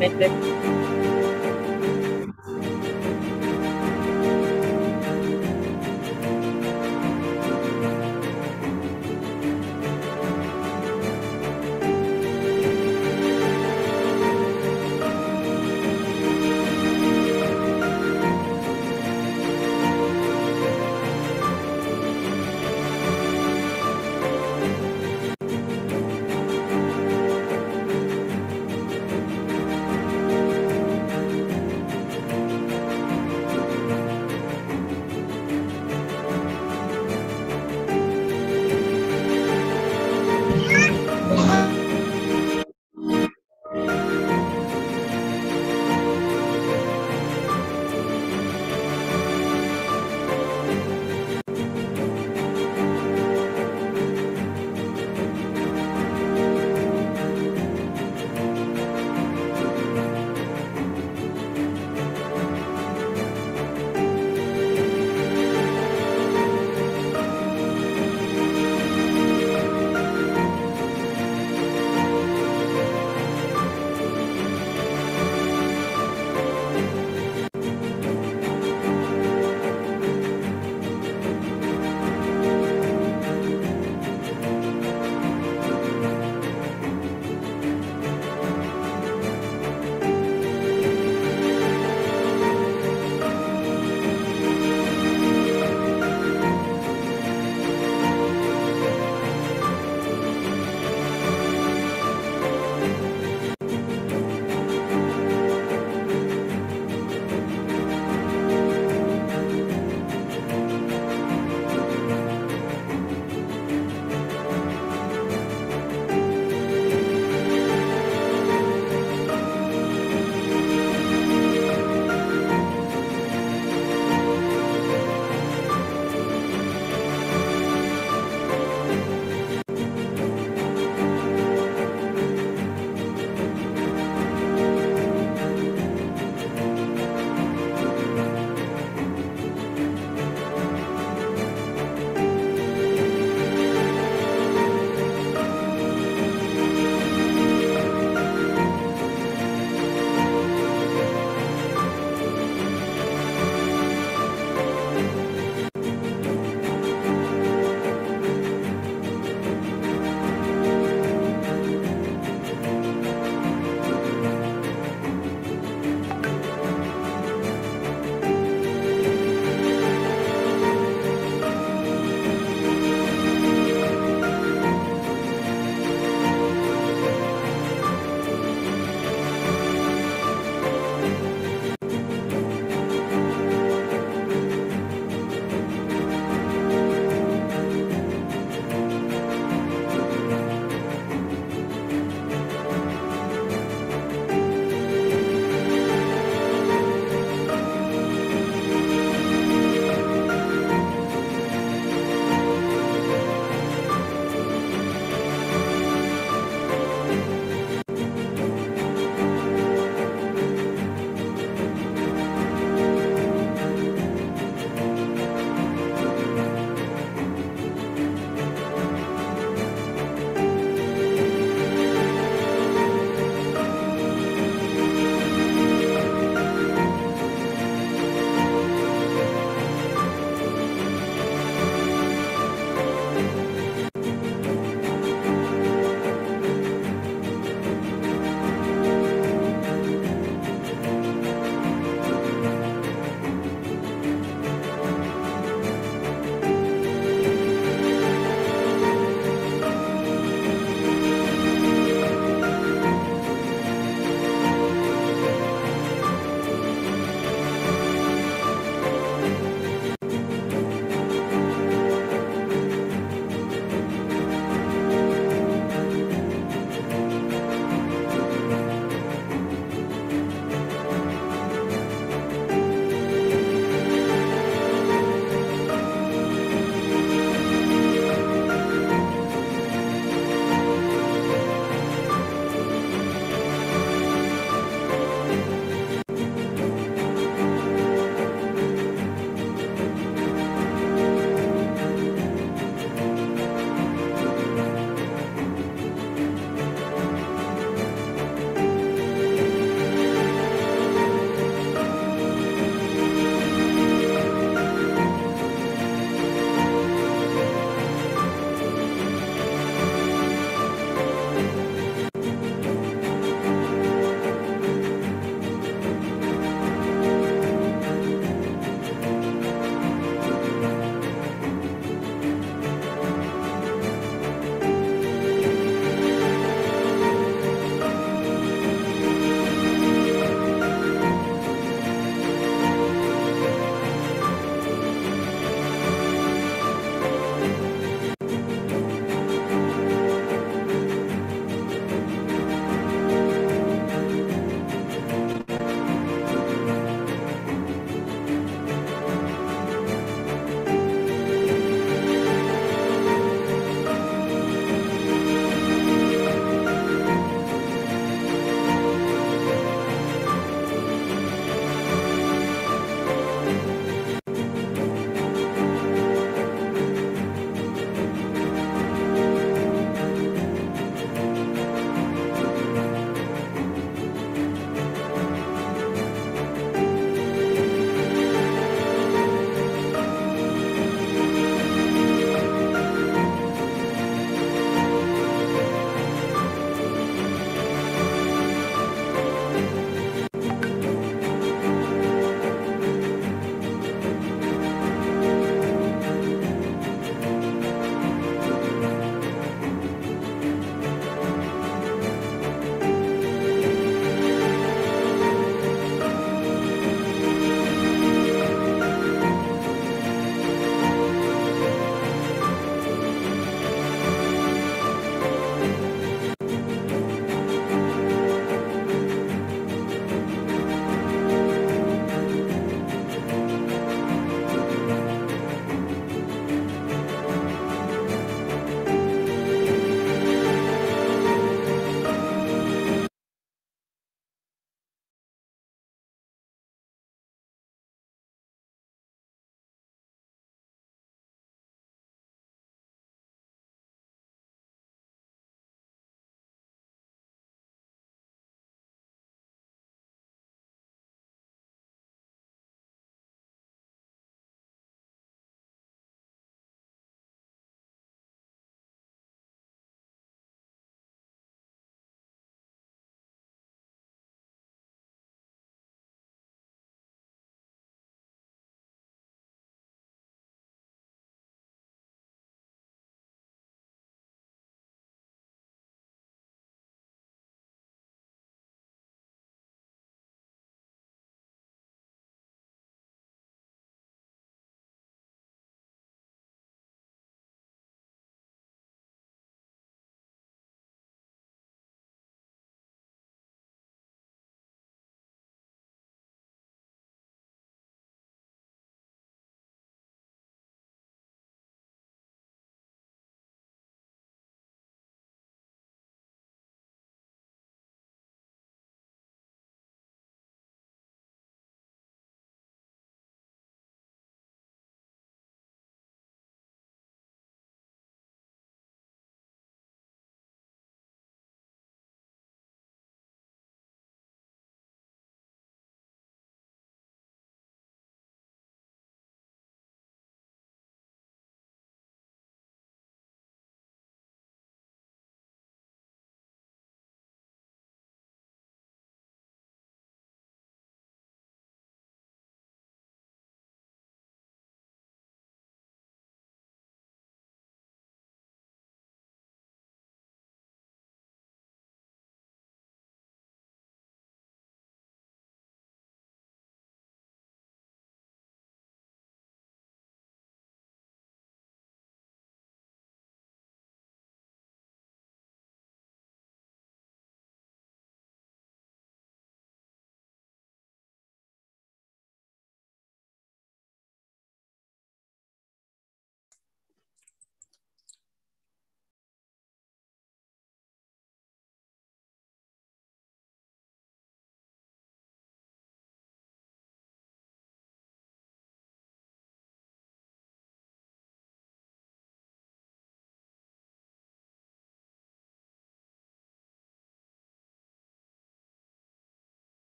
commitment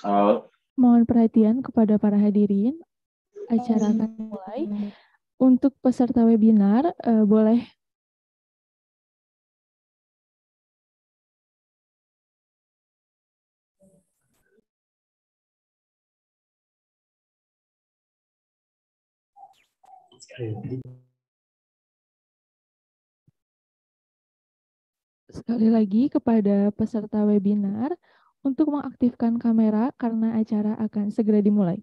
Halo. Mohon perhatian kepada para hadirin. Acara akan mulai. Untuk peserta webinar, uh, boleh Sekali lagi kepada peserta webinar untuk mengaktifkan kamera karena acara akan segera dimulai.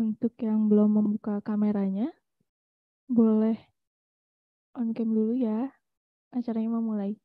Untuk yang belum membuka kameranya, boleh on cam dulu ya. Acaranya mau mulai.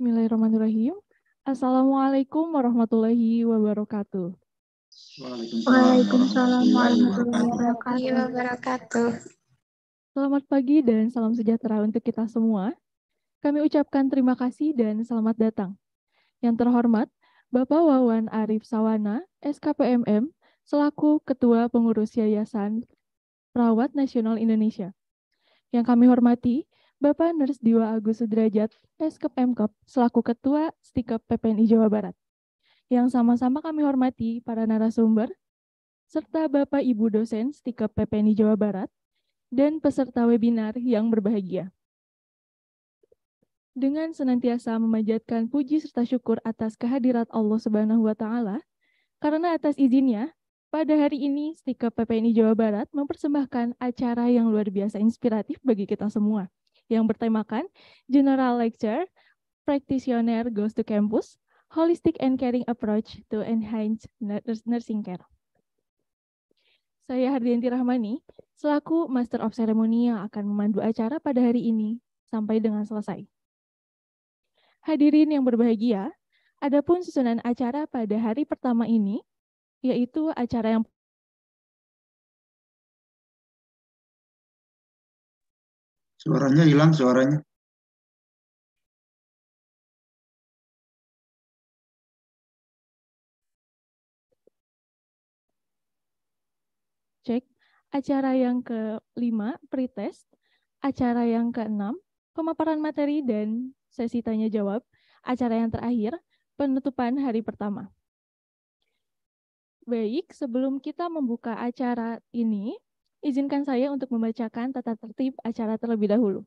Bismillahirrahmanirrahim. Assalamualaikum warahmatullahi wabarakatuh. Waalaikumsalam warahmatullahi wabarakatuh. Selamat pagi dan salam sejahtera untuk kita semua. Kami ucapkan terima kasih dan selamat datang. Yang terhormat, Bapak Wawan Arif Sawana, SKPMM, selaku Ketua Pengurus Yayasan Perawat Nasional Indonesia. Yang kami hormati, Bapak Nurse Diwa Agus Sudrajat, Eskep Mkop, selaku Ketua Stikep PPNI Jawa Barat. Yang sama-sama kami hormati para narasumber, serta Bapak Ibu dosen Stikep PPNI Jawa Barat, dan peserta webinar yang berbahagia. Dengan senantiasa memanjatkan puji serta syukur atas kehadirat Allah Subhanahu wa taala, karena atas izinnya pada hari ini Stikep PPNI Jawa Barat mempersembahkan acara yang luar biasa inspiratif bagi kita semua yang bertemakan General Lecture Practitioner Goes to Campus, Holistic and Caring Approach to Enhance Nursing Care. Saya Hardianti Rahmani, selaku Master of Ceremony yang akan memandu acara pada hari ini sampai dengan selesai. Hadirin yang berbahagia, adapun susunan acara pada hari pertama ini, yaitu acara yang Suaranya hilang suaranya. Cek. Acara yang kelima, pretest. Acara yang keenam, pemaparan materi dan sesi tanya jawab. Acara yang terakhir, penutupan hari pertama. Baik, sebelum kita membuka acara ini, Izinkan saya untuk membacakan tata tertib acara terlebih dahulu.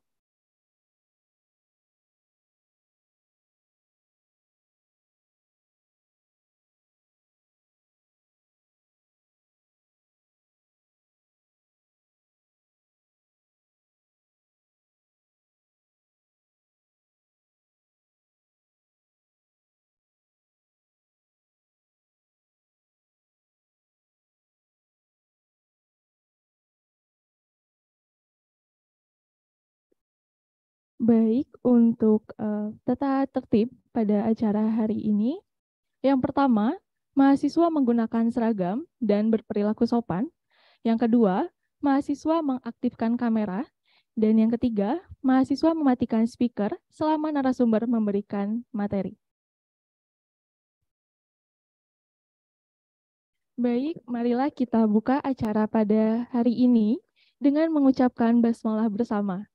Baik, untuk uh, tata tertib pada acara hari ini, yang pertama, mahasiswa menggunakan seragam dan berperilaku sopan. Yang kedua, mahasiswa mengaktifkan kamera. Dan yang ketiga, mahasiswa mematikan speaker selama narasumber memberikan materi. Baik, marilah kita buka acara pada hari ini dengan mengucapkan basmalah bersama.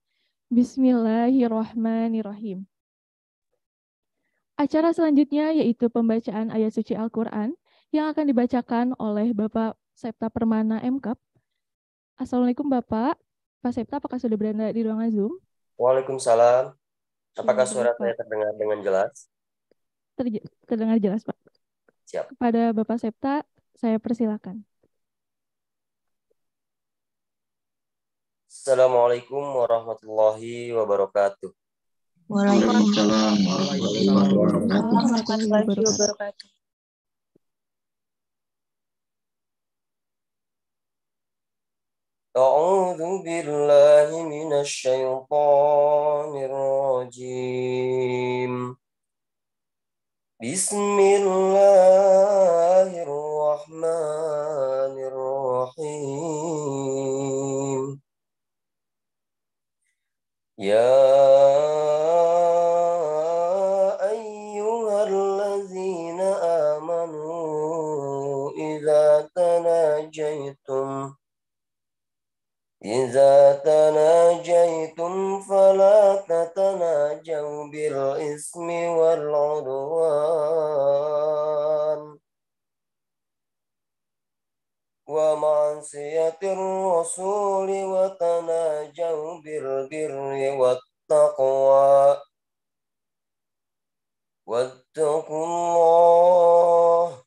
Bismillahirrahmanirrahim. Acara selanjutnya yaitu pembacaan ayat suci Al-Quran yang akan dibacakan oleh Bapak Septa Permana MKAP. Assalamualaikum Bapak. Pak Septa, apakah sudah berada di ruangan Zoom? Waalaikumsalam. Apakah suara saya terdengar dengan jelas? terdengar jelas, Pak. Siap. Kepada Bapak Septa, saya persilakan. Assalamualaikum warahmatullahi wabarakatuh. Waalaikumsalam warahmatullahi wabarakatuh. أعوذ بالله من الشيطان الرجيم بسم الله الرحمن الرحيم يا أيها الذين آمنوا إذا تناجيتم إذا تناجيتم فلا تتناجوا بالإثم والعدوان. ومعصية الرسول وتناجوا بالبر والتقوى. واتقوا الله.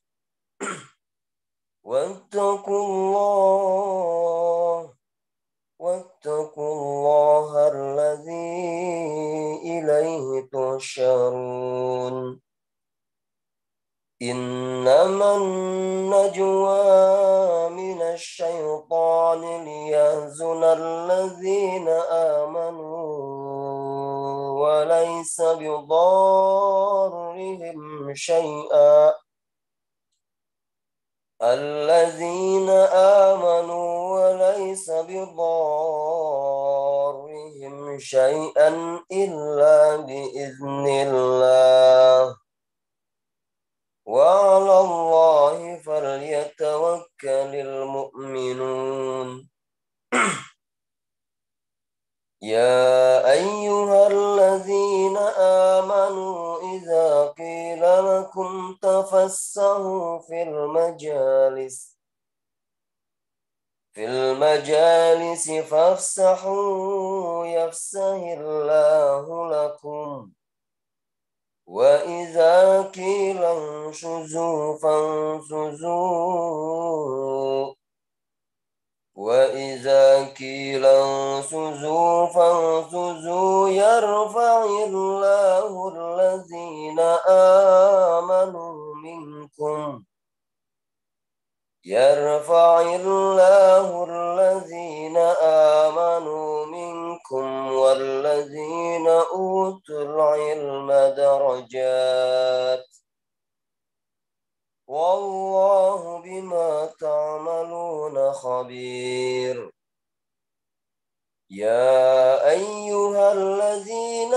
واتقوا الله. واتقوا الله الذي إليه تحشرون. إنما النجوى الشيطان ليهزن الذين آمنوا وليس بضارهم شيئا. الذين آمنوا وليس بضارهم شيئا إلا بإذن الله. وعلى الله فليتوكل المؤمنون. يا أيها الذين آمنوا إذا قيل لكم تفسحوا في المجالس في المجالس فافسحوا يفسح الله لكم. وإذا قيل انشزوا فانشزوا وإذا قيل انشزوا فانشزوا يرفع الله الذين آمنوا منكم يرفع الله الذين آمنوا منكم والذين أوتوا العلم درجات. والله بما تعملون خبير. يا أيها الذين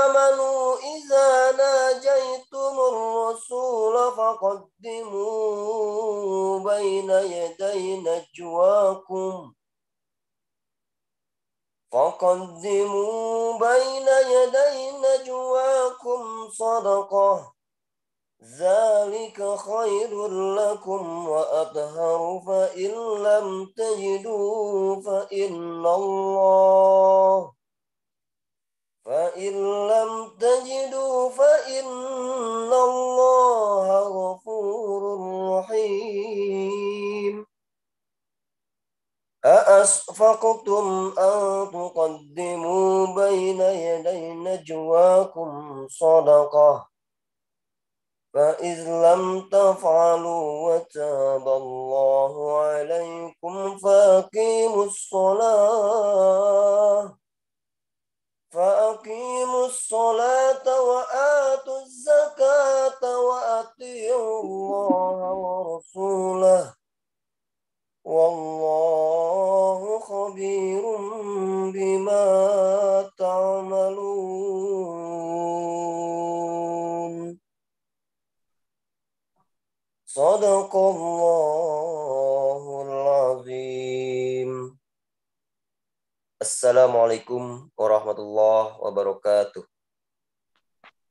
آمنوا إذا ناجيتم الرسول فقدموا بين يدي نجواكم فقدموا بين يدي نجواكم صدقة. ذلك خير لكم وأطهر فإن لم تجدوا فإن الله. فإن لم تجدوا فإن الله غفور رحيم. أأشفقتم أن تقدموا بين يدي نجواكم صدقة؟ فإذ لم تفعلوا وتاب الله عليكم فأقيموا الصلاة. فأقيموا الصلاة وآتوا الزكاة وأطيعوا الله ورسوله. والله خبير بما تعملون صدق الله العظيم السلام عليكم ورحمة الله وبركاته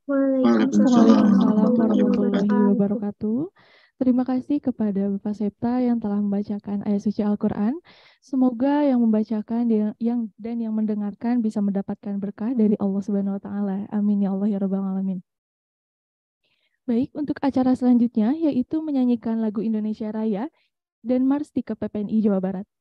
Waalaikumsalam warahmatullahi wabarakatuh. Terima kasih kepada Bapak Septa yang telah membacakan ayat suci Al-Quran. Semoga yang membacakan yang dan yang mendengarkan bisa mendapatkan berkah dari Allah Subhanahu Wa Taala. Amin ya Allah ya Rabbal Alamin. Baik, untuk acara selanjutnya yaitu menyanyikan lagu Indonesia Raya dan Mars di KPPNI Jawa Barat.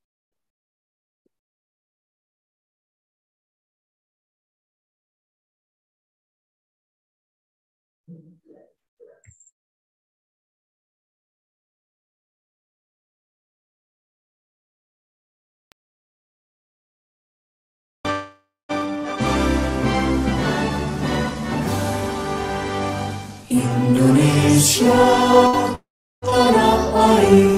Tanah airku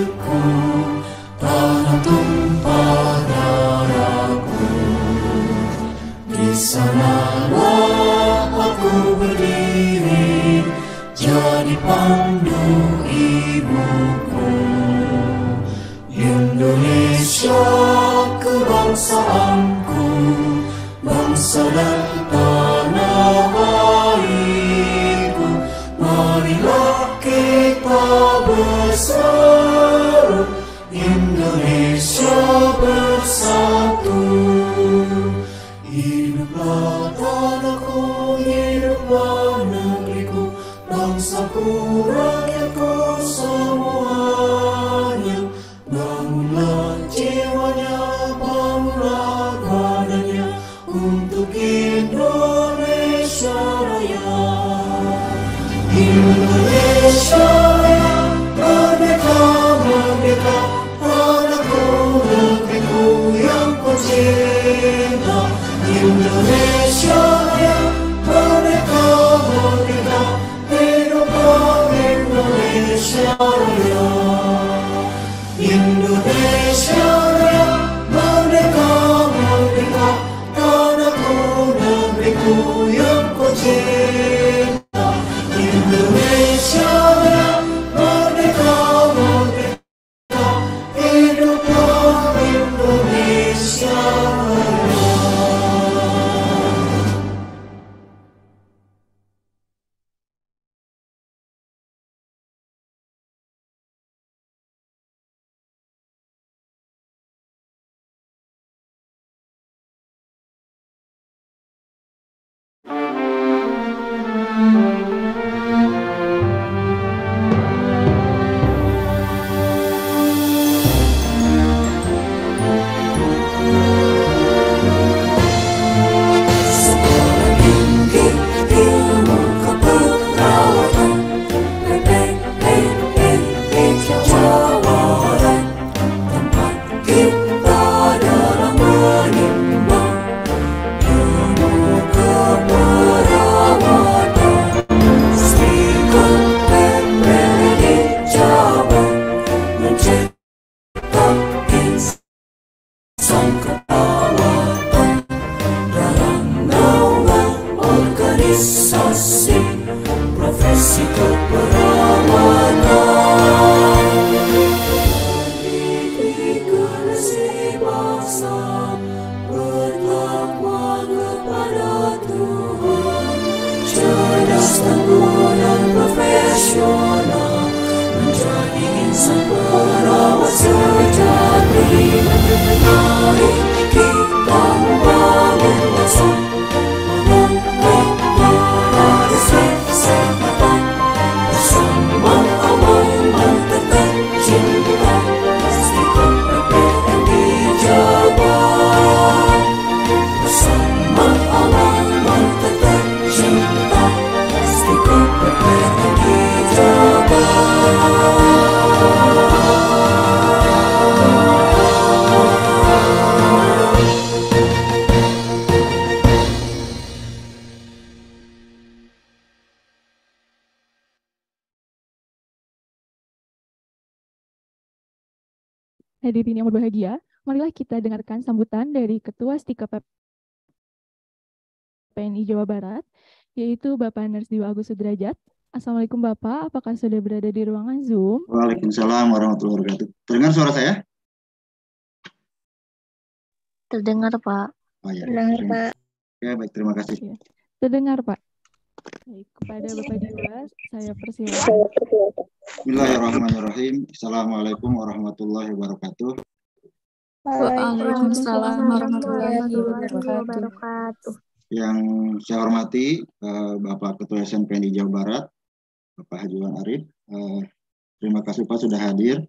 show. Hadirin yang berbahagia, marilah kita dengarkan sambutan dari Ketua Stika PNI Jawa Barat, yaitu Bapak Narsdiwa Agus Sudrajat. Assalamualaikum Bapak, apakah sudah berada di ruangan Zoom? Waalaikumsalam warahmatullahi wabarakatuh. Terdengar suara saya? Terdengar, Pak. Oh ya. Terdengar, Terima- Pak. Ya, baik, terima kasih. Terdengar Pak. Baik, kepada Bapak Diwa, saya persilakan. Bismillahirrahmanirrahim. Assalamualaikum warahmatullahi wabarakatuh. Waalaikumsalam warahmatullahi wabarakatuh. Yang saya hormati eh, Bapak Ketua SNPNI Jawa Barat, Bapak Haji Wan Arif. Eh, terima kasih Pak sudah hadir.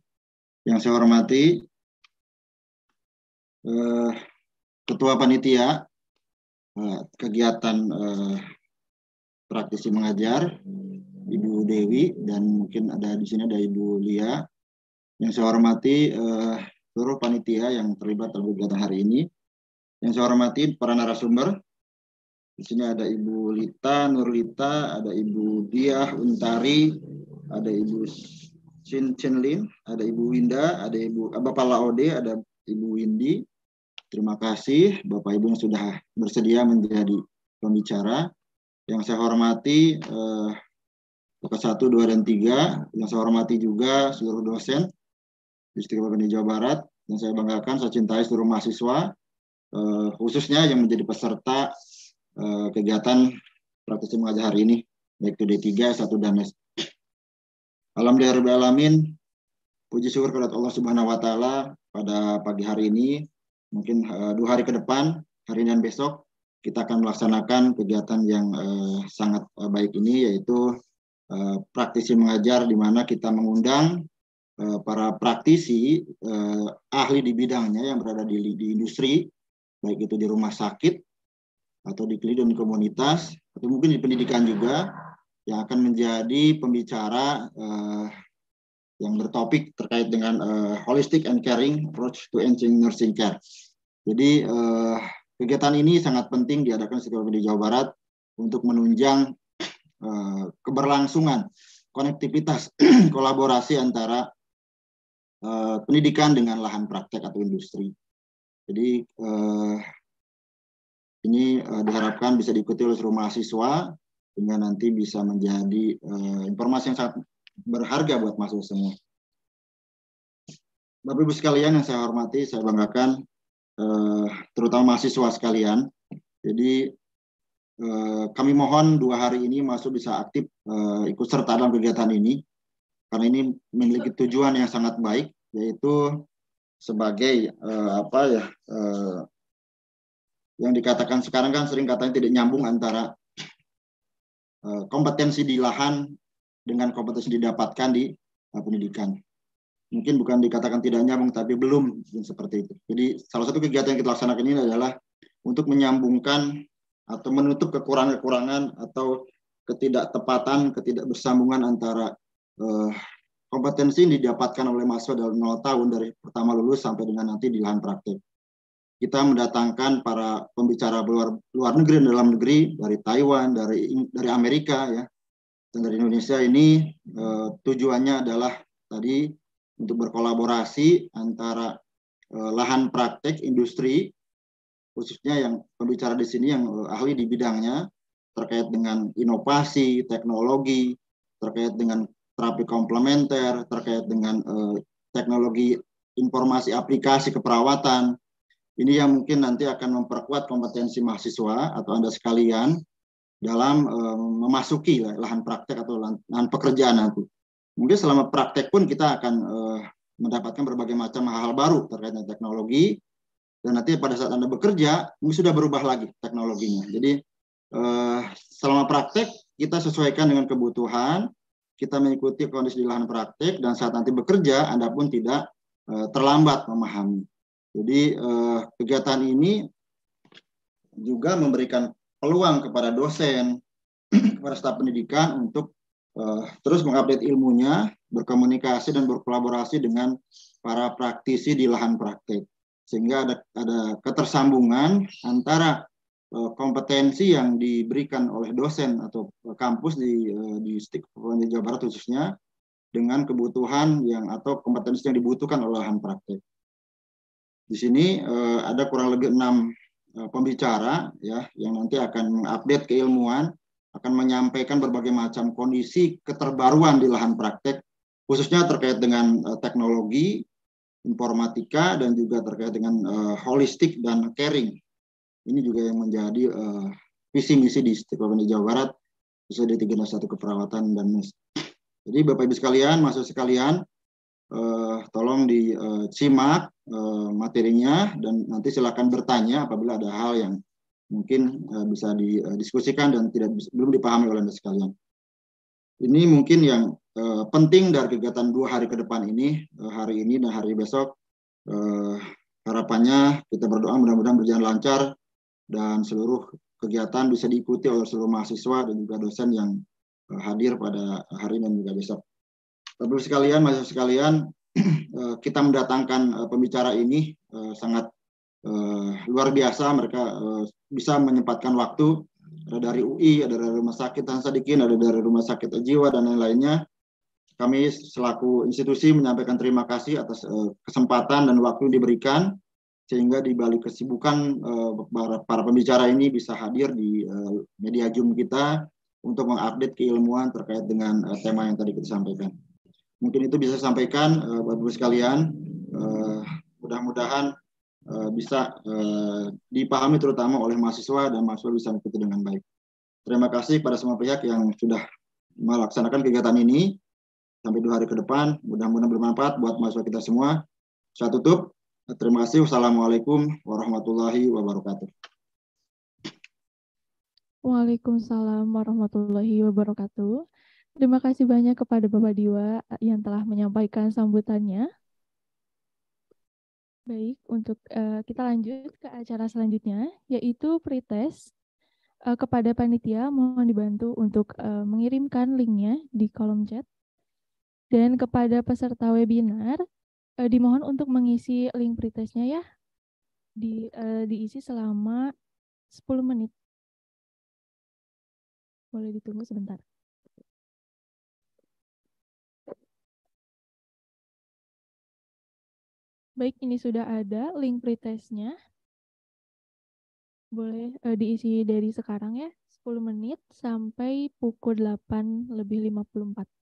Yang saya hormati eh, Ketua Panitia kegiatan praktisi mengajar, Dewi dan mungkin ada di sini ada Ibu Lia. Yang saya hormati eh, seluruh panitia yang terlibat dalam kegiatan hari ini. Yang saya hormati para narasumber. Di sini ada Ibu Lita, Nurlita, ada Ibu Diah Untari, ada Ibu Chin Chinlin, ada Ibu Winda, ada Ibu ah, Bapak Laode, ada Ibu Windy. Terima kasih Bapak Ibu yang sudah bersedia menjadi pembicara. Yang saya hormati eh, Bapak 1, 2, dan 3. Yang saya hormati juga seluruh dosen di Istiqlal Bandung Jawa Barat. Yang saya banggakan, saya cintai seluruh mahasiswa, eh, khususnya yang menjadi peserta eh, kegiatan praktisi mengajar hari ini, baik itu D3, S1, dan S. Alhamdulillah alamin. Puji syukur kepada Allah Subhanahu wa taala pada pagi hari ini, mungkin eh, dua hari ke depan, hari ini dan besok kita akan melaksanakan kegiatan yang eh, sangat eh, baik ini yaitu praktisi mengajar di mana kita mengundang eh, para praktisi eh, ahli di bidangnya yang berada di, di industri baik itu di rumah sakit atau di klinik dan komunitas atau mungkin di pendidikan juga yang akan menjadi pembicara eh, yang bertopik terkait dengan eh, holistic and caring approach to enhancing nursing care. Jadi eh, kegiatan ini sangat penting diadakan di Jawa Barat untuk menunjang eh, keberlangsungan konektivitas kolaborasi antara eh, pendidikan dengan lahan praktek atau industri. Jadi eh, ini eh, diharapkan bisa diikuti oleh seluruh mahasiswa sehingga nanti bisa menjadi eh, informasi yang sangat berharga buat mahasiswa semua. Bapak Ibu sekalian yang saya hormati, saya banggakan, eh, terutama mahasiswa sekalian. Jadi eh, kami mohon dua hari ini masuk bisa aktif eh, ikut serta dalam kegiatan ini, karena ini memiliki tujuan yang sangat baik, yaitu sebagai eh, apa ya eh, yang dikatakan sekarang kan sering katanya tidak nyambung antara eh, kompetensi di lahan dengan kompetensi didapatkan di eh, pendidikan mungkin bukan dikatakan tidak nyambung tapi belum seperti itu. Jadi salah satu kegiatan yang kita laksanakan ini adalah untuk menyambungkan atau menutup kekurangan-kekurangan atau ketidaktepatan, ketidakbersambungan antara eh, kompetensi yang didapatkan oleh mahasiswa dalam 0 tahun dari pertama lulus sampai dengan nanti di lahan praktek. Kita mendatangkan para pembicara luar luar negeri dan dalam negeri dari Taiwan, dari dari Amerika ya, dan dari Indonesia ini eh, tujuannya adalah tadi untuk berkolaborasi antara uh, lahan praktek industri khususnya yang pembicara di sini yang uh, ahli di bidangnya terkait dengan inovasi, teknologi, terkait dengan terapi komplementer, terkait dengan uh, teknologi informasi aplikasi keperawatan. Ini yang mungkin nanti akan memperkuat kompetensi mahasiswa atau Anda sekalian dalam uh, memasuki lahan praktek atau lahan, pekerjaan nanti mungkin selama praktek pun kita akan uh, mendapatkan berbagai macam hal-hal baru terkait dengan teknologi dan nanti pada saat anda bekerja mungkin sudah berubah lagi teknologinya jadi uh, selama praktek kita sesuaikan dengan kebutuhan kita mengikuti kondisi di lahan praktek dan saat nanti bekerja anda pun tidak uh, terlambat memahami jadi uh, kegiatan ini juga memberikan peluang kepada dosen kepada staf pendidikan untuk uh, terus mengupdate ilmunya, berkomunikasi dan berkolaborasi dengan para praktisi di lahan praktek. Sehingga ada, ada ketersambungan antara uh, kompetensi yang diberikan oleh dosen atau kampus di, uh, di STIK Jawa Barat khususnya dengan kebutuhan yang atau kompetensi yang dibutuhkan oleh lahan praktek. Di sini uh, ada kurang lebih enam pembicara ya yang nanti akan mengupdate keilmuan akan menyampaikan berbagai macam kondisi keterbaruan di lahan praktek, khususnya terkait dengan teknologi, informatika, dan juga terkait dengan uh, holistik dan caring. Ini juga yang menjadi uh, visi misi di Istiqlal Jawa Barat, sesuai di 301 keperawatan dan mes. Jadi Bapak Ibu sekalian, masuk sekalian, uh, tolong disimak uh, materinya dan nanti silakan bertanya apabila ada hal yang mungkin uh, bisa didiskusikan dan tidak belum dipahami oleh anda sekalian. Ini mungkin yang uh, penting dari kegiatan dua hari ke depan ini, uh, hari ini dan hari besok. Uh, harapannya kita berdoa mudah-mudahan berjalan lancar dan seluruh kegiatan bisa diikuti oleh seluruh mahasiswa dan juga dosen yang uh, hadir pada hari ini dan juga besok. Bapak sekalian, mahasiswa sekalian, kita mendatangkan pembicara ini sangat luar biasa mereka bisa menyempatkan waktu dari UI dari rumah sakit Hansadikin ada dari rumah sakit jiwa dan lain-lainnya kami selaku institusi menyampaikan terima kasih atas uh, kesempatan dan waktu yang diberikan sehingga di balik kesibukan uh, para, para pembicara ini bisa hadir di uh, media Zoom kita untuk mengupdate keilmuan terkait dengan uh, tema yang tadi kita sampaikan. Mungkin itu bisa sampaikan uh, Bapak Ibu sekalian. Uh, mudah-mudahan Eh, bisa uh, dipahami terutama oleh mahasiswa dan mahasiswa bisa mengikuti dengan baik. Terima kasih pada semua pihak yang sudah melaksanakan kegiatan ini sampai dua hari ke depan. Mudah-mudahan bermanfaat buat mahasiswa kita semua. Saya tutup. Terima kasih. Wassalamualaikum warahmatullahi wabarakatuh. Waalaikumsalam warahmatullahi wabarakatuh. Terima kasih banyak kepada Bapak Diwa yang telah menyampaikan sambutannya. Baik, untuk uh, kita lanjut ke acara selanjutnya, yaitu pretest. Uh, kepada panitia, mohon dibantu untuk uh, mengirimkan linknya di kolom chat. Dan kepada peserta webinar, uh, dimohon untuk mengisi link pretestnya ya. Di, uh, diisi selama 10 menit. Boleh ditunggu sebentar. Baik, ini sudah ada link pretestnya. Boleh eh, diisi dari sekarang ya, 10 menit sampai pukul 8 lebih 54.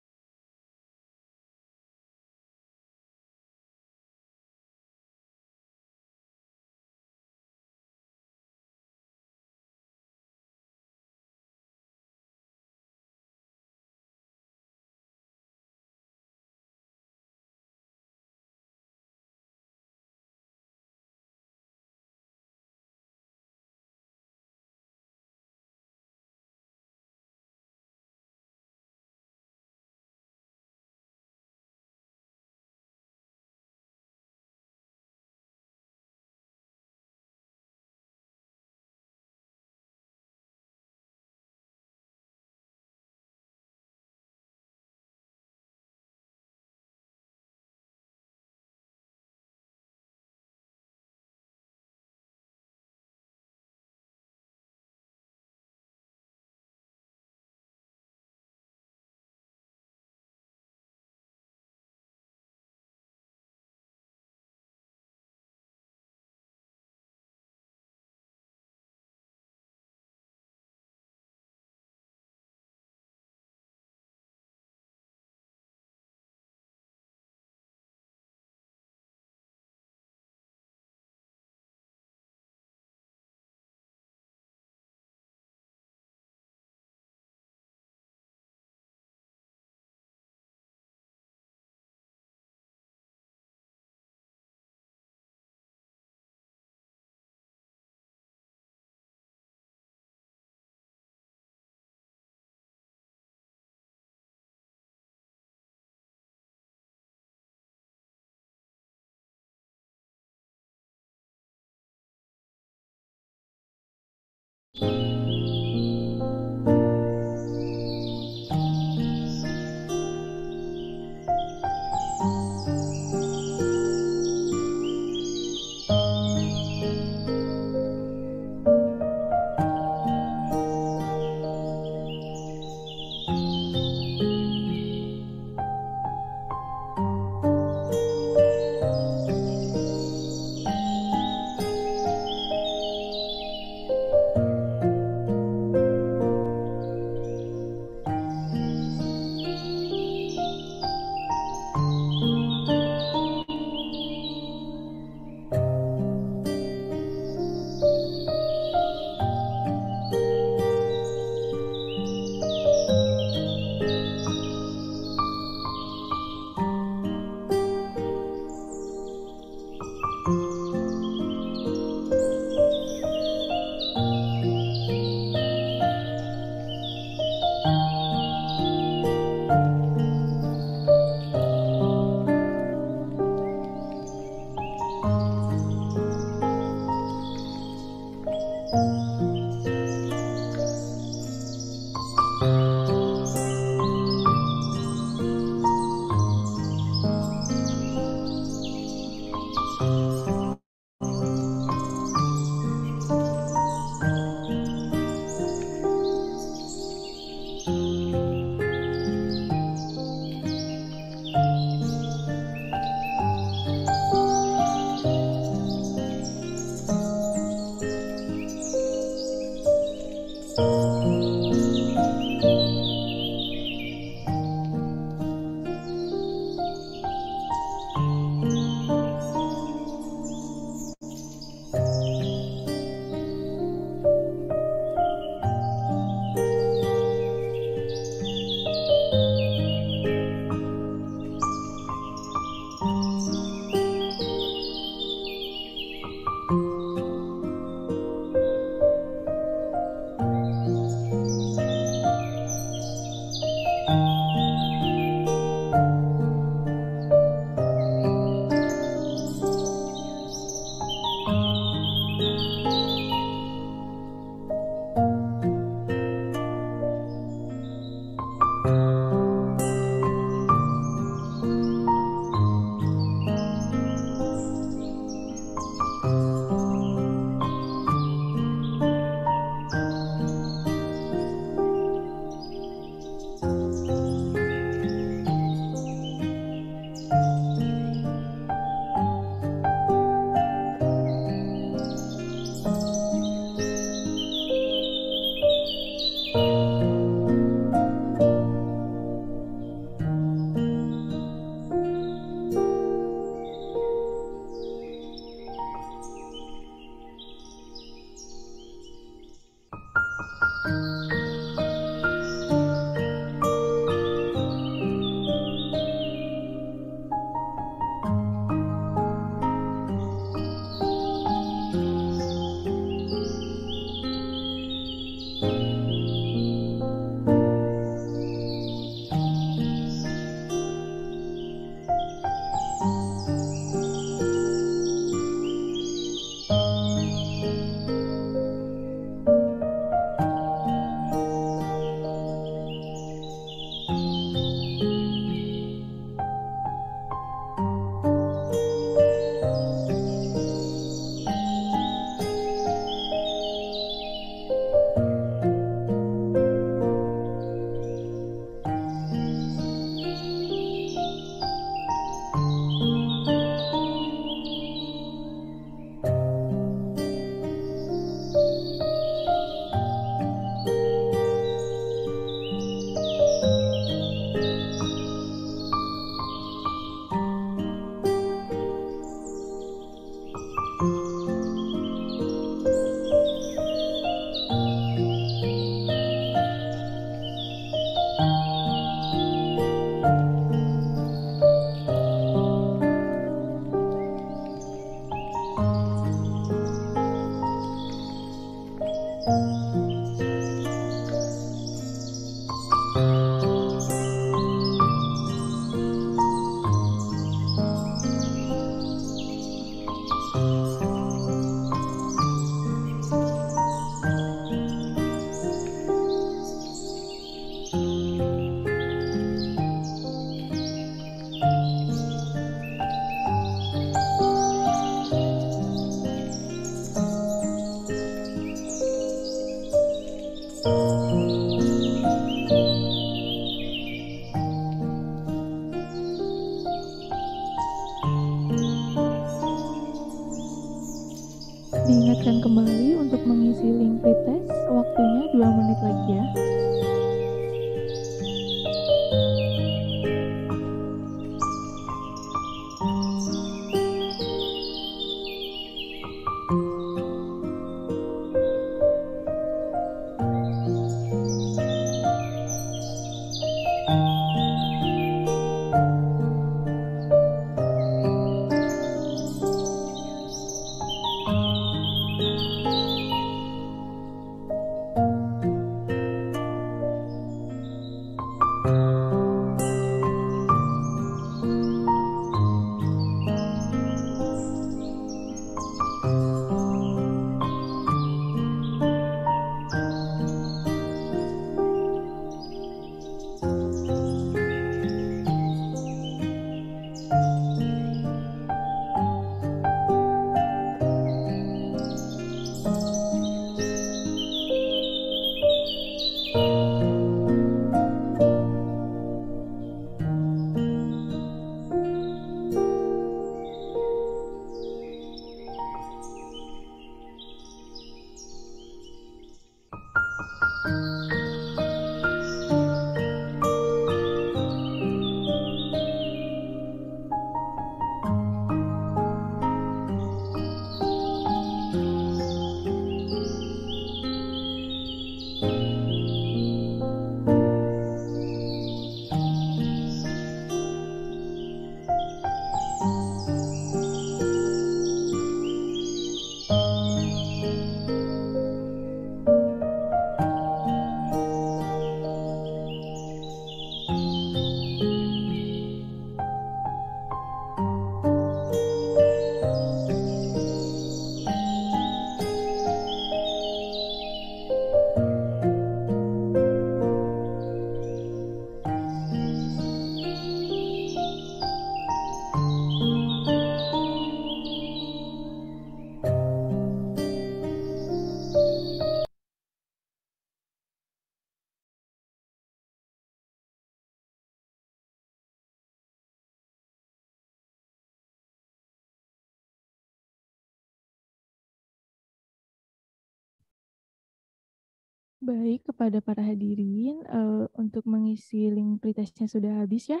Baik, kepada para hadirin, eh, untuk mengisi link pretestnya sudah habis ya.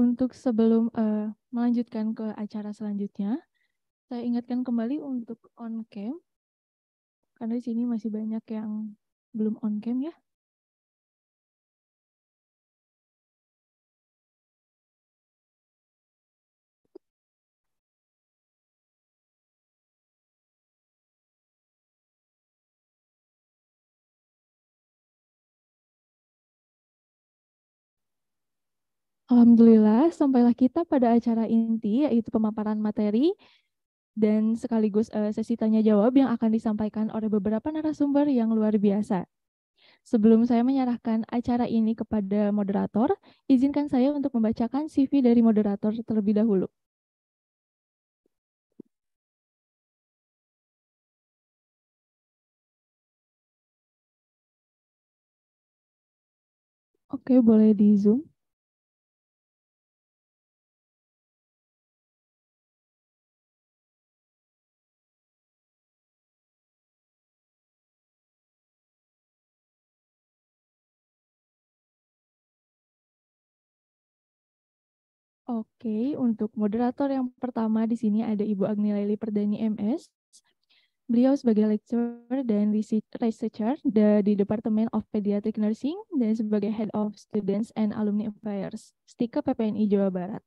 Untuk sebelum eh, melanjutkan ke acara selanjutnya, saya ingatkan kembali untuk on cam, karena di sini masih banyak yang belum on cam ya. Alhamdulillah, sampailah kita pada acara inti, yaitu pemaparan materi dan sekaligus eh, sesi tanya jawab yang akan disampaikan oleh beberapa narasumber yang luar biasa. Sebelum saya menyerahkan acara ini kepada moderator, izinkan saya untuk membacakan CV dari moderator terlebih dahulu. Oke, boleh di Zoom. Oke, untuk moderator yang pertama di sini ada Ibu Agni Laili Perdani MS. Beliau sebagai lecturer dan researcher di Department of Pediatric Nursing dan sebagai Head of Students and Alumni Affairs, STIKA PPNI Jawa Barat.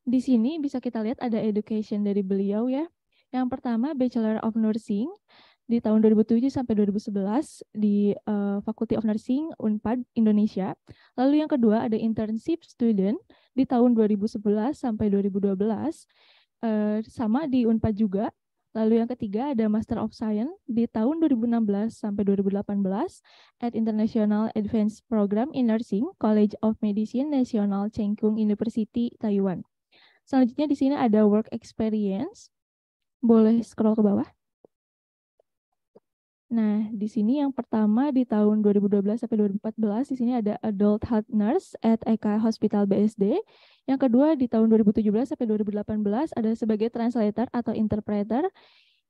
Di sini bisa kita lihat ada education dari beliau ya. Yang pertama Bachelor of Nursing di tahun 2007 sampai 2011 di uh, Faculty of Nursing Unpad Indonesia. Lalu yang kedua ada internship student di tahun 2011 sampai 2012 uh, sama di Unpad juga Lalu yang ketiga ada Master of Science di tahun 2016 sampai 2018 at International Advanced Program in Nursing College of Medicine National Cheng Kung University Taiwan. Selanjutnya di sini ada work experience. Boleh scroll ke bawah. Nah, di sini yang pertama di tahun 2012 sampai 2014 di sini ada adult health nurse at Eka Hospital BSD. Yang kedua di tahun 2017 sampai 2018 ada sebagai translator atau interpreter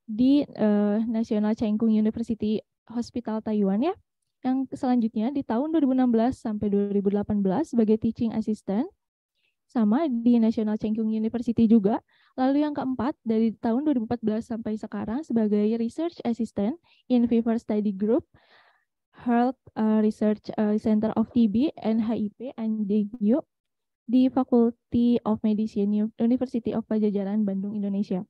di uh, National Cheng Kung University Hospital Taiwan ya. Yang selanjutnya di tahun 2016 sampai 2018 sebagai teaching assistant sama di National Cheng Kung University juga. Lalu yang keempat dari tahun 2014 sampai sekarang sebagai research assistant in Fever Study Group Health uh, Research uh, Center of TB and HIV and Dengue di Faculty of Medicine University of Pajajaran Bandung Indonesia.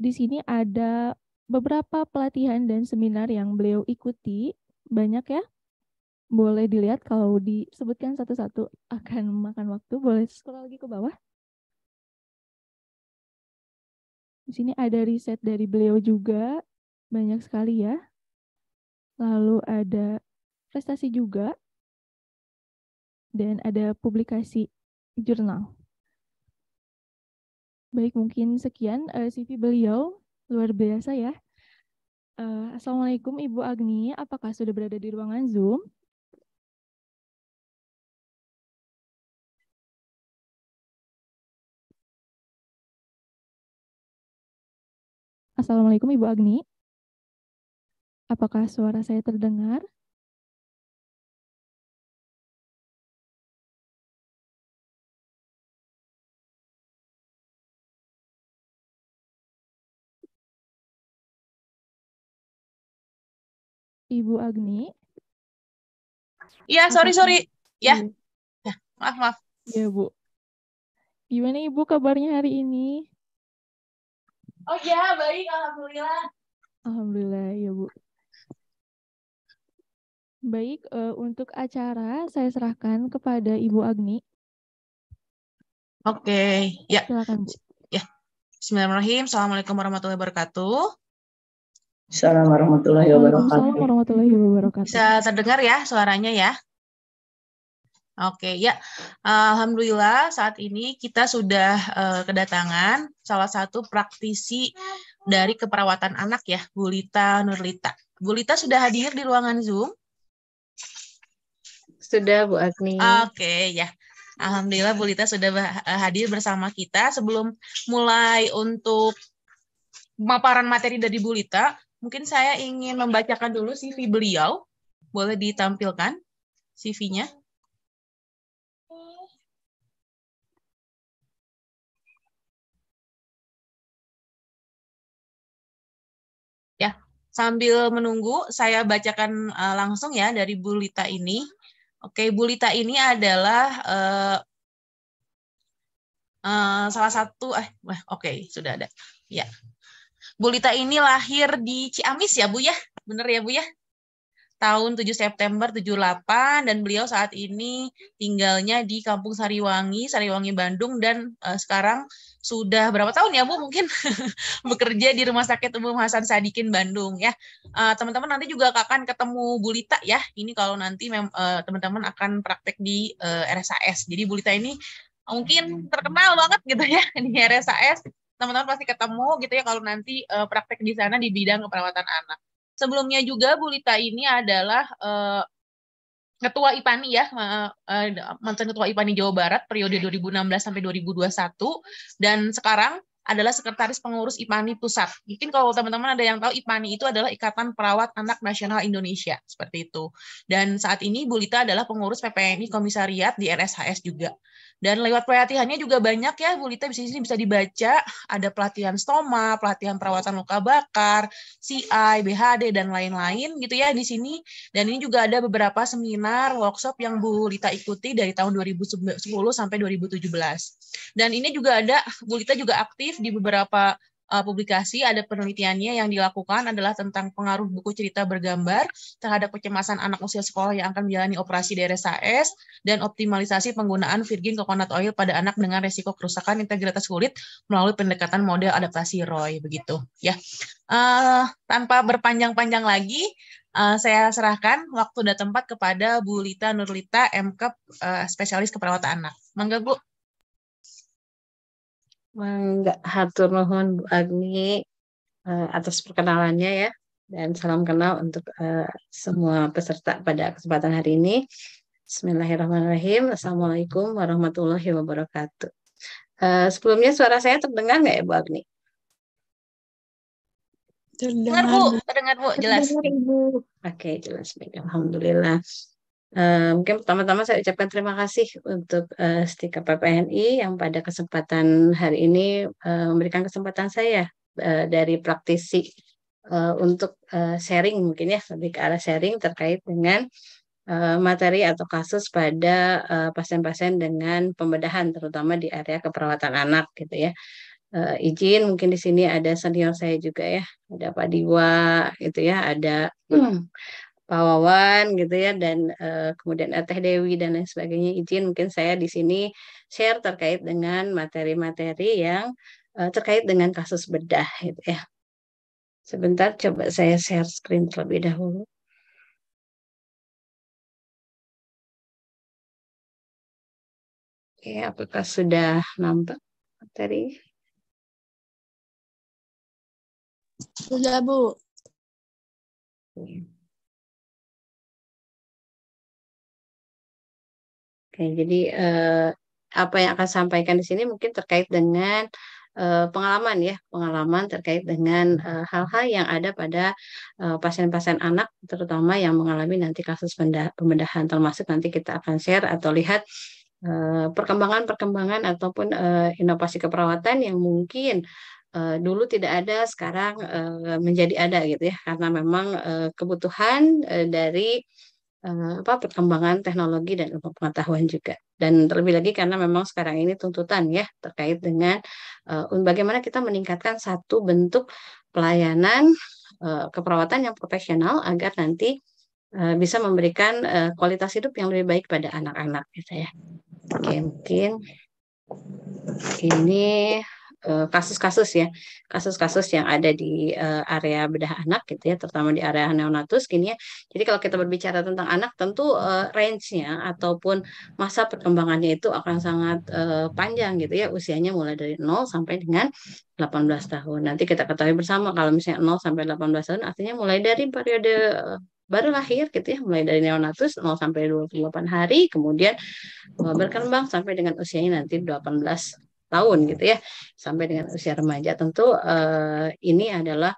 Di sini ada beberapa pelatihan dan seminar yang beliau ikuti banyak ya. Boleh dilihat kalau disebutkan satu-satu akan makan waktu. Boleh scroll lagi ke bawah. Di sini ada riset dari beliau juga, banyak sekali ya. Lalu ada prestasi juga, dan ada publikasi jurnal. Baik, mungkin sekian eh, CV beliau. Luar biasa ya. Uh, Assalamualaikum Ibu Agni, apakah sudah berada di ruangan Zoom? Assalamualaikum Ibu Agni. Apakah suara saya terdengar? Ibu Agni. Iya, sorry, sorry. Ya. ya. Maaf, maaf. Iya, Bu. Gimana Ibu kabarnya hari ini? Oh ya, baik. Alhamdulillah. Alhamdulillah, ya Bu. Baik, uh, untuk acara saya serahkan kepada Ibu Agni. Oke, ya. Silakan, Bu. Ya. Bismillahirrahmanirrahim. Assalamualaikum warahmatullahi wabarakatuh. Assalamualaikum warahmatullahi wabarakatuh. warahmatullahi wabarakatuh. Bisa terdengar ya suaranya ya? Oke, ya. Alhamdulillah saat ini kita sudah uh, kedatangan salah satu praktisi dari keperawatan anak ya, Bu Lita Nurlita. Bu Lita sudah hadir di ruangan Zoom? Sudah, Bu Agni. Oke, ya. Alhamdulillah Bu Lita sudah eh, hadir bersama kita. Sebelum mulai untuk pemaparan materi dari Bu Lita, Mungkin saya ingin membacakan dulu CV beliau. Boleh ditampilkan CV-nya? Sambil menunggu saya bacakan uh, langsung ya dari Bu Lita ini. Oke, Bu Lita ini adalah uh, uh, salah satu eh oke okay, sudah ada. Ya. Bu Lita ini lahir di Ciamis ya Bu ya? Bener ya Bu ya? Tahun 7 September 78 dan beliau saat ini tinggalnya di Kampung Sariwangi, Sariwangi Bandung dan uh, sekarang sudah berapa tahun ya Bu mungkin bekerja di Rumah Sakit Umum Hasan Sadikin Bandung ya. teman teman-teman nanti juga akan ketemu Bu Lita ya. Ini kalau nanti uh, teman-teman akan praktek di uh, eh, RSAS. Jadi Bu Lita ini mungkin terkenal banget gitu ya di RSAS teman-teman pasti ketemu gitu ya kalau nanti uh, praktek di sana di bidang keperawatan anak. Sebelumnya juga Bu Lita ini adalah uh, ketua IPANI ya, uh, mantan ketua IPANI Jawa Barat periode 2016 sampai 2021 dan sekarang adalah sekretaris pengurus IPANI Pusat. Mungkin kalau teman-teman ada yang tahu IPANI itu adalah Ikatan Perawat Anak Nasional Indonesia, seperti itu. Dan saat ini Bu Lita adalah pengurus PPNI Komisariat di RSHS juga. Dan lewat pelatihannya juga banyak ya, Bu Lita bisa sini bisa dibaca, ada pelatihan stoma, pelatihan perawatan luka bakar, CI, BHD dan lain-lain gitu ya di sini. Dan ini juga ada beberapa seminar, workshop yang Bu Lita ikuti dari tahun 2010 sampai 2017. Dan ini juga ada Bu Lita juga aktif di beberapa uh, publikasi ada penelitiannya yang dilakukan adalah tentang pengaruh buku cerita bergambar terhadap kecemasan anak usia sekolah yang akan menjalani operasi DRSAS dan optimalisasi penggunaan virgin coconut oil pada anak dengan resiko kerusakan integritas kulit melalui pendekatan model adaptasi Roy begitu ya. Uh, tanpa berpanjang-panjang lagi uh, saya serahkan waktu dan tempat kepada Bu Lita Nurlita MKep uh, spesialis keperawatan anak. Mangga Bu. Mangga hatur nuhun Bu Agni uh, atas perkenalannya ya dan salam kenal untuk uh, semua peserta pada kesempatan hari ini. Bismillahirrahmanirrahim. Assalamualaikum warahmatullahi wabarakatuh. Uh, sebelumnya suara saya terdengar nggak ya Bu Agni? Dengar Bu, terdengar Bu, jelas. Terdengar Ibu. Oke, jelas baik. Alhamdulillah. Eh, mungkin pertama-tama saya ucapkan terima kasih untuk eh, Stika PPNI yang pada kesempatan hari ini eh, memberikan kesempatan saya eh, dari praktisi eh, untuk eh, sharing mungkin ya lebih ke arah sharing terkait dengan eh, materi atau kasus pada pasien-pasien dengan pembedahan terutama di area keperawatan anak gitu ya. Eh, izin mungkin di sini ada senior saya juga ya, ada Pak Diwa gitu ya, ada Pak Wawan gitu ya dan eh, kemudian Teh Dewi dan lain sebagainya izin mungkin saya di sini share terkait dengan materi-materi yang eh, terkait dengan kasus bedah gitu ya. Sebentar coba saya share screen terlebih dahulu. Oke, apakah sudah nampak materi? Sudah Bu. Oke, jadi eh, apa yang akan sampaikan di sini mungkin terkait dengan eh, pengalaman ya, pengalaman terkait dengan eh, hal-hal yang ada pada eh, pasien-pasien anak, terutama yang mengalami nanti kasus pembedah- pembedahan, termasuk nanti kita akan share atau lihat eh, perkembangan-perkembangan ataupun eh, inovasi keperawatan yang mungkin eh, dulu tidak ada, sekarang eh, menjadi ada gitu ya, karena memang eh, kebutuhan eh, dari eh, apa perkembangan teknologi dan ilmu pengetahuan juga. Dan terlebih lagi karena memang sekarang ini tuntutan ya terkait dengan eh, bagaimana kita meningkatkan satu bentuk pelayanan eh, keperawatan yang profesional agar nanti eh, bisa memberikan eh, kualitas hidup yang lebih baik pada anak-anak gitu ya. Oke, mungkin ini kasus-kasus ya, kasus-kasus yang ada di eh, area bedah anak gitu ya, terutama di area neonatus gini ya. Jadi kalau kita berbicara tentang anak, tentu eh, range-nya ataupun masa perkembangannya itu akan sangat eh, panjang gitu ya, usianya mulai dari 0 sampai dengan 18 tahun. Nanti kita ketahui bersama kalau misalnya 0 sampai 18 tahun artinya mulai dari periode eh, baru lahir gitu ya, mulai dari neonatus 0 sampai 28 hari, kemudian eh, berkembang sampai dengan usianya nanti 18 tahun gitu ya, sampai dengan usia remaja. Tentu eh, ini adalah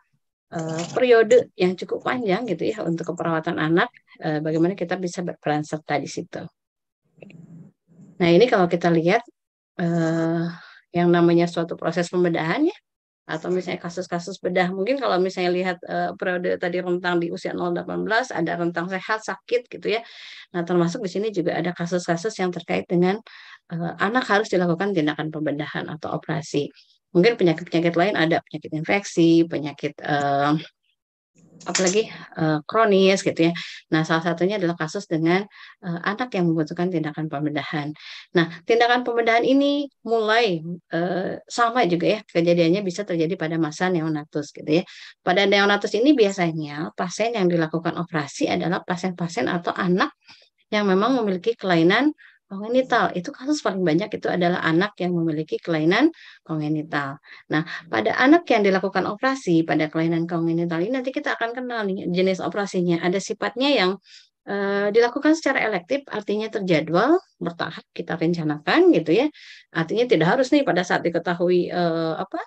eh, periode yang cukup panjang gitu ya untuk keperawatan anak. eh, bagaimana kita bisa berperan serta di situ. Nah ini kalau kita lihat eh, yang namanya suatu proses pembedahan ya, atau misalnya kasus-kasus bedah mungkin kalau misalnya lihat eh, periode tadi rentang di usia 0-18 ada rentang sehat sakit gitu ya nah termasuk di sini juga ada kasus-kasus yang terkait dengan eh, anak harus dilakukan tindakan pembedahan atau operasi mungkin penyakit-penyakit lain ada penyakit infeksi penyakit eh, apalagi eh, kronis gitu ya. Nah, salah satunya adalah kasus dengan eh, anak yang membutuhkan tindakan pembedahan. Nah, tindakan pembedahan ini mulai eh, sama juga ya kejadiannya bisa terjadi pada masa neonatus gitu ya. Pada neonatus ini biasanya pasien yang dilakukan operasi adalah pasien-pasien atau anak yang memang memiliki kelainan kongenital. Itu kasus paling banyak itu adalah anak yang memiliki kelainan kongenital. Nah, pada anak yang dilakukan operasi pada kelainan kongenital ini nanti kita akan kenal nih jenis operasinya. Ada sifatnya yang eh, dilakukan secara elektif, artinya terjadwal, bertahap kita rencanakan gitu ya. Artinya tidak harus nih pada saat diketahui eh, apa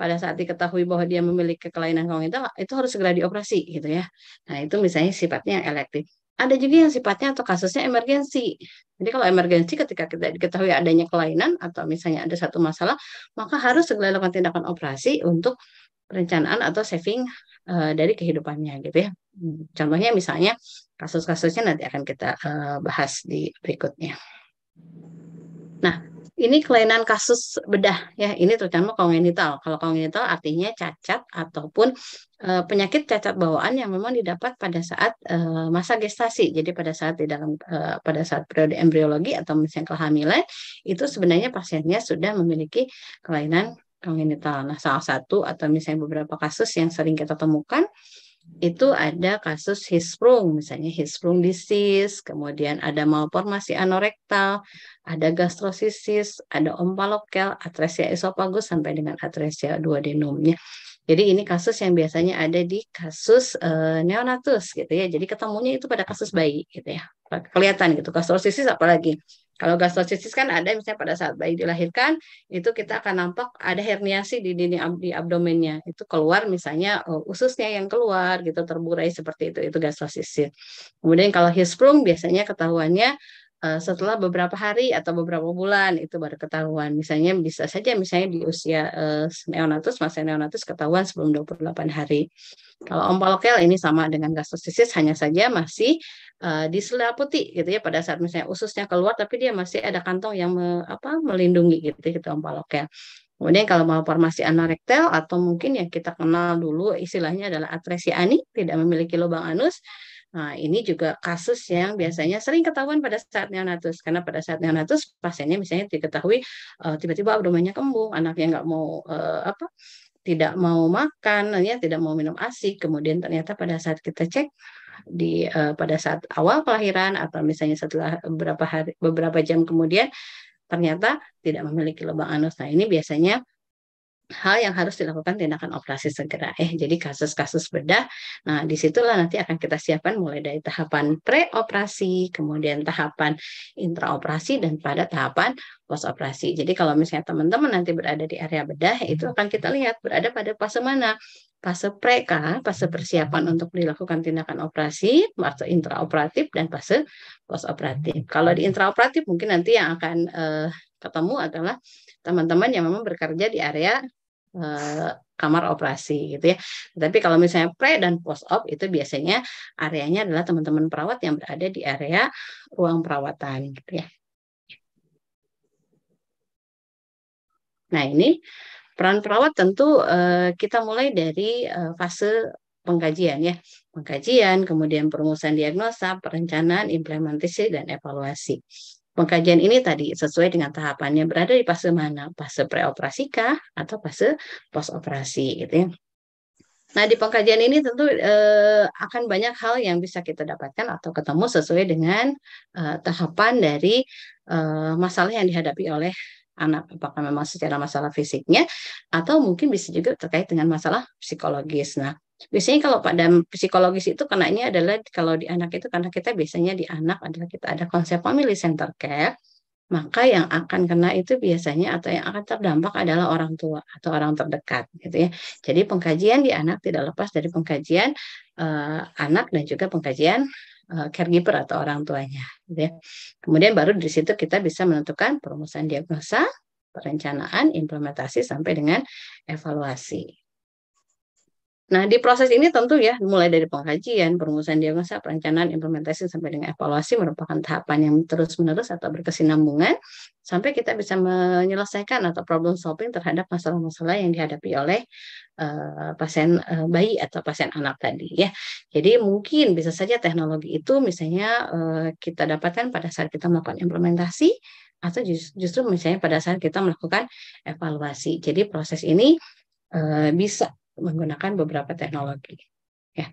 pada saat diketahui bahwa dia memiliki kelainan kongenital itu harus segera dioperasi gitu ya. Nah, itu misalnya sifatnya elektif. Ada juga yang sifatnya atau kasusnya emergensi. Jadi kalau emergensi ketika kita diketahui adanya kelainan atau misalnya ada satu masalah, maka harus segera lakukan tindakan operasi untuk perencanaan atau saving eh, dari kehidupannya gitu ya. Hmm, Contohnya misalnya kasus-kasusnya nanti akan kita eh, bahas di berikutnya. Nah, ini kelainan kasus bedah ya. Ini terutama kongenital. Kalau kongenital artinya cacat ataupun eh, penyakit cacat bawaan yang memang didapat pada saat eh, masa gestasi. Jadi pada saat di dalam eh, pada saat periode embriologi atau misalnya kehamilan itu sebenarnya pasiennya sudah memiliki kelainan kongenital. Nah, salah satu atau misalnya beberapa kasus yang sering kita temukan itu ada kasus Hirschsprung, misalnya Hirschsprung disease, kemudian ada malformasi anorektal, ada gastrosisis, ada ompalokel, atresia esofagus sampai dengan atresia duodenumnya. Jadi ini kasus yang biasanya ada di kasus eh, neonatus gitu ya. Jadi ketemunya itu pada kasus bayi gitu ya. Kelihatan gitu. Gastrosisis apalagi Kalau gastrosisis kan ada misalnya pada saat bayi dilahirkan itu kita akan nampak ada herniasi di dinding di abdomennya. Itu keluar misalnya uh, ususnya yang keluar gitu terburai seperti itu itu gastrosisis. Kemudian kalau hisprung biasanya ketahuannya uh, setelah beberapa hari atau beberapa bulan itu baru ketahuan. Misalnya bisa saja misalnya di usia uh, neonatus masa neonatus ketahuan sebelum 28 hari. Kalau ompalokel ini sama dengan gastrosisis hanya saja masih uh, diselimuti gitu ya pada saat misalnya ususnya keluar tapi dia masih ada kantong yang me, apa melindungi gitu gitu ompalokel. Kemudian kalau malformasi anorektal atau mungkin yang kita kenal dulu istilahnya adalah atresia ani tidak memiliki lubang anus. Nah, ini juga kasus yang biasanya sering ketahuan pada saat neonatus karena pada saat neonatus pasiennya misalnya diketahui uh, tiba-tiba abdomennya kembung, anaknya nggak mau uh, apa tidak mau makan, ya tidak mau minum ASI, kemudian ternyata pada saat kita cek di uh, pada saat awal kelahiran atau misalnya setelah beberapa hari beberapa jam kemudian ternyata tidak memiliki lubang anus. Nah, ini biasanya hal yang harus dilakukan tindakan operasi segera. Eh, jadi kasus-kasus bedah. Nah, di situlah nanti akan kita siapkan mulai dari tahapan pre-operasi, kemudian tahapan intraoperasi, dan pada tahapan post-operasi. Jadi kalau misalnya teman-teman nanti berada di area bedah, itu akan kita lihat berada pada fase mana. Fase pre kah, fase persiapan untuk dilakukan tindakan operasi, fase intraoperatif, dan fase post-operatif. Kalau di intraoperatif mungkin nanti yang akan eh, ketemu adalah teman-teman yang memang bekerja di area eh, kamar operasi gitu ya. Tapi kalau misalnya pre dan post op itu biasanya areanya adalah teman-teman perawat yang berada di area ruang perawatan gitu ya. Nah, ini peran perawat tentu eh, kita mulai dari eh, fase pengkajian ya. Pengkajian, kemudian perumusan diagnosa, perencanaan, implementasi dan evaluasi. Pengkajian ini tadi sesuai dengan tahapannya berada di fase mana? Fase preoperasi kah atau fase post operasi gitu ya. Nah, di pengkajian ini tentu eh, akan banyak hal yang bisa kita dapatkan atau ketemu sesuai dengan eh, tahapan dari eh, masalah yang dihadapi oleh anak, apakah memang secara masalah fisiknya atau mungkin bisa juga terkait dengan masalah psikologis. Nah, biasanya kalau pada psikologis itu kenanya adalah kalau di anak itu karena kita biasanya di anak adalah kita ada konsep family center care maka yang akan kena itu biasanya atau yang akan terdampak adalah orang tua atau orang terdekat gitu ya. Jadi pengkajian di anak tidak lepas dari pengkajian uh, anak dan juga pengkajian caregiver atau orang tuanya gitu ya. Kemudian baru di situ kita bisa menentukan perumusan diagnosa, perencanaan, implementasi sampai dengan evaluasi. Nah, di proses ini tentu ya, mulai dari pengkajian, perumusan diagnosa, perencanaan, implementasi, sampai dengan evaluasi merupakan tahapan yang terus-menerus atau berkesinambungan, sampai kita bisa menyelesaikan atau problem solving terhadap masalah-masalah yang dihadapi oleh uh, pasien uh, bayi atau pasien anak tadi ya. Jadi mungkin bisa saja teknologi itu misalnya uh, kita dapatkan pada saat kita melakukan implementasi, atau justru misalnya pada saat kita melakukan evaluasi. Jadi proses ini uh, bisa menggunakan beberapa teknologi. Ya.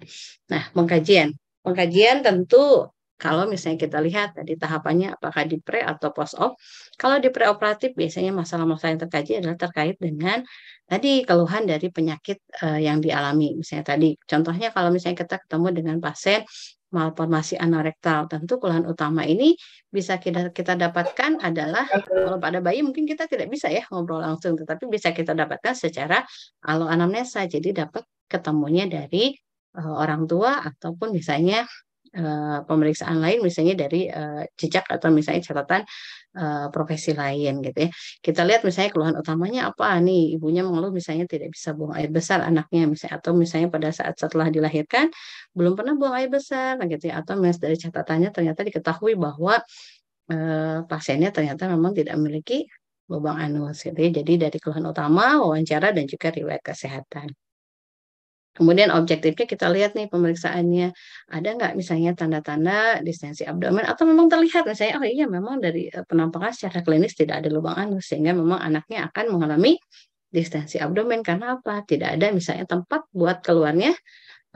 Nah, pengkajian. Pengkajian tentu kalau misalnya kita lihat tadi tahapannya apakah di pre atau post op. Kalau di preoperatif biasanya masalah-masalah yang terkaji adalah terkait dengan tadi keluhan dari penyakit uh, yang dialami. Misalnya tadi contohnya kalau misalnya kita ketemu dengan pasien malformasi anorektal. Tentu keluhan utama ini bisa kita kita dapatkan adalah kalau pada bayi mungkin kita tidak bisa ya ngobrol langsung, tetapi bisa kita dapatkan secara alo anamnesa. Jadi dapat ketemunya dari uh, orang tua ataupun misalnya uh, pemeriksaan lain misalnya dari uh, jejak atau misalnya catatan uh, profesi lain gitu ya. Kita lihat misalnya keluhan utamanya apa nih ibunya mengeluh misalnya tidak bisa buang air besar anaknya misalnya atau misalnya pada saat setelah dilahirkan belum pernah buang air besar gitu ya atau misalnya dari catatannya ternyata diketahui bahwa uh, pasiennya ternyata memang tidak memiliki lubang anus gitu ya. Jadi dari keluhan utama wawancara dan juga riwayat kesehatan. Kemudian objektifnya kita lihat nih pemeriksaannya. Ada nggak misalnya tanda-tanda distensi abdomen? Atau memang terlihat misalnya oh iya memang dari penampakan secara klinis tidak ada lubang anus sehingga memang anaknya akan mengalami distensi abdomen. Karena apa? Tidak ada misalnya tempat buat keluarnya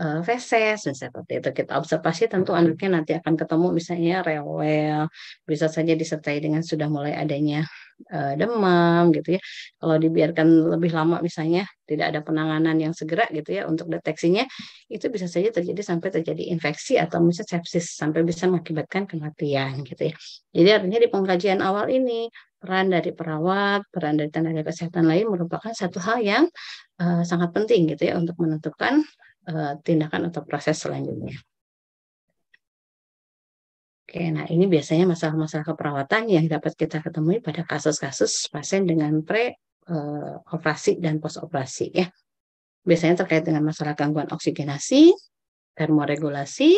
uh, feses dan seperti itu. Kita observasi tentu anaknya nanti akan ketemu misalnya rewel bisa saja disertai dengan sudah mulai adanya eh, demam gitu ya. Kalau dibiarkan lebih lama misalnya tidak ada penanganan yang segera gitu ya untuk deteksinya itu bisa saja terjadi sampai terjadi infeksi atau misalnya sepsis sampai bisa mengakibatkan kematian gitu ya. Jadi artinya di pengkajian awal ini peran dari perawat, peran dari tenaga kesehatan lain merupakan satu hal yang eh, sangat penting gitu ya untuk menentukan eh, tindakan atau proses selanjutnya. Oke, nah ini biasanya masalah-masalah keperawatan yang dapat kita ketemui pada kasus-kasus pasien dengan pre eh, operasi dan post operasi ya. Biasanya terkait dengan masalah gangguan oksigenasi, termoregulasi,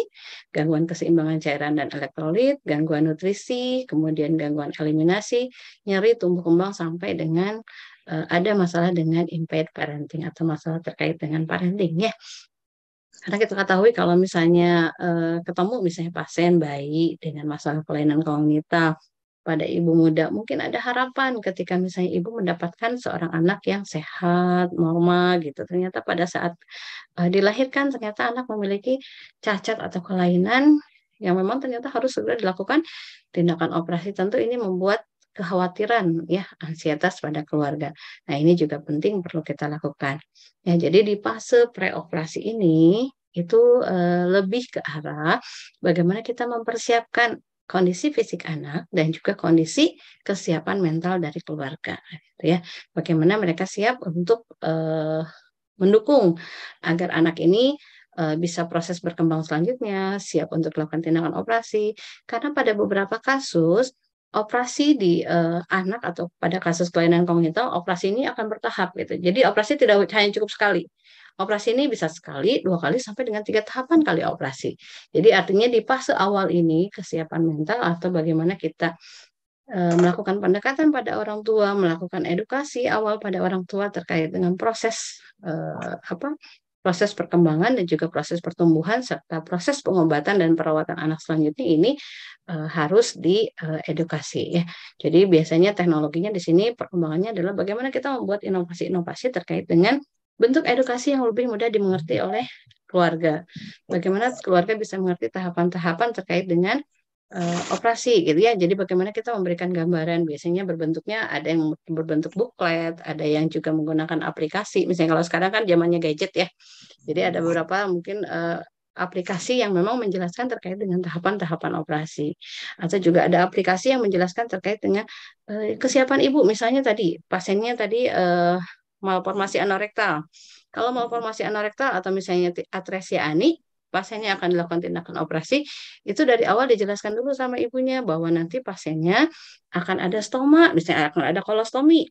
gangguan keseimbangan cairan dan elektrolit, gangguan nutrisi, kemudian gangguan eliminasi, nyeri tumbuh kembang sampai dengan eh, ada masalah dengan impaired parenting atau masalah terkait dengan parenting ya. Karena kita ketahui kalau misalnya eh, ketemu misalnya pasien bayi dengan masalah kelainan kognitif pada ibu muda, mungkin ada harapan ketika misalnya ibu mendapatkan seorang anak yang sehat, normal gitu. Ternyata pada saat eh, dilahirkan ternyata anak memiliki cacat atau kelainan yang memang ternyata harus segera dilakukan tindakan operasi. Tentu ini membuat kekhawatiran ya ansietas pada keluarga. Nah, ini juga penting perlu kita lakukan. Ya, jadi di fase preoperasi ini itu eh, lebih ke arah bagaimana kita mempersiapkan kondisi fisik anak dan juga kondisi kesiapan mental dari keluarga gitu ya. Bagaimana mereka siap untuk eh, mendukung agar anak ini eh, bisa proses berkembang selanjutnya, siap untuk melakukan tindakan operasi. Karena pada beberapa kasus operasi di uh, anak atau pada kasus kelainan kognitif operasi ini akan bertahap gitu. Jadi operasi tidak hanya cukup sekali. Operasi ini bisa sekali, dua kali sampai dengan tiga tahapan kali operasi. Jadi artinya di fase awal ini kesiapan mental atau bagaimana kita uh, melakukan pendekatan pada orang tua, melakukan edukasi awal pada orang tua terkait dengan proses uh, apa proses perkembangan dan juga proses pertumbuhan serta proses pengobatan dan perawatan anak selanjutnya ini uh, harus diedukasi uh, ya. Jadi biasanya teknologinya di sini perkembangannya adalah bagaimana kita membuat inovasi-inovasi terkait dengan bentuk edukasi yang lebih mudah dimengerti oleh keluarga. Bagaimana keluarga bisa mengerti tahapan-tahapan terkait dengan uh, operasi gitu ya. Jadi bagaimana kita memberikan gambaran biasanya berbentuknya ada yang berbentuk booklet, ada yang juga menggunakan aplikasi. Misalnya kalau sekarang kan zamannya gadget ya. Jadi ada beberapa mungkin uh, aplikasi yang memang menjelaskan terkait dengan tahapan-tahapan operasi. Atau juga ada aplikasi yang menjelaskan terkait dengan uh, kesiapan ibu. Misalnya tadi pasiennya tadi uh, malformasi anorektal. Kalau malformasi anorektal atau misalnya atresia ani, pasiennya akan dilakukan tindakan operasi, itu dari awal dijelaskan dulu sama ibunya bahwa nanti pasiennya akan ada stoma, misalnya akan ada kolostomi.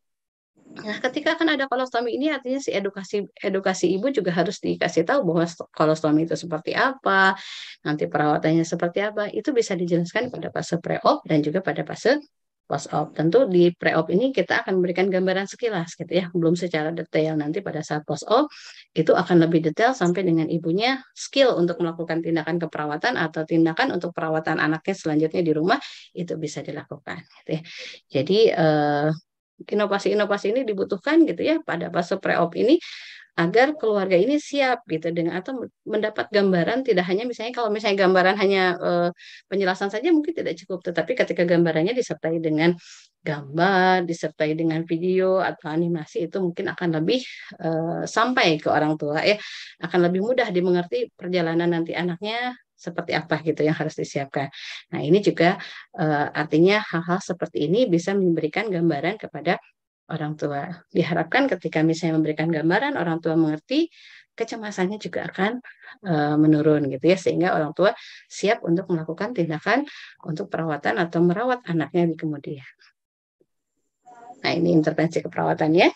Nah, ketika akan ada kolostomi ini artinya si edukasi edukasi ibu juga harus dikasih tahu bahwa kolostomi itu seperti apa, nanti perawatannya seperti apa, itu bisa dijelaskan pada fase pre-op dan juga pada fase post-op. Tentu di pre-op ini kita akan memberikan gambaran sekilas gitu ya, belum secara detail. Nanti pada saat post-op itu akan lebih detail sampai dengan ibunya skill untuk melakukan tindakan keperawatan atau tindakan untuk perawatan anaknya selanjutnya di rumah itu bisa dilakukan gitu ya. Jadi eh, inovasi-inovasi ini dibutuhkan gitu ya pada fase pre-op ini agar keluarga ini siap gitu dengan atau mendapat gambaran tidak hanya misalnya kalau misalnya gambaran hanya e, penjelasan saja mungkin tidak cukup tetapi ketika gambarannya disertai dengan gambar disertai dengan video atau animasi itu mungkin akan lebih e, sampai ke orang tua ya akan lebih mudah dimengerti perjalanan nanti anaknya seperti apa gitu yang harus disiapkan. Nah ini juga e, artinya hal-hal seperti ini bisa memberikan gambaran kepada orang tua. Diharapkan ketika misalnya memberikan gambaran, orang tua mengerti, kecemasannya juga akan uh, menurun gitu ya sehingga orang tua siap untuk melakukan tindakan untuk perawatan atau merawat anaknya di kemudian. Nah, ini intervensi keperawatan ya.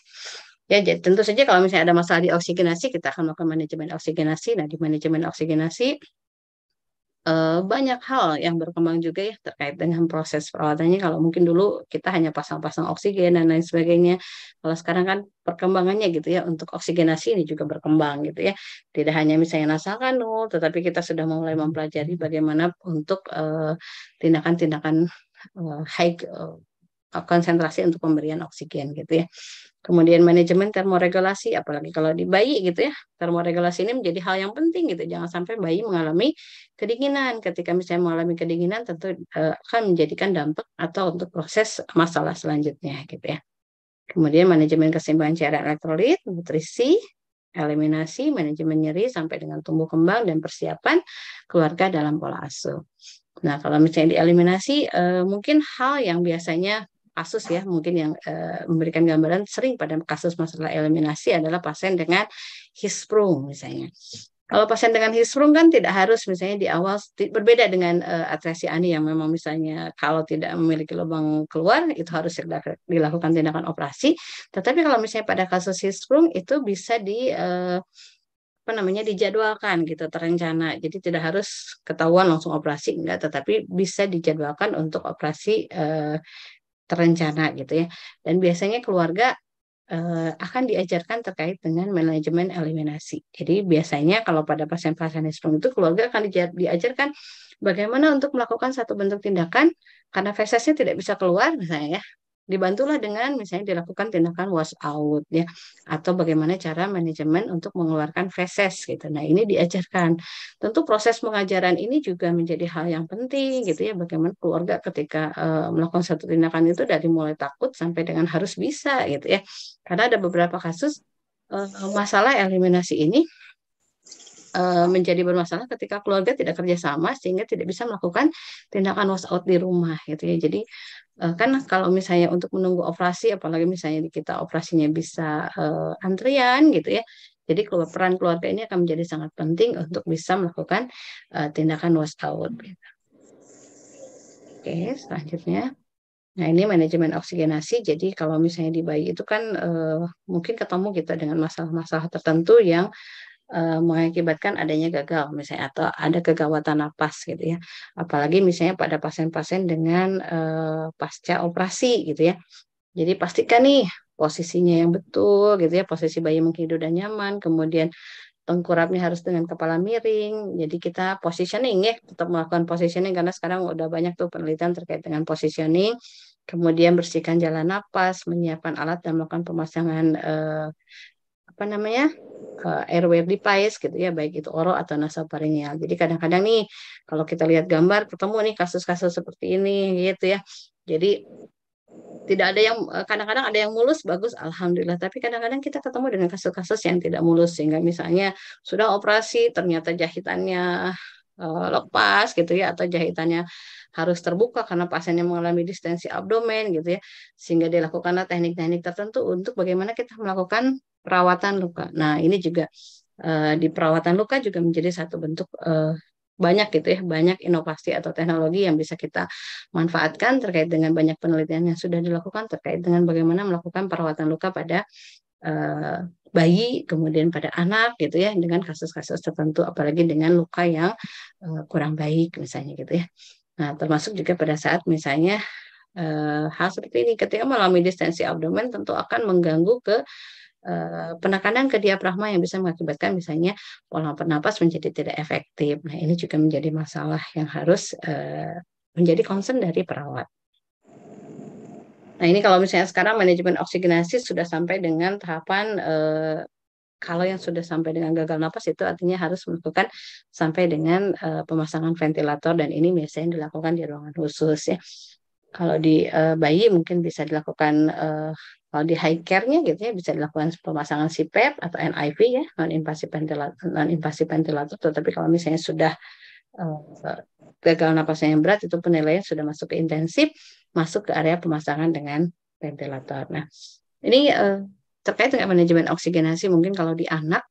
Ya, jadi tentu saja kalau misalnya ada masalah di oksigenasi, kita akan melakukan manajemen oksigenasi. Nah, di manajemen oksigenasi uh, banyak hal yang berkembang juga ya terkait dengan proses perawatannya. Kalau mungkin dulu kita hanya pasang-pasang oksigen dan lain sebagainya. Kalau sekarang kan perkembangannya gitu ya untuk oksigenasi ini juga berkembang gitu ya. Tidak hanya misalnya nasal kanul, tetapi kita sudah mulai mempelajari bagaimana untuk tindakan-tindakan uh, high uh, konsentrasi untuk pemberian oksigen gitu ya. Kemudian manajemen termoregulasi, apalagi kalau di bayi gitu ya, termoregulasi ini menjadi hal yang penting gitu. Jangan sampai bayi mengalami kedinginan. Ketika misalnya mengalami kedinginan, tentu uh, akan menjadikan dampak atau untuk proses masalah selanjutnya gitu ya. Kemudian manajemen keseimbangan cairan elektrolit, nutrisi, eliminasi, manajemen nyeri sampai dengan tumbuh kembang dan persiapan keluarga dalam pola asuh. Nah, kalau misalnya dieliminasi, uh, mungkin hal yang biasanya kasus ya mungkin yang uh, memberikan gambaran sering pada kasus masalah eliminasi adalah pasien dengan hisprung misalnya. Kalau pasien dengan hisprung kan tidak harus misalnya di awal berbeda dengan uh, atresi ani yang memang misalnya kalau tidak memiliki lubang keluar itu harus dilakukan tindakan operasi. Tetapi kalau misalnya pada kasus hisprung itu bisa di uh, apa namanya dijadwalkan gitu terencana. Jadi tidak harus ketahuan langsung operasi enggak, tetapi bisa dijadwalkan untuk operasi uh, terencana gitu ya. Dan biasanya keluarga eh, akan diajarkan terkait dengan manajemen eliminasi. Jadi biasanya kalau pada pasien-pasien hisprung itu keluarga akan diajarkan bagaimana untuk melakukan satu bentuk tindakan karena fesesnya tidak bisa keluar misalnya ya dibantulah dengan misalnya dilakukan tindakan wash out ya atau bagaimana cara manajemen untuk mengeluarkan feses gitu. Nah, ini diajarkan. Tentu proses pengajaran ini juga menjadi hal yang penting gitu ya bagaimana keluarga ketika uh, melakukan satu tindakan itu dari mulai takut sampai dengan harus bisa gitu ya. Karena ada beberapa kasus uh, masalah eliminasi ini eh, menjadi bermasalah ketika keluarga tidak kerjasama sehingga tidak bisa melakukan tindakan wash out di rumah gitu ya. Jadi kan kalau misalnya untuk menunggu operasi apalagi misalnya kita operasinya bisa uh, antrian gitu ya jadi peran keluarga ini akan menjadi sangat penting untuk bisa melakukan uh, tindakan wash gitu. oke selanjutnya Nah, ini manajemen oksigenasi. Jadi kalau misalnya di bayi itu kan uh, mungkin ketemu kita dengan masalah-masalah tertentu yang uh, mengakibatkan adanya gagal misalnya atau ada kegawatan napas gitu ya. Apalagi misalnya pada pasien-pasien dengan uh, pasca operasi gitu ya. Jadi pastikan nih posisinya yang betul gitu ya, posisi bayi menghidup dan nyaman, kemudian tengkurapnya harus dengan kepala miring. Jadi kita positioning ya, tetap melakukan positioning karena sekarang udah banyak tuh penelitian terkait dengan positioning. Kemudian bersihkan jalan napas, menyiapkan alat dan melakukan pemasangan eh, apa namanya uh, airway device gitu ya baik itu oro atau nasofaringial. Jadi kadang-kadang nih kalau kita lihat gambar ketemu nih kasus-kasus seperti ini gitu ya. Jadi tidak ada yang eh, kadang-kadang ada yang mulus bagus alhamdulillah tapi kadang-kadang kita ketemu dengan kasus-kasus yang tidak mulus sehingga misalnya sudah operasi ternyata jahitannya uh, lepas gitu ya atau jahitannya harus terbuka karena pasiennya mengalami distensi abdomen gitu ya sehingga dilakukanlah teknik-teknik tertentu untuk bagaimana kita melakukan perawatan luka. Nah, ini juga uh, di perawatan luka juga menjadi satu bentuk uh, banyak gitu ya, banyak inovasi atau teknologi yang bisa kita manfaatkan terkait dengan banyak penelitian yang sudah dilakukan terkait dengan bagaimana melakukan perawatan luka pada uh, bayi, kemudian pada anak gitu ya, dengan kasus-kasus tertentu, apalagi dengan luka yang uh, kurang baik misalnya gitu ya. Nah, termasuk juga pada saat misalnya hal seperti ini, ketika mengalami distensi abdomen tentu akan mengganggu ke penekanan ke diafragma yang bisa mengakibatkan misalnya pola pernapas menjadi tidak efektif. Nah, ini juga menjadi masalah yang harus uh, menjadi concern dari perawat. Nah, ini kalau misalnya sekarang manajemen oksigenasi sudah sampai dengan tahapan uh, kalau yang sudah sampai dengan gagal napas itu artinya harus melakukan sampai dengan pemasangan ventilator dan ini biasanya dilakukan di ruangan khusus ya. Kalau di uh, bayi mungkin bisa dilakukan uh, kalau di high care-nya gitu ya bisa dilakukan pemasangan CPAP atau NIV ya, non invasive ventilator, non invasive ventilator. Tetapi kalau misalnya sudah uh, gagal napasnya yang berat itu penilaian sudah masuk ke intensif, masuk ke area pemasangan dengan ventilator. Nah, ini uh, terkait dengan manajemen oksigenasi mungkin kalau di anak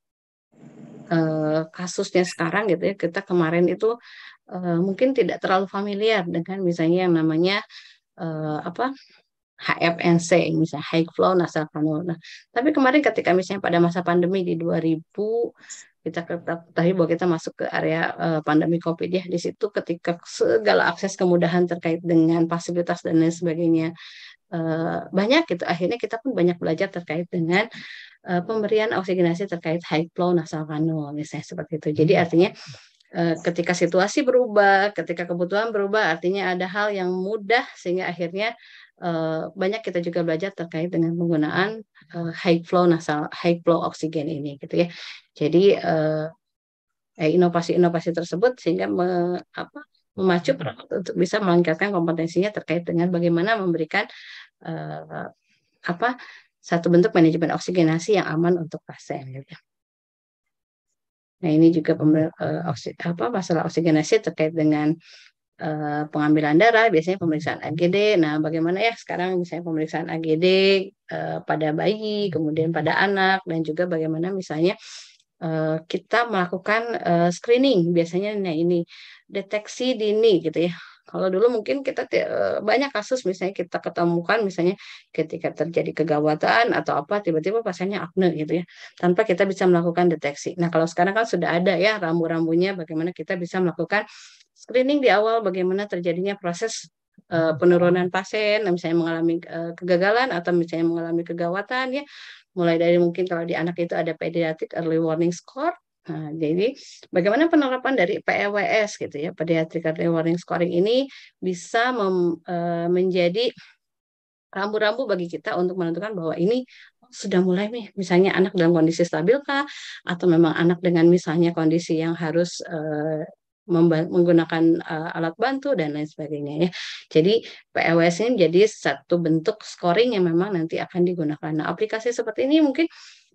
uh, kasusnya sekarang gitu ya kita kemarin itu uh, mungkin tidak terlalu familiar dengan misalnya yang namanya uh, apa HFNC misalnya high flow nasal cannula. Nah, tapi kemarin ketika misalnya pada masa pandemi di 2000 kita ketahui bahwa kita masuk ke area uh, pandemi Covid ya di situ ketika segala akses kemudahan terkait dengan fasilitas dan lain sebagainya uh, banyak gitu akhirnya kita pun banyak belajar terkait dengan uh, pemberian oksigenasi terkait high flow nasal cannula misalnya seperti itu. Jadi artinya ketika situasi berubah, ketika kebutuhan berubah, artinya ada hal yang mudah sehingga akhirnya eh, banyak kita juga belajar terkait dengan penggunaan eh, high flow nasal high flow oksigen ini gitu ya. Jadi eh, inovasi-inovasi tersebut sehingga me- apa, memacu perawat untuk bisa meningkatkan kompetensinya terkait dengan bagaimana memberikan eh, apa satu bentuk manajemen oksigenasi yang aman untuk pasien gitu. ya. Nah, ini juga pembe- eh, oksi- apa masalah oksigenasi terkait dengan eh, pengambilan darah, biasanya pemeriksaan AGD. Nah, bagaimana ya sekarang misalnya pemeriksaan AGD eh, pada bayi, kemudian pada anak, dan juga bagaimana misalnya eh, kita melakukan eh, screening, biasanya nah ini deteksi dini gitu ya. Kalau dulu mungkin kita banyak kasus misalnya kita ketemukan misalnya ketika terjadi kegawatan atau apa tiba-tiba pasiennya apne gitu ya tanpa kita bisa melakukan deteksi. Nah, kalau sekarang kan sudah ada ya rambu-rambunya bagaimana kita bisa melakukan screening di awal bagaimana terjadinya proses eh, penurunan pasien misalnya mengalami eh, kegagalan atau misalnya mengalami kegawatan ya. Mulai dari mungkin kalau di anak itu ada pediatric early warning score. Nah, jadi bagaimana penerapan dari PEWS gitu ya, pediatric early warning scoring ini bisa mem- eh, menjadi rambu-rambu bagi kita untuk menentukan bahwa ini sudah mulai nih, misalnya anak dalam kondisi stabil kah, atau memang anak dengan misalnya kondisi yang harus memba- menggunakan eh, alat bantu dan lain sebagainya ya. Jadi PEWS ini menjadi satu bentuk scoring yang memang nanti akan digunakan. Nah, aplikasi seperti ini mungkin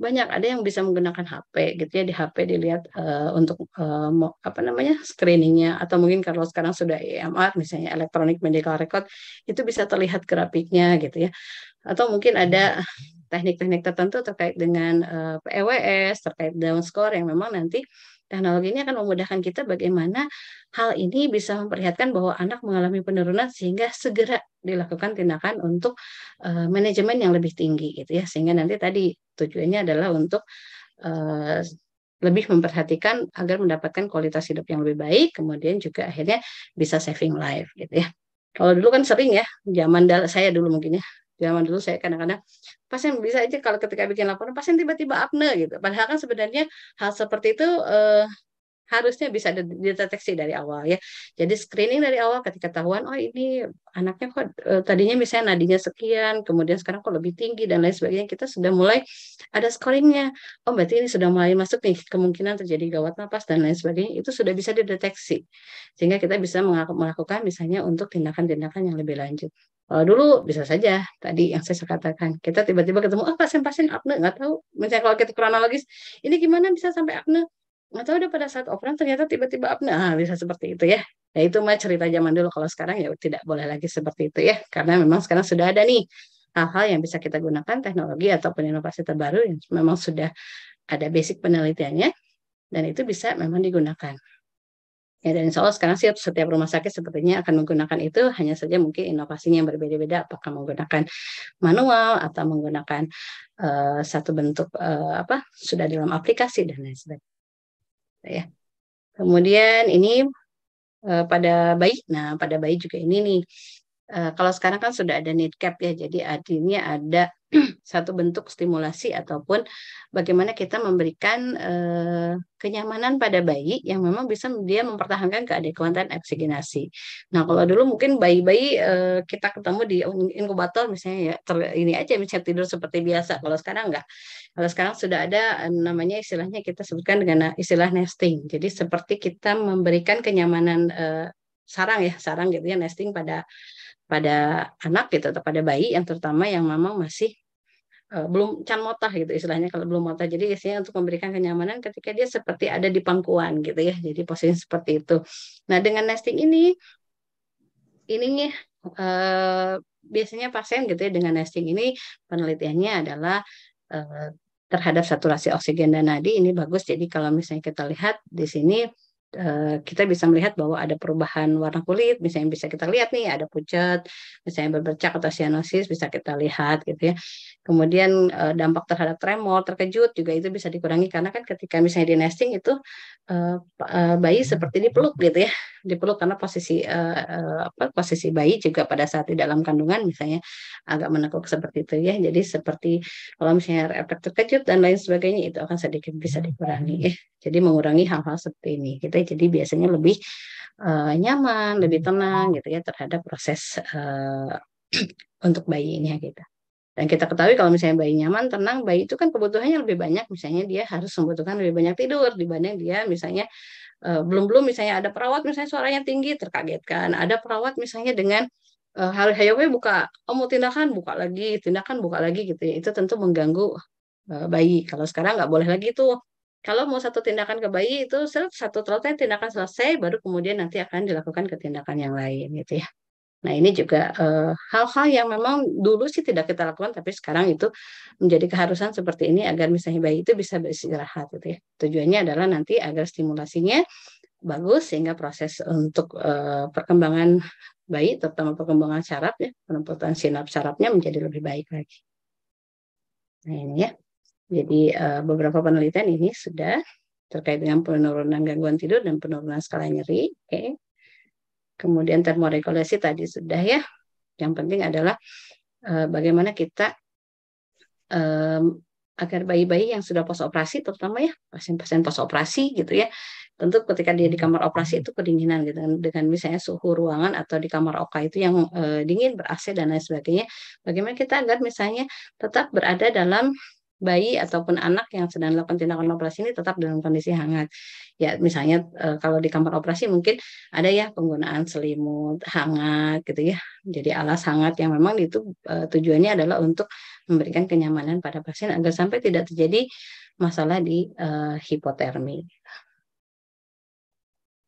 banyak ada yang bisa menggunakan HP gitu ya di HP dilihat eh, untuk mo- apa namanya screeningnya atau mungkin kalau sekarang sudah EMR misalnya electronic medical record itu bisa terlihat grafiknya gitu ya atau mungkin ada teknik-teknik tertentu terkait dengan eh, PEWS terkait score yang memang nanti teknologi ini akan memudahkan kita bagaimana hal ini bisa memperlihatkan bahwa anak mengalami penurunan sehingga segera dilakukan tindakan untuk eh, manajemen yang lebih tinggi gitu ya. Sehingga nanti tadi tujuannya adalah untuk eh, lebih memperhatikan agar mendapatkan kualitas hidup yang lebih baik kemudian juga akhirnya bisa saving life gitu ya. Kalau dulu kan sering ya zaman saya dulu mungkin ya zaman dulu saya kadang-kadang pasien bisa aja kalau ketika bikin laporan pasien tiba-tiba apne gitu padahal kan sebenarnya hal seperti itu eh, harusnya bisa di- dideteksi dari awal ya. Jadi screening dari awal ketika ketahuan oh ini anaknya kok eh, tadinya misalnya nadinya sekian, kemudian sekarang kok lebih tinggi dan lain sebagainya, kita sudah mulai ada scoringnya. Oh berarti ini sudah mulai masuk nih kemungkinan terjadi gawat napas dan lain sebagainya itu sudah bisa dideteksi sehingga kita bisa melakukan misalnya untuk tindakan-tindakan yang lebih lanjut. Kalau dulu bisa saja tadi yang saya katakan. Kita tiba-tiba ketemu oh pasien-pasien apne nggak tahu. Misalnya kalau kita kronologis ini gimana bisa sampai apne nggak tahu udah pada saat operan ternyata tiba-tiba apne ah bisa seperti itu ya. Nah itu mah cerita zaman dulu. Kalau sekarang ya tidak boleh lagi seperti itu ya. Karena memang sekarang sudah ada nih hal-hal yang bisa kita gunakan teknologi ataupun inovasi terbaru yang memang sudah ada basic penelitiannya dan itu bisa memang digunakan ya dan insya Allah sekarang sih setiap rumah sakit sepertinya akan menggunakan itu hanya saja mungkin inovasinya yang berbeda-beda apakah menggunakan manual atau menggunakan eh, satu bentuk eh, apa sudah dalam aplikasi dan lain sebagainya ya. Kemudian ini eh, pada bayi, nah pada bayi juga ini nih. eh, kalau sekarang kan sudah ada need cap ya, jadi artinya ada satu bentuk stimulasi ataupun bagaimana kita memberikan eh, kenyamanan pada bayi yang memang bisa dia mempertahankan keadekuatan oksigenasi. Nah kalau dulu mungkin bayi-bayi eh, kita ketemu di inkubator misalnya ya ter- ini aja misalnya tidur seperti biasa. Kalau sekarang enggak. Kalau sekarang sudah ada eh, namanya istilahnya kita sebutkan dengan istilah nesting. Jadi seperti kita memberikan kenyamanan eh, sarang ya, sarang gitu ya nesting pada pada anak gitu atau pada bayi yang terutama yang memang masih eh, belum can motah gitu istilahnya kalau belum motah. Jadi isinya untuk memberikan kenyamanan ketika dia seperti ada di pangkuan gitu ya. Jadi posisi seperti itu. Nah, dengan nesting ini ininya eh, biasanya pasien gitu ya dengan nesting ini penelitiannya adalah eh, terhadap saturasi oksigen dan nadi ini bagus. Jadi kalau misalnya kita lihat di sini kita bisa melihat bahwa ada perubahan warna kulit, misalnya bisa kita lihat nih ada pucat, misalnya berbercak atau cyanosis bisa kita lihat gitu ya. Kemudian eh, dampak terhadap tremor, terkejut juga itu bisa dikurangi karena kan ketika misalnya di nesting itu eh, bayi seperti dipeluk gitu ya, dipeluk karena posisi eh, apa posisi bayi juga pada saat di dalam kandungan misalnya agak menekuk seperti itu ya. Jadi seperti kalau misalnya efek terkejut dan lain sebagainya itu akan sedikit bisa dikurangi ya. Jadi mengurangi hal-hal seperti ini. Kita jadi biasanya lebih eh, nyaman, lebih tenang gitu ya terhadap proses eh, untuk bayi ini ya kita. Dan kita ketahui kalau misalnya bayi nyaman, tenang, bayi itu kan kebutuhannya lebih banyak. Misalnya dia harus membutuhkan lebih banyak tidur dibanding dia misalnya eh, belum-belum misalnya ada perawat misalnya suaranya tinggi terkagetkan. Ada perawat misalnya dengan uh, hal hayawnya buka, oh mau tindakan buka lagi, tindakan buka lagi gitu ya. Itu tentu mengganggu eh, bayi. Kalau sekarang nggak boleh lagi tuh. Kalau mau satu tindakan ke bayi itu satu selesai tindakan selesai, baru kemudian nanti akan dilakukan ke tindakan yang lain gitu ya. Nah, ini juga eh, hal-hal yang memang dulu sih tidak kita lakukan, tapi sekarang itu menjadi keharusan seperti ini agar misalnya bayi itu bisa beristirahat gitu ya. Tujuannya adalah nanti agar stimulasinya bagus sehingga proses untuk eh, perkembangan bayi, terutama perkembangan saraf ya, penumpukan sinap sarafnya menjadi lebih baik lagi. Nah, ini ya. Jadi eh, beberapa penelitian ini sudah terkait dengan penurunan gangguan tidur dan penurunan skala nyeri. Oke. Kemudian termoregulasi tadi sudah ya. Yang penting adalah uh, bagaimana kita um, agar bayi-bayi yang sudah pos operasi terutama ya pasien-pasien pos operasi gitu ya tentu ketika dia di kamar operasi itu kedinginan gitu dengan, dengan misalnya suhu ruangan atau di kamar oka itu yang uh, dingin ber AC dan lain sebagainya bagaimana kita agar misalnya tetap berada dalam bayi ataupun anak yang sedang melakukan tindakan operasi ini tetap dalam kondisi hangat. Ya, misalnya e, kalau di kamar operasi mungkin ada ya penggunaan selimut hangat gitu ya. Jadi alas hangat yang memang itu e, tujuannya adalah untuk memberikan kenyamanan pada pasien agar sampai tidak terjadi masalah di e, hipotermi.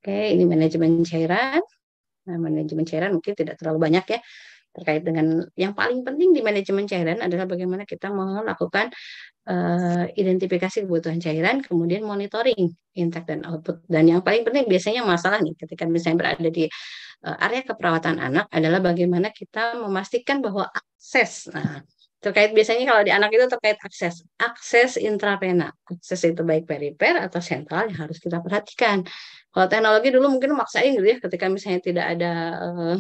Oke, ini manajemen cairan. Nah, manajemen cairan mungkin tidak terlalu banyak ya terkait dengan yang paling penting di manajemen cairan adalah bagaimana kita melakukan uh, identifikasi kebutuhan cairan, kemudian monitoring intake dan output. Dan yang paling penting biasanya masalah nih ketika misalnya berada di uh, area keperawatan anak adalah bagaimana kita memastikan bahwa akses. Nah, terkait biasanya kalau di anak itu terkait akses, akses intravena, akses itu baik periper atau sentral yang harus kita perhatikan. Kalau teknologi dulu mungkin maksain gitu ya, ketika misalnya tidak ada uh,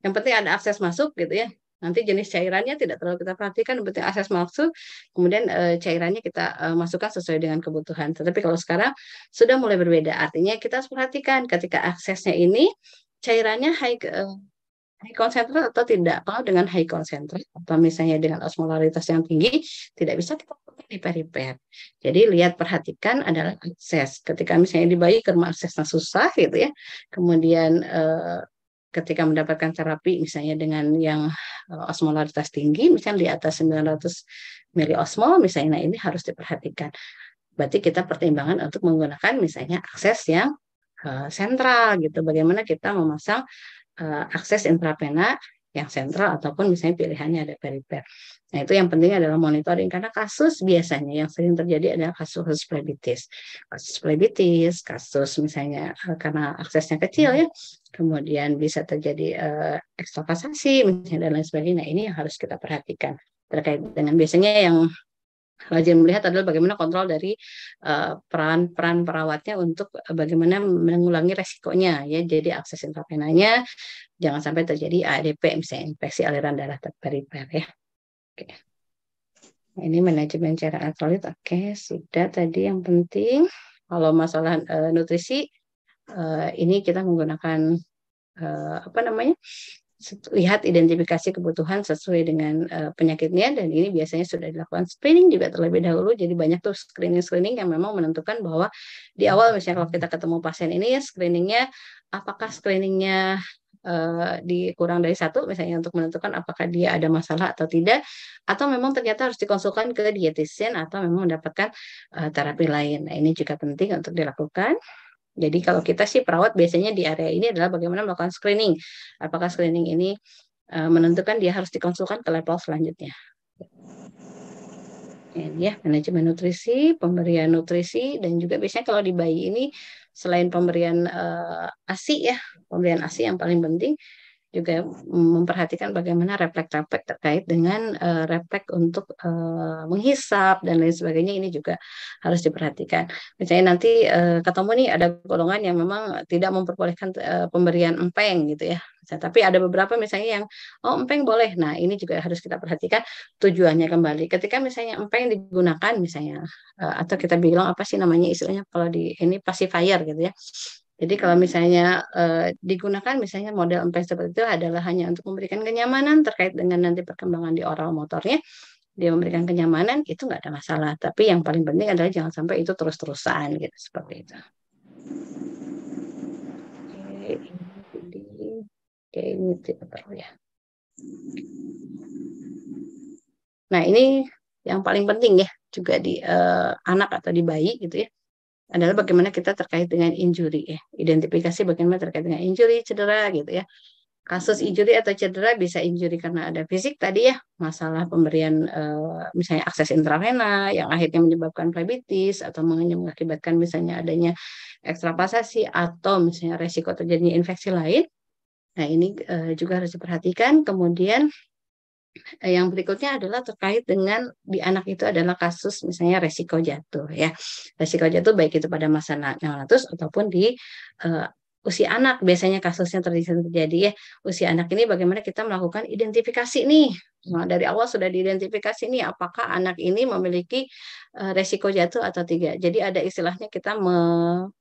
yang penting ada akses masuk gitu ya. Nanti jenis cairannya tidak terlalu kita perhatikan, yang penting akses masuk, kemudian e, cairannya kita e, masukkan sesuai dengan kebutuhan. Tetapi kalau sekarang sudah mulai berbeda, artinya kita harus perhatikan ketika aksesnya ini cairannya high e, high concentrate atau tidak. Kalau dengan high concentrate atau misalnya dengan osmolaritas yang tinggi, tidak bisa kita pakai di periper. Jadi lihat perhatikan adalah akses. Ketika misalnya di bayi karena aksesnya susah gitu ya, kemudian eh, ketika mendapatkan terapi misalnya dengan yang uh, osmolaritas tinggi misalnya di atas 900 miliosmol misalnya nah ini harus diperhatikan. Berarti kita pertimbangan untuk menggunakan misalnya akses yang uh, sentral gitu. Bagaimana kita memasang uh, akses intravena yang sentral ataupun misalnya pilihannya ada periper. Nah, itu yang penting adalah monitoring karena kasus biasanya yang sering terjadi adalah kasus plebitis. Kasus plebitis, kasus misalnya eh, karena aksesnya kecil ya, kemudian bisa terjadi uh, misalnya dan lain sebagainya. Nah, ini yang harus kita perhatikan terkait dengan biasanya yang rajin melihat adalah bagaimana kontrol dari peran-peran uh, perawatnya untuk bagaimana mengulangi resikonya ya jadi akses intravenanya jangan sampai terjadi ADP misalnya infeksi aliran darah perifer ya Oke. Nah, ini manajemen cara elektrolit. Oke, sudah tadi yang penting. Kalau masalah uh, nutrisi, uh, ini kita menggunakan uh, apa namanya? Lihat identifikasi kebutuhan sesuai dengan uh, penyakitnya dan ini biasanya sudah dilakukan screening juga terlebih dahulu jadi banyak tuh screening screening yang memang menentukan bahwa di awal misalnya kalau kita ketemu pasien ini ya screeningnya apakah screeningnya uh, dikurang dari satu misalnya untuk menentukan apakah dia ada masalah atau tidak atau memang ternyata harus dikonsulkan ke dietitian atau memang mendapatkan uh, terapi lain. Nah, ini juga penting untuk dilakukan. Jadi kalau kita sih perawat biasanya di area ini adalah bagaimana melakukan screening. Apakah screening ini uh, menentukan dia harus dikonsulkan ke level selanjutnya. Ini ya, manajemen nutrisi, pemberian nutrisi, dan juga biasanya kalau di bayi ini selain pemberian uh, ASI ya, pemberian ASI yang paling penting juga memperhatikan bagaimana refleks-refleks terkait dengan uh, refleks untuk uh, menghisap dan lain sebagainya ini juga harus diperhatikan. Misalnya nanti uh, ketemu nih ada golongan yang memang tidak memperbolehkan uh, pemberian empeng gitu ya. Tapi ada beberapa misalnya yang oh empeng boleh. Nah, ini juga harus kita perhatikan tujuannya kembali. Ketika misalnya empeng digunakan misalnya uh, atau kita bilang apa sih namanya istilahnya kalau di ini pacifier gitu ya Jadi kalau misalnya eh, digunakan misalnya model empes seperti itu adalah hanya untuk memberikan kenyamanan terkait dengan nanti perkembangan di oral motornya, dia memberikan kenyamanan itu nggak ada masalah. Tapi yang paling penting adalah jangan sampai itu terus-terusan gitu seperti itu. Oke, ini tidak perlu ya. Nah ini yang paling penting ya juga di eh, anak atau di bayi gitu ya adalah bagaimana kita terkait dengan injury ya. Identifikasi bagaimana terkait dengan injury, cedera gitu ya. Kasus injury atau cedera bisa injury karena ada fisik tadi ya, masalah pemberian eh, misalnya akses intravena yang akhirnya menyebabkan flebitis atau mengakibatkan misalnya adanya ekstrapasasi atau misalnya resiko terjadinya infeksi lain. Nah, ini eh, juga harus diperhatikan. Kemudian yang berikutnya adalah terkait dengan di anak itu adalah kasus misalnya resiko jatuh ya. Resiko jatuh baik itu pada masa neonatus ataupun di uh, usia anak biasanya kasusnya terjadi ya. Usia anak ini bagaimana kita melakukan identifikasi nih. Nah, dari awal sudah diidentifikasi nih apakah anak ini memiliki uh, resiko jatuh atau tidak. Jadi ada istilahnya kita me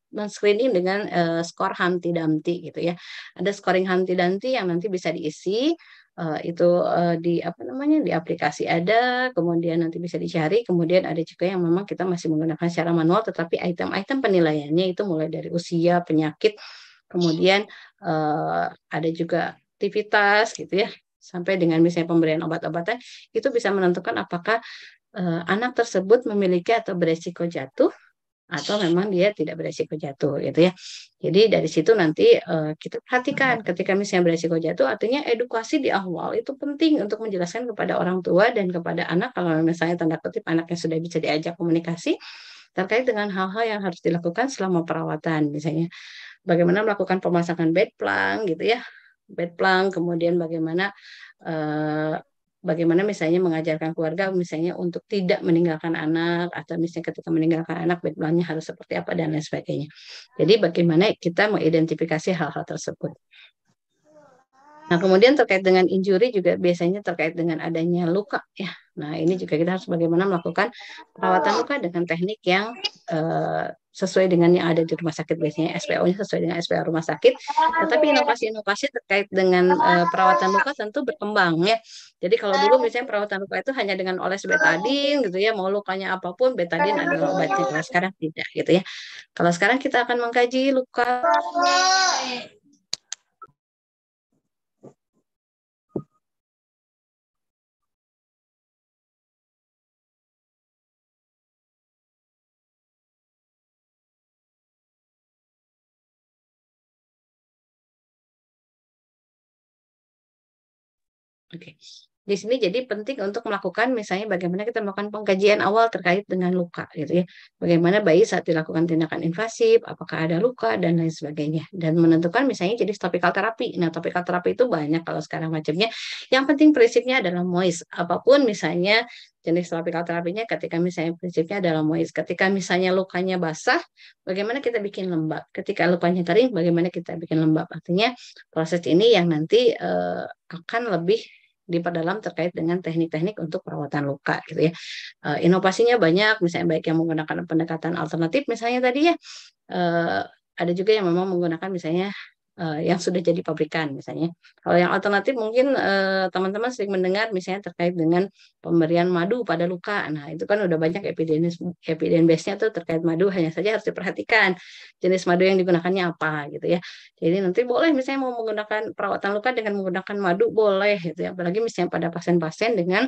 men-screening dengan uh, skor Humpty Dumpty gitu ya. Ada scoring Humpty Dumpty yang nanti bisa diisi uh, itu uh, di apa namanya di aplikasi ada, kemudian nanti bisa dicari, kemudian ada juga yang memang kita masih menggunakan secara manual, tetapi item-item penilaiannya itu mulai dari usia, penyakit, kemudian uh, ada juga aktivitas gitu ya, sampai dengan misalnya pemberian obat-obatan itu bisa menentukan apakah uh, anak tersebut memiliki atau beresiko jatuh atau memang dia tidak beresiko jatuh gitu ya. Jadi dari situ nanti uh, kita perhatikan ketika misalnya beresiko jatuh artinya edukasi di awal itu penting untuk menjelaskan kepada orang tua dan kepada anak kalau misalnya tanda kutip anaknya sudah bisa diajak komunikasi terkait dengan hal-hal yang harus dilakukan selama perawatan misalnya bagaimana melakukan pemasangan bed plank gitu ya bed plank kemudian bagaimana uh, bagaimana misalnya mengajarkan keluarga misalnya untuk tidak meninggalkan anak atau misalnya ketika meninggalkan anak backgroundnya harus seperti apa dan lain sebagainya. Jadi bagaimana kita mengidentifikasi hal-hal tersebut. Nah, kemudian terkait dengan injury juga biasanya terkait dengan adanya luka ya. Nah, ini juga kita harus bagaimana melakukan perawatan luka dengan teknik yang uh, sesuai dengan yang ada di rumah sakit biasanya SPO-nya sesuai dengan SPO rumah sakit. Tetapi inovasi-inovasi terkait dengan uh, perawatan luka tentu berkembang ya. Jadi kalau dulu misalnya perawatan luka itu hanya dengan oles betadin gitu ya, mau lukanya apa pun betadin adalah obatnya. Kalau sekarang tidak gitu ya. Kalau sekarang kita akan mengkaji luka Oke. Di sini jadi penting untuk melakukan misalnya bagaimana kita melakukan pengkajian awal terkait dengan luka gitu ya. Bagaimana bayi saat dilakukan tindakan invasif, apakah ada luka dan lain sebagainya. Dan menentukan misalnya jenis topikal terapi. Nah, topikal terapi itu banyak kalau sekarang macamnya. Yang penting prinsipnya adalah moist. Apa pun misalnya jenis topikal terapinya ketika misalnya prinsipnya adalah moist. Ketika misalnya lukanya basah, bagaimana kita bikin lembab. Ketika lukanya kering, bagaimana kita bikin lembab. Artinya proses ini yang nanti uh, akan lebih diperdalam terkait dengan teknik-teknik untuk perawatan luka gitu ya. Uh, inovasinya banyak, misalnya baik yang menggunakan pendekatan alternatif misalnya tadi ya. Uh, ada juga yang memang menggunakan misalnya uh, yang sudah jadi pabrikan misalnya. Kalau yang alternatif mungkin eh, teman-teman uh, sering mendengar misalnya terkait dengan pemberian madu pada luka. Nah, itu kan udah banyak evidence base-nya tuh terkait madu hanya saja harus diperhatikan jenis madu yang digunakannya apa gitu ya. Jadi nanti boleh misalnya mau menggunakan perawatan luka dengan menggunakan madu boleh gitu ya. Apalagi misalnya pada pasien-pasien dengan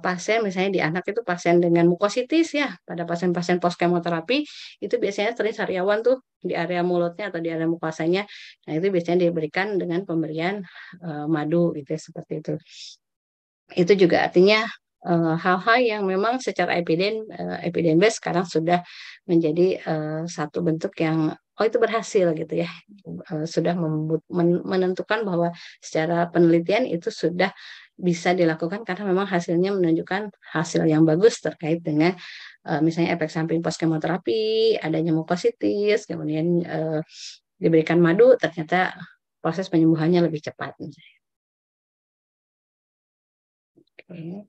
pasien misalnya di anak itu pasien dengan mukositis ya pada pasien-pasien post kemoterapi itu biasanya sering sariawan tuh di area mulutnya atau di area mukasanya nah itu biasanya diberikan dengan pemberian uh, madu gitu seperti itu. Itu juga artinya eh, hal-hal uh, yang memang secara epiden uh, epiden base sekarang sudah menjadi uh, satu bentuk yang oh itu berhasil gitu ya. Uh, sudah menentukan bahwa secara penelitian itu sudah bisa dilakukan karena memang hasilnya menunjukkan hasil yang bagus terkait dengan uh, misalnya efek samping pos kemoterapi, adanya mukositis, kemudian uh, diberikan madu, ternyata proses penyembuhannya lebih cepat. Oke.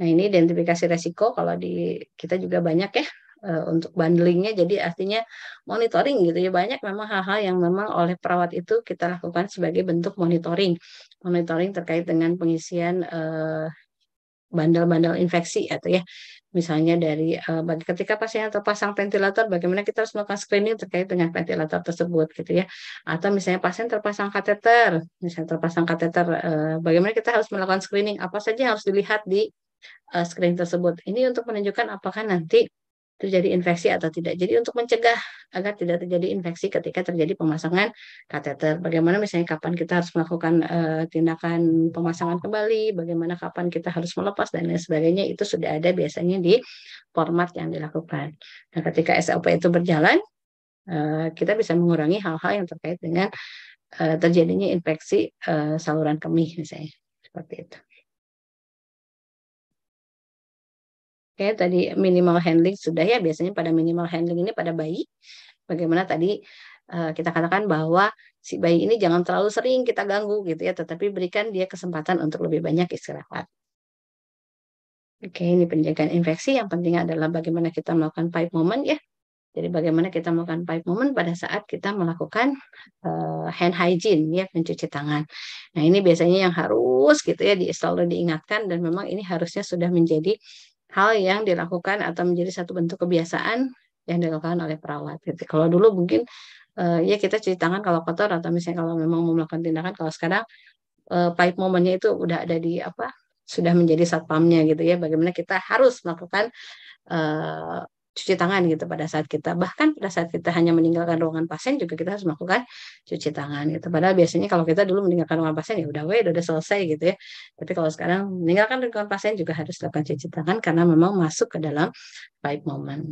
Nah ini identifikasi resiko kalau di kita juga banyak ya untuk bundlingnya jadi artinya monitoring gitu ya. Banyak memang hal-hal yang memang oleh perawat itu kita lakukan sebagai bentuk monitoring. Monitoring terkait dengan pengisian eh, bandel-bandel infeksi atau ya misalnya dari eh, bagi ketika pasien terpasang ventilator bagaimana kita harus melakukan screening terkait dengan ventilator tersebut gitu ya. Atau misalnya pasien terpasang kateter misalnya terpasang kateter eh, bagaimana kita harus melakukan screening? Apa saja yang harus dilihat di eh, screening tersebut? Ini untuk menunjukkan apakah nanti terjadi infeksi atau tidak. Jadi untuk mencegah agar tidak terjadi infeksi ketika terjadi pemasangan kateter. Bagaimana misalnya kapan kita harus melakukan uh, tindakan pemasangan kembali, bagaimana kapan kita harus melepas dan lain sebagainya itu sudah ada biasanya di format yang dilakukan. Nah, ketika SOP itu berjalan, uh, kita bisa mengurangi hal-hal yang terkait dengan uh, terjadinya infeksi uh, saluran kemih misalnya seperti itu. Oke, tadi minimal handling sudah ya biasanya pada minimal handling ini pada bayi. Bagaimana tadi uh, kita katakan bahwa si bayi ini jangan terlalu sering kita ganggu gitu ya, tetapi berikan dia kesempatan untuk lebih banyak istirahat. Oke, ini penjagaan infeksi. Yang penting adalah bagaimana kita melakukan pipe moment ya. Jadi bagaimana kita melakukan pipe moment pada saat kita melakukan uh, hand hygiene ya mencuci tangan. Nah ini biasanya yang harus gitu ya di, selalu diingatkan dan memang ini harusnya sudah menjadi hal yang dilakukan atau menjadi satu bentuk kebiasaan yang dilakukan oleh perawat. Gitu. Kalau dulu mungkin uh, ya kita cuci tangan kalau kotor atau misalnya kalau memang mau melakukan tindakan. Kalau sekarang uh, pipe momennya itu udah ada di apa sudah menjadi satpamnya gitu ya. Bagaimana kita harus melakukan uh, cuci tangan gitu pada saat kita. Bahkan pada saat kita hanya meninggalkan ruangan pasien juga kita harus melakukan cuci tangan gitu. Padahal biasanya kalau kita dulu meninggalkan ruangan pasien ya udah weh udah selesai gitu ya. Tapi kalau sekarang meninggalkan ruangan pasien juga harus dilakukan cuci tangan karena memang masuk ke dalam pipe moment.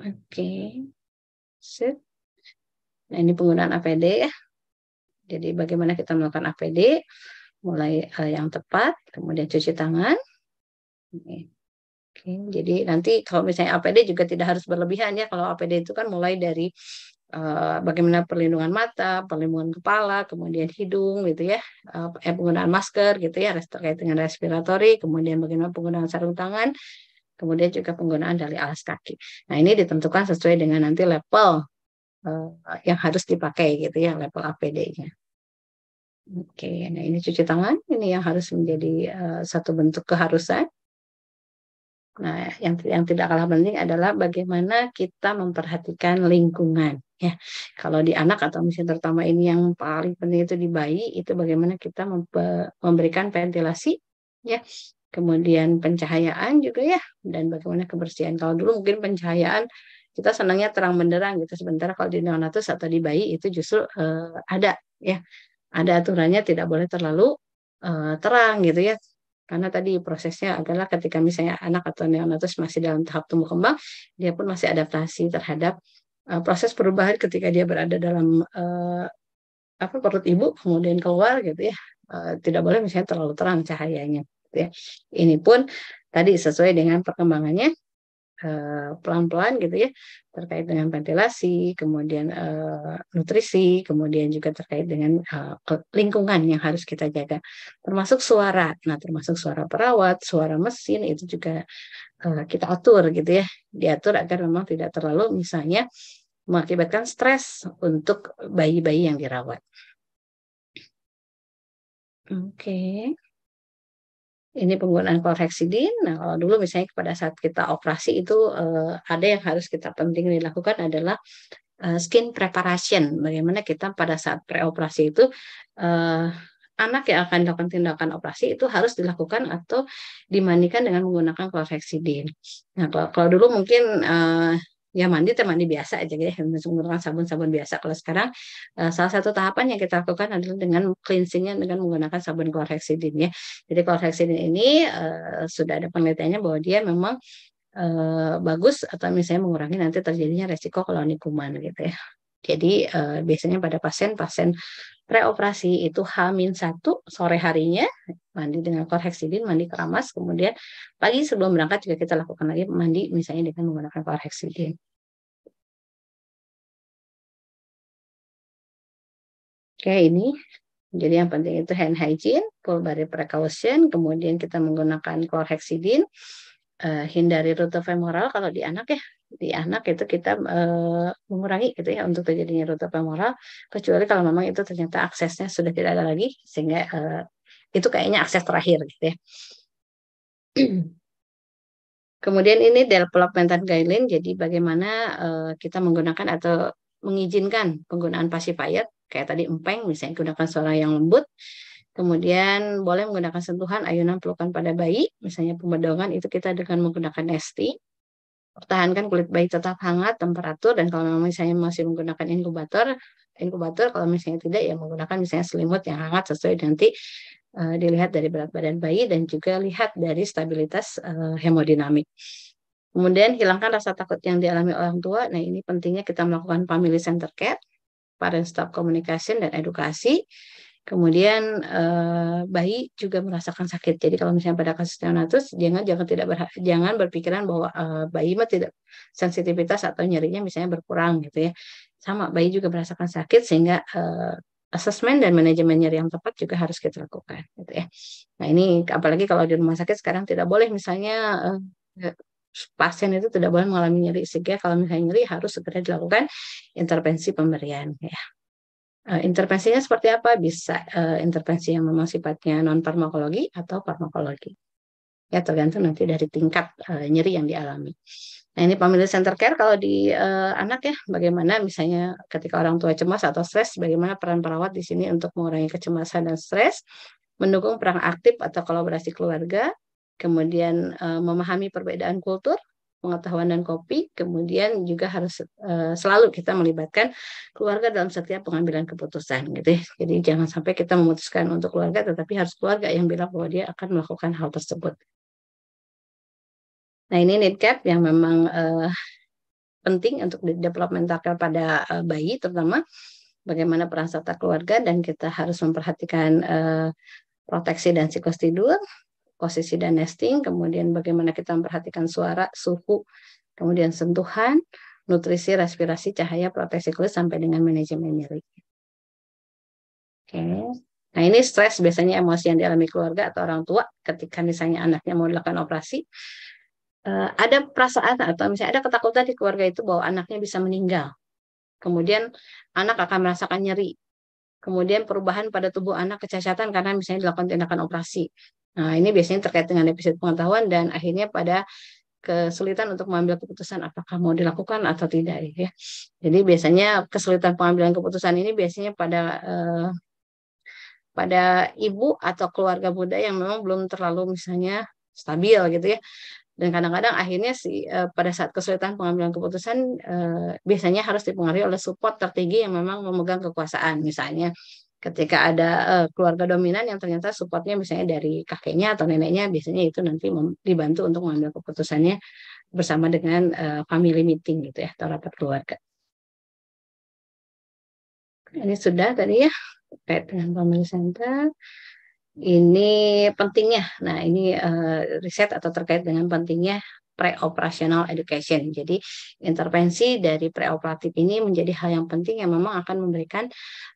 Oke okay. Sip. nah ini penggunaan APD ya. Jadi bagaimana kita melakukan APD mulai uh, yang tepat kemudian cuci tangan Oke, jadi nanti kalau misalnya APD juga tidak harus berlebihan ya. Kalau APD itu kan mulai dari uh, bagaimana perlindungan mata, perlindungan kepala, kemudian hidung gitu ya, uh, penggunaan masker gitu ya, terkait dengan respiratori, kemudian bagaimana penggunaan sarung tangan, kemudian juga penggunaan dari alas kaki. Nah ini ditentukan sesuai dengan nanti level uh, yang harus dipakai gitu ya, level APD-nya. Oke, nah ini cuci tangan, ini yang harus menjadi uh, satu bentuk keharusan Nah, yang yang tidak kalah penting adalah bagaimana kita memperhatikan lingkungan ya. Kalau di anak atau misalnya terutama ini yang paling penting itu di bayi itu bagaimana kita memberikan ventilasi ya. Kemudian pencahayaan juga ya dan bagaimana kebersihan. Kalau dulu mungkin pencahayaan kita senangnya terang benderang gitu sebentar kalau di neonatus atau di bayi itu justru uh, ada ya. Ada aturannya tidak boleh terlalu uh, terang gitu ya karena tadi prosesnya adalah ketika misalnya anak atau neonatus masih dalam tahap tumbuh kembang, dia pun masih adaptasi terhadap uh, proses perubahan ketika dia berada dalam uh, apa perut ibu kemudian keluar gitu ya. Uh, tidak boleh misalnya terlalu terang cahayanya gitu ya. Ini pun tadi sesuai dengan perkembangannya pelan-pelan gitu ya terkait dengan ventilasi, kemudian uh, nutrisi, kemudian juga terkait dengan uh, lingkungan yang harus kita jaga, termasuk suara. Nah, termasuk suara perawat, suara mesin itu juga uh, kita atur gitu ya, diatur agar memang tidak terlalu misalnya mengakibatkan stres untuk bayi-bayi yang dirawat. Oke. Okay ini penggunaan chlorhexidin. Nah, kalau dulu misalnya pada saat kita operasi itu uh, ada yang harus kita penting dilakukan adalah uh, skin preparation. Bagaimana kita pada saat preoperasi itu uh, anak yang akan dilakukan tindakan operasi itu harus dilakukan atau dimandikan dengan menggunakan chlorhexidin. Nah, kalau, kalau dulu mungkin uh, ya mandi teh mandi biasa aja gitu ya. Menggunakan sabun-sabun biasa. Kalau sekarang uh, salah satu tahapan yang kita lakukan adalah dengan cleansingnya dengan menggunakan sabun chlorhexidin ya. Jadi chlorhexidin ini uh, sudah ada penelitiannya bahwa dia memang uh, bagus atau misalnya mengurangi nanti terjadinya resiko koloni kuman gitu ya jadi uh, biasanya pada pasien-pasien preoperasi itu H-1 sore harinya mandi dengan chlorhexidin, mandi keramas, kemudian pagi sebelum berangkat juga kita lakukan lagi mandi misalnya dengan menggunakan chlorhexidin. Oke, ini jadi yang penting itu hand hygiene, full body precaution, kemudian kita menggunakan chlorhexidin, eh, hindari rute femoral kalau di anak ya di anak itu kita eh, mengurangi gitu ya untuk terjadinya rute femoral kecuali kalau memang itu ternyata aksesnya sudah tidak ada lagi sehingga eh, itu kayaknya akses terakhir gitu ya. Kemudian ini developmental guideline, jadi bagaimana uh, kita menggunakan atau mengizinkan penggunaan pacifier, kayak tadi empeng, misalnya gunakan suara yang lembut, kemudian boleh menggunakan sentuhan, ayunan, pelukan pada bayi, misalnya pembedongan itu kita dengan menggunakan nesti, pertahankan kulit bayi tetap hangat, temperatur, dan kalau memang misalnya masih menggunakan inkubator, inkubator kalau misalnya tidak ya menggunakan misalnya selimut yang hangat sesuai nanti uh, dilihat dari berat badan bayi dan juga lihat dari stabilitas uh, hemodinamik. Kemudian hilangkan rasa takut yang dialami orang tua. Nah ini pentingnya kita melakukan family center care, parent stop communication dan edukasi. Kemudian eh, bayi juga merasakan sakit. Jadi kalau misalnya pada kasus neonatus, jangan jangan tidak berha- jangan berpikiran bahwa eh, bayi mah tidak sensitivitas atau nyerinya misalnya berkurang gitu ya. Sama bayi juga merasakan sakit sehingga eh, asesmen dan manajemen nyeri yang tepat juga harus kita lakukan gitu ya. Nah ini apalagi kalau di rumah sakit sekarang tidak boleh misalnya eh, pasien itu tidak boleh mengalami nyeri sehingga kalau misalnya nyeri harus segera dilakukan intervensi pemberian ya. Uh, intervensinya seperti apa? Bisa uh, intervensi yang memang sifatnya non farmakologi atau farmakologi. Ya tergantung nanti dari tingkat uh, nyeri yang dialami. Nah ini family center care kalau di uh, anak ya, bagaimana misalnya ketika orang tua cemas atau stres, bagaimana peran perawat di sini untuk mengurangi kecemasan dan stres, mendukung peran aktif atau kolaborasi keluarga, kemudian uh, memahami perbedaan kultur, pengetahuan dan kopi, kemudian juga harus uh, selalu kita melibatkan keluarga dalam setiap pengambilan keputusan, gitu. Ya. Jadi jangan sampai kita memutuskan untuk keluarga, tetapi harus keluarga yang bilang bahwa dia akan melakukan hal tersebut. Nah ini need cap yang memang uh, penting untuk developmental pada uh, bayi, terutama bagaimana peran serta keluarga dan kita harus memperhatikan uh, proteksi dan siklus tidur, posisi dan nesting, kemudian bagaimana kita memperhatikan suara, suhu, kemudian sentuhan, nutrisi, respirasi, cahaya, proteksi kulit sampai dengan manajemen nyeri. Oke. Nah, ini stres biasanya emosi yang dialami keluarga atau orang tua ketika misalnya anaknya mau dilakukan operasi. Uh, ada perasaan atau misalnya ada ketakutan di keluarga itu bahwa anaknya bisa meninggal. Kemudian anak akan merasakan nyeri. Kemudian perubahan pada tubuh anak kecacatan karena misalnya dilakukan tindakan operasi. Nah, ini biasanya terkait dengan defisit pengetahuan dan akhirnya pada kesulitan untuk mengambil keputusan apakah mau dilakukan atau tidak ya. Jadi biasanya kesulitan pengambilan keputusan ini biasanya pada eh, pada ibu atau keluarga muda yang memang belum terlalu misalnya stabil gitu ya. Dan kadang-kadang akhirnya si eh, pada saat kesulitan pengambilan keputusan eh, biasanya harus dipengaruhi oleh support tertinggi yang memang memegang kekuasaan misalnya ketika ada uh, keluarga dominan yang ternyata supportnya misalnya dari kakeknya atau neneknya biasanya itu nanti dibantu untuk mengambil keputusannya bersama dengan uh, family meeting gitu ya atau rapat keluarga. Ini sudah tadi ya terkait dengan family center. Ini pentingnya. Nah ini uh, riset atau terkait dengan pentingnya pre-operational education. Jadi intervensi dari preoperatif ini menjadi hal yang penting yang memang akan memberikan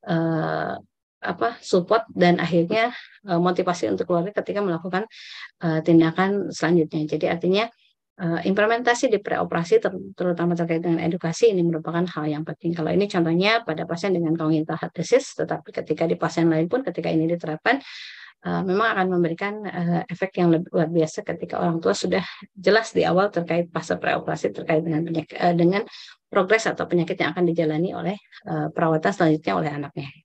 uh, apa support dan akhirnya uh, motivasi untuk keluarga ketika melakukan uh, tindakan selanjutnya. Jadi artinya uh, implementasi di preoperasi ter terutama terkait dengan edukasi ini merupakan hal yang penting. Kalau ini contohnya pada pasien dengan congenital heart disease, tetapi ketika di pasien lain pun ketika ini diterapkan uh, memang akan memberikan uh, efek yang lebih luar biasa ketika orang tua sudah jelas di awal terkait fase preoperasi terkait dengan uh, dengan progres atau penyakit yang akan dijalani oleh uh, perawatan selanjutnya oleh anaknya.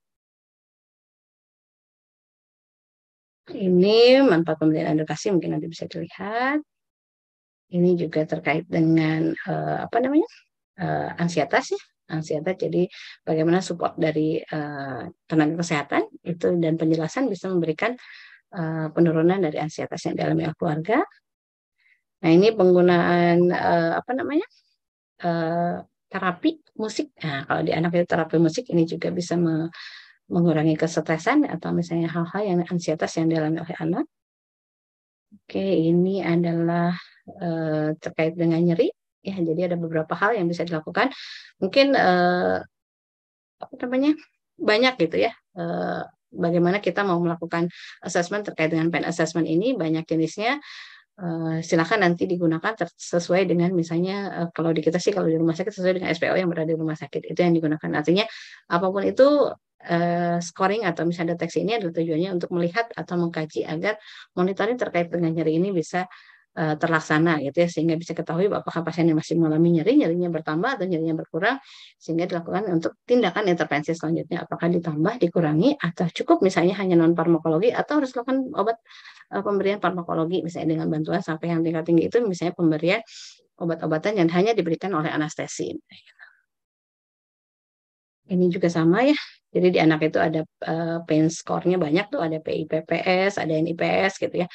Ini manfaat pemberian edukasi mungkin nanti bisa dilihat. Ini juga terkait dengan uh, apa namanya uh, ansietas ya, ansietas. Jadi bagaimana support dari uh, tenaga kesehatan itu dan penjelasan bisa memberikan uh, penurunan dari ansietas yang dialami oleh keluarga. Nah ini penggunaan uh, apa namanya uh, terapi musik. Nah kalau di anak itu terapi musik ini juga bisa me, mengurangi kesetresan atau misalnya hal-hal yang ansietas yang dialami oleh anak. Oke, ini adalah uh, terkait dengan nyeri. Ya, jadi ada beberapa hal yang bisa dilakukan. Mungkin uh, apa namanya banyak gitu ya. Uh, bagaimana kita mau melakukan assessment terkait dengan pain assessment ini banyak jenisnya. Eh, silakan nanti digunakan sesuai dengan misalnya eh, kalau di kita sih kalau di rumah sakit sesuai dengan SPO yang berada di rumah sakit itu yang digunakan. Artinya apa pun itu eh, scoring atau misalnya deteksi ini adalah tujuannya untuk melihat atau mengkaji agar monitoring terkait dengan nyeri ini bisa eh, terlaksana gitu ya sehingga bisa ketahui apakah pasien yang masih mengalami nyeri nyerinya bertambah atau nyerinya berkurang sehingga dilakukan untuk tindakan intervensi selanjutnya. Apakah ditambah dikurangi atau cukup misalnya hanya non farmakologi atau harus lakukan obat eh, pemberian farmakologi misalnya dengan bantuan sampai yang tingkat tinggi itu misalnya pemberian obat-obatan yang hanya diberikan oleh anestesi. Ini juga sama ya. Jadi di anak itu ada eh, pain score-nya banyak tuh ada PIPPS ada NIPS gitu ya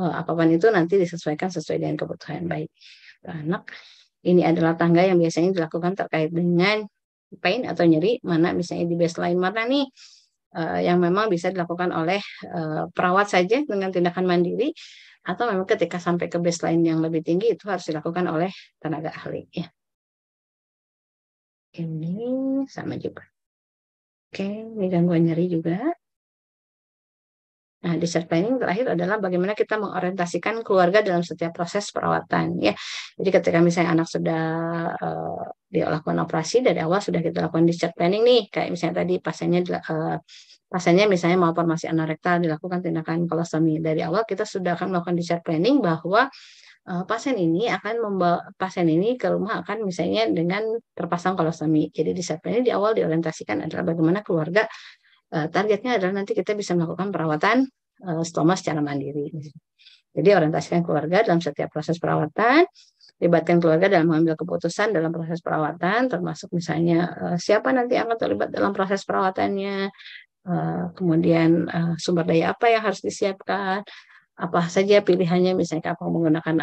Eh, apa pun itu nanti disesuaikan sesuai dengan kebutuhan baik anak ini adalah tangga yang biasanya dilakukan terkait dengan pain atau nyeri mana misalnya di baseline mana nih eh, yang memang bisa dilakukan oleh eh, perawat saja dengan tindakan mandiri atau memang ketika sampai ke baseline yang lebih tinggi itu harus dilakukan oleh tenaga ahli ya. Ini sama juga. Oke ini gangguan nyeri juga Nah, discharge planning terakhir adalah bagaimana kita mengorientasikan keluarga dalam setiap proses perawatan ya. Jadi ketika misalnya anak sudah uh, dilakukan operasi dari awal sudah kita lakukan discharge planning nih, kayak misalnya tadi pasiennya uh, pasiennya misalnya mau formasi anorektal dilakukan tindakan kolostomi dari awal kita sudah akan melakukan discharge planning bahwa uh, pasien ini akan membawa pasien ini ke rumah akan misalnya dengan terpasang kolostomi. Jadi discharge planning di awal diorientasikan adalah bagaimana keluarga targetnya adalah nanti kita bisa melakukan perawatan uh, stoma secara mandiri. Jadi orientasikan keluarga dalam setiap proses perawatan, libatkan keluarga dalam mengambil keputusan dalam proses perawatan, termasuk misalnya uh, siapa nanti akan terlibat dalam proses perawatannya, kemudian sumber daya apa yang harus disiapkan, apa saja pilihannya, misalnya apa menggunakan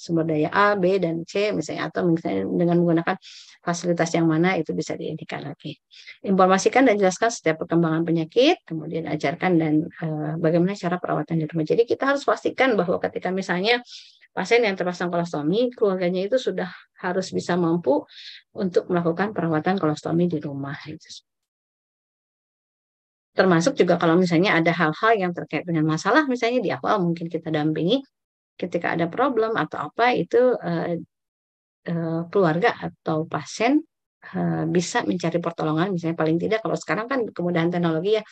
sumber daya A, B, dan C misalnya atau misalnya dengan menggunakan fasilitas yang mana itu bisa diindikan lagi. Informasikan dan jelaskan setiap perkembangan penyakit, kemudian ajarkan dan uh, bagaimana cara perawatan di rumah. Jadi kita harus pastikan bahwa ketika misalnya pasien yang terpasang kolostomi, keluarganya itu sudah harus bisa mampu untuk melakukan perawatan kolostomi di rumah. Termasuk juga kalau misalnya ada hal-hal yang terkait dengan masalah, misalnya di awal mungkin kita dampingi, ketika ada problem atau apa itu uh, uh, keluarga atau pasien uh, bisa mencari pertolongan misalnya paling tidak kalau sekarang kan kemudahan teknologi ya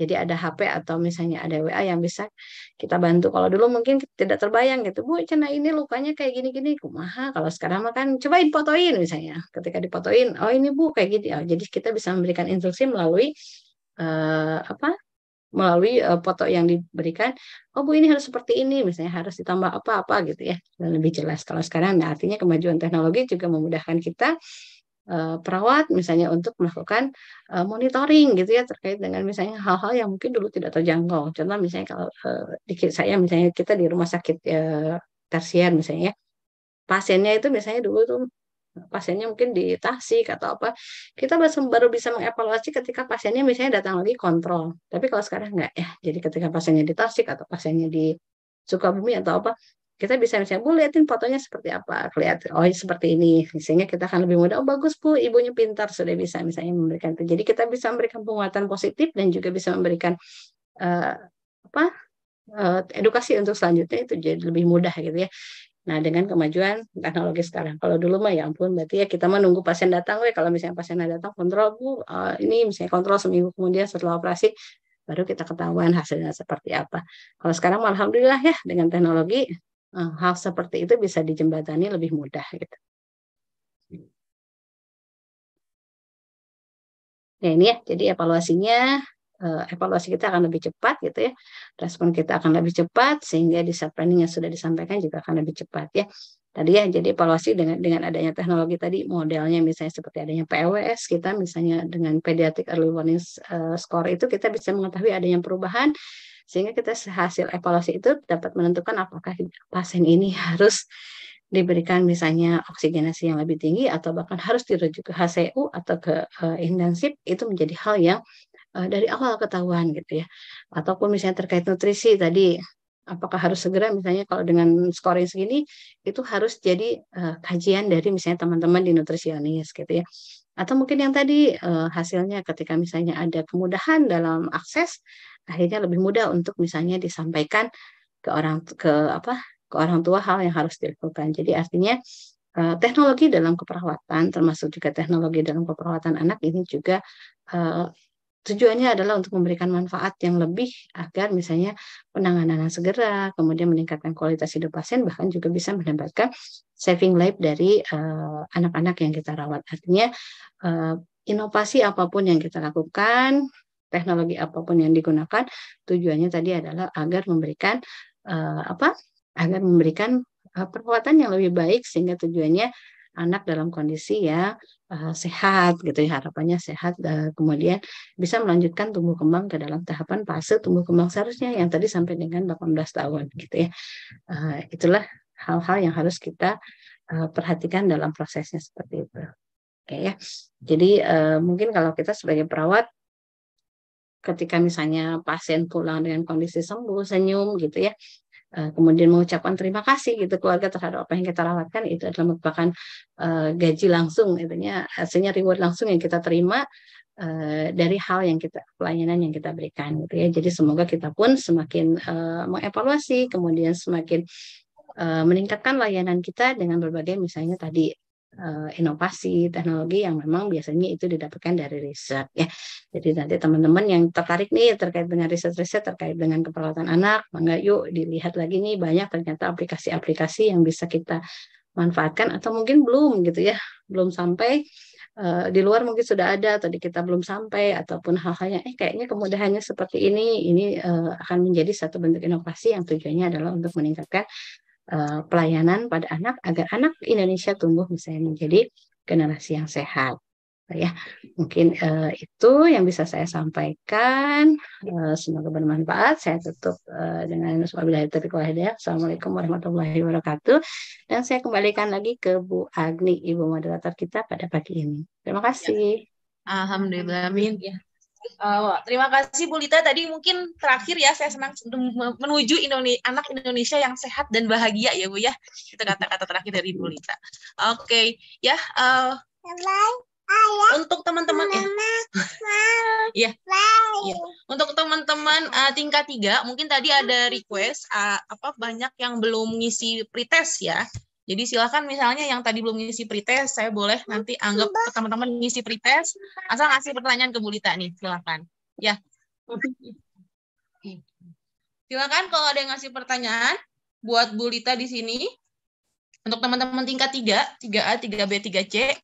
jadi ada HP atau misalnya ada WA yang bisa kita bantu. Kalau dulu mungkin tidak terbayang gitu, Bu, cina ini lukanya kayak gini-gini, kumaha. Kalau sekarang makan cobain fotoin misalnya. Ketika difotoin, oh ini Bu kayak gini. Oh, jadi kita bisa memberikan instruksi melalui uh, apa melalui uh, foto yang diberikan, oh Bu ini harus seperti ini, misalnya harus ditambah apa-apa gitu ya, dan lebih jelas. Kalau sekarang, nah artinya kemajuan teknologi juga memudahkan kita uh, perawat misalnya untuk melakukan uh, monitoring gitu ya terkait dengan misalnya hal-hal yang mungkin dulu tidak terjangkau. Contoh misalnya kalau uh, di saya misalnya kita di rumah sakit uh, tersier misalnya, pasiennya itu misalnya dulu tuh pasiennya mungkin di Tasik atau apa, kita baru bisa mengevaluasi ketika pasiennya misalnya datang lagi kontrol. Tapi kalau sekarang enggak ya. Jadi ketika pasiennya di Tasik atau pasiennya di Sukabumi atau apa, kita bisa misalnya, Bu, liatin fotonya seperti apa, kelihatan, oh seperti ini, sehingga kita akan lebih mudah, oh bagus Bu, ibunya pintar, sudah bisa misalnya memberikan itu. Jadi kita bisa memberikan penguatan positif dan juga bisa memberikan uh, apa uh, edukasi untuk selanjutnya itu jadi lebih mudah gitu ya. Nah, dengan kemajuan teknologi sekarang. Kalau dulu mah ya ampun, berarti ya kita menunggu pasien datang, we. kalau misalnya pasien datang kontrol, Bu, uh, ini misalnya kontrol seminggu kemudian setelah operasi, baru kita ketahuan hasilnya seperti apa. Kalau sekarang alhamdulillah ya dengan teknologi uh, hal seperti itu bisa dijembatani lebih mudah gitu. Ya ini ya, jadi evaluasinya evaluasi kita akan lebih cepat gitu ya. Respon kita akan lebih cepat sehingga di planning yang sudah disampaikan juga akan lebih cepat ya. Tadi ya jadi evaluasi dengan dengan adanya teknologi tadi modelnya misalnya seperti adanya PWS kita misalnya dengan pediatric early warning uh, score itu kita bisa mengetahui adanya perubahan sehingga kita hasil evaluasi itu dapat menentukan apakah pasien ini harus diberikan misalnya oksigenasi yang lebih tinggi atau bahkan harus dirujuk ke HCU atau ke uh, intensif itu menjadi hal yang uh, dari awal ketahuan gitu ya. Ataupun misalnya terkait nutrisi tadi apakah harus segera misalnya kalau dengan scoring segini itu harus jadi uh, kajian dari misalnya teman-teman di nutrisionis gitu ya. Atau mungkin yang tadi uh, hasilnya ketika misalnya ada kemudahan dalam akses akhirnya lebih mudah untuk misalnya disampaikan ke orang ke apa ke orang tua hal yang harus dilakukan. Jadi artinya eh, teknologi dalam keperawatan termasuk juga teknologi dalam keperawatan anak ini juga eh, tujuannya adalah untuk memberikan manfaat yang lebih agar misalnya penanganan segera, kemudian meningkatkan kualitas hidup pasien, bahkan juga bisa mendapatkan saving life dari eh, anak-anak yang kita rawat. Artinya eh, inovasi apa pun yang kita lakukan, teknologi apa pun yang digunakan, tujuannya tadi adalah agar memberikan eh, apa? Agar memberikan eh, perawatan yang lebih baik sehingga tujuannya anak dalam kondisi yang uh, sehat gitu ya harapannya sehat uh, kemudian bisa melanjutkan tumbuh kembang ke dalam tahapan fase tumbuh kembang seharusnya yang tadi sampai dengan 18 tahun gitu ya. Uh, itulah hal-hal yang harus kita uh, perhatikan dalam prosesnya seperti itu. Oke ya. Jadi uh, mungkin kalau kita sebagai perawat ketika misalnya pasien pulang dengan kondisi sembuh senyum gitu ya kemudian mengucapkan terima kasih gitu keluarga terhadap apa yang kita rawatkan itu adalah merupakan uh, gaji langsung itunya hasilnya reward langsung yang kita terima uh, dari hal yang kita pelayanan yang kita berikan gitu ya jadi semoga kita pun semakin uh, mengevaluasi kemudian semakin uh, meningkatkan layanan kita dengan berbagai misalnya tadi inovasi teknologi yang memang biasanya itu didapatkan dari riset ya. Jadi nanti teman-teman yang tertarik nih terkait dengan riset-riset terkait dengan keperawatan anak, mangga yuk dilihat lagi nih banyak ternyata aplikasi-aplikasi yang bisa kita manfaatkan atau mungkin belum gitu ya, belum sampai uh, di luar mungkin sudah ada atau di kita belum sampai ataupun hal-hal yang eh kayaknya kemudahannya seperti ini ini uh, akan menjadi satu bentuk inovasi yang tujuannya adalah untuk meningkatkan uh, pelayanan pada anak agar anak Indonesia tumbuh misalnya menjadi generasi yang sehat ya mungkin uh, itu yang bisa saya sampaikan uh, semoga bermanfaat saya tutup uh, dengan wabillahi taufiq assalamualaikum warahmatullahi wabarakatuh dan saya kembalikan lagi ke Bu Agni ibu moderator kita pada pagi ini terima kasih Alhamdulillah, amin. Ya. Uh, terima kasih Bu Lita. Tadi mungkin terakhir ya saya senang menuju Indonesia, anak Indonesia yang sehat dan bahagia ya Bu ya. Itu kata-kata terakhir dari Bu Lita. Oke, okay. ya. Uh, untuk teman-teman ya. ya. ya. Untuk teman-teman uh, tingkat tiga, mungkin tadi ada request uh, apa banyak yang belum ngisi pretest ya. Jadi silakan misalnya yang tadi belum ngisi pretest, saya boleh nanti anggap teman-teman ngisi pretest, asal ngasih pertanyaan ke Bu Lita nih, silakan. Ya. Silakan kalau ada yang ngasih pertanyaan buat Bu Lita di sini. Untuk teman-teman tingkat 3, 3A, 3B, 3C,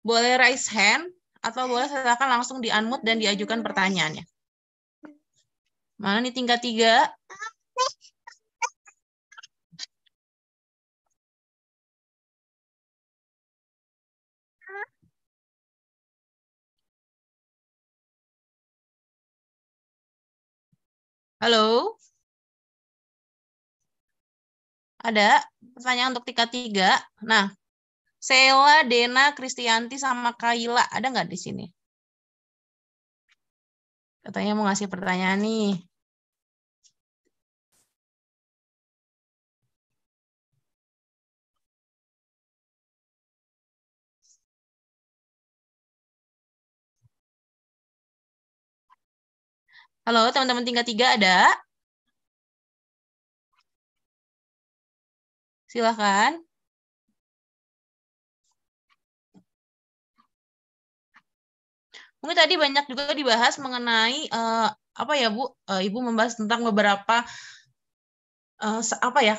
boleh raise hand atau boleh silakan langsung di-unmute dan diajukan pertanyaannya. Mana nih tingkat 3? Halo? Ada pertanyaan untuk tingkat tiga. Nah, Sela, Dena, Kristianti, sama Kaila. Ada nggak di sini? Katanya mau ngasih pertanyaan nih. Halo, teman-teman tingkat tiga ada? Silahkan. Mungkin tadi banyak juga dibahas mengenai uh, apa ya Bu? Uh, Ibu membahas tentang beberapa uh, apa ya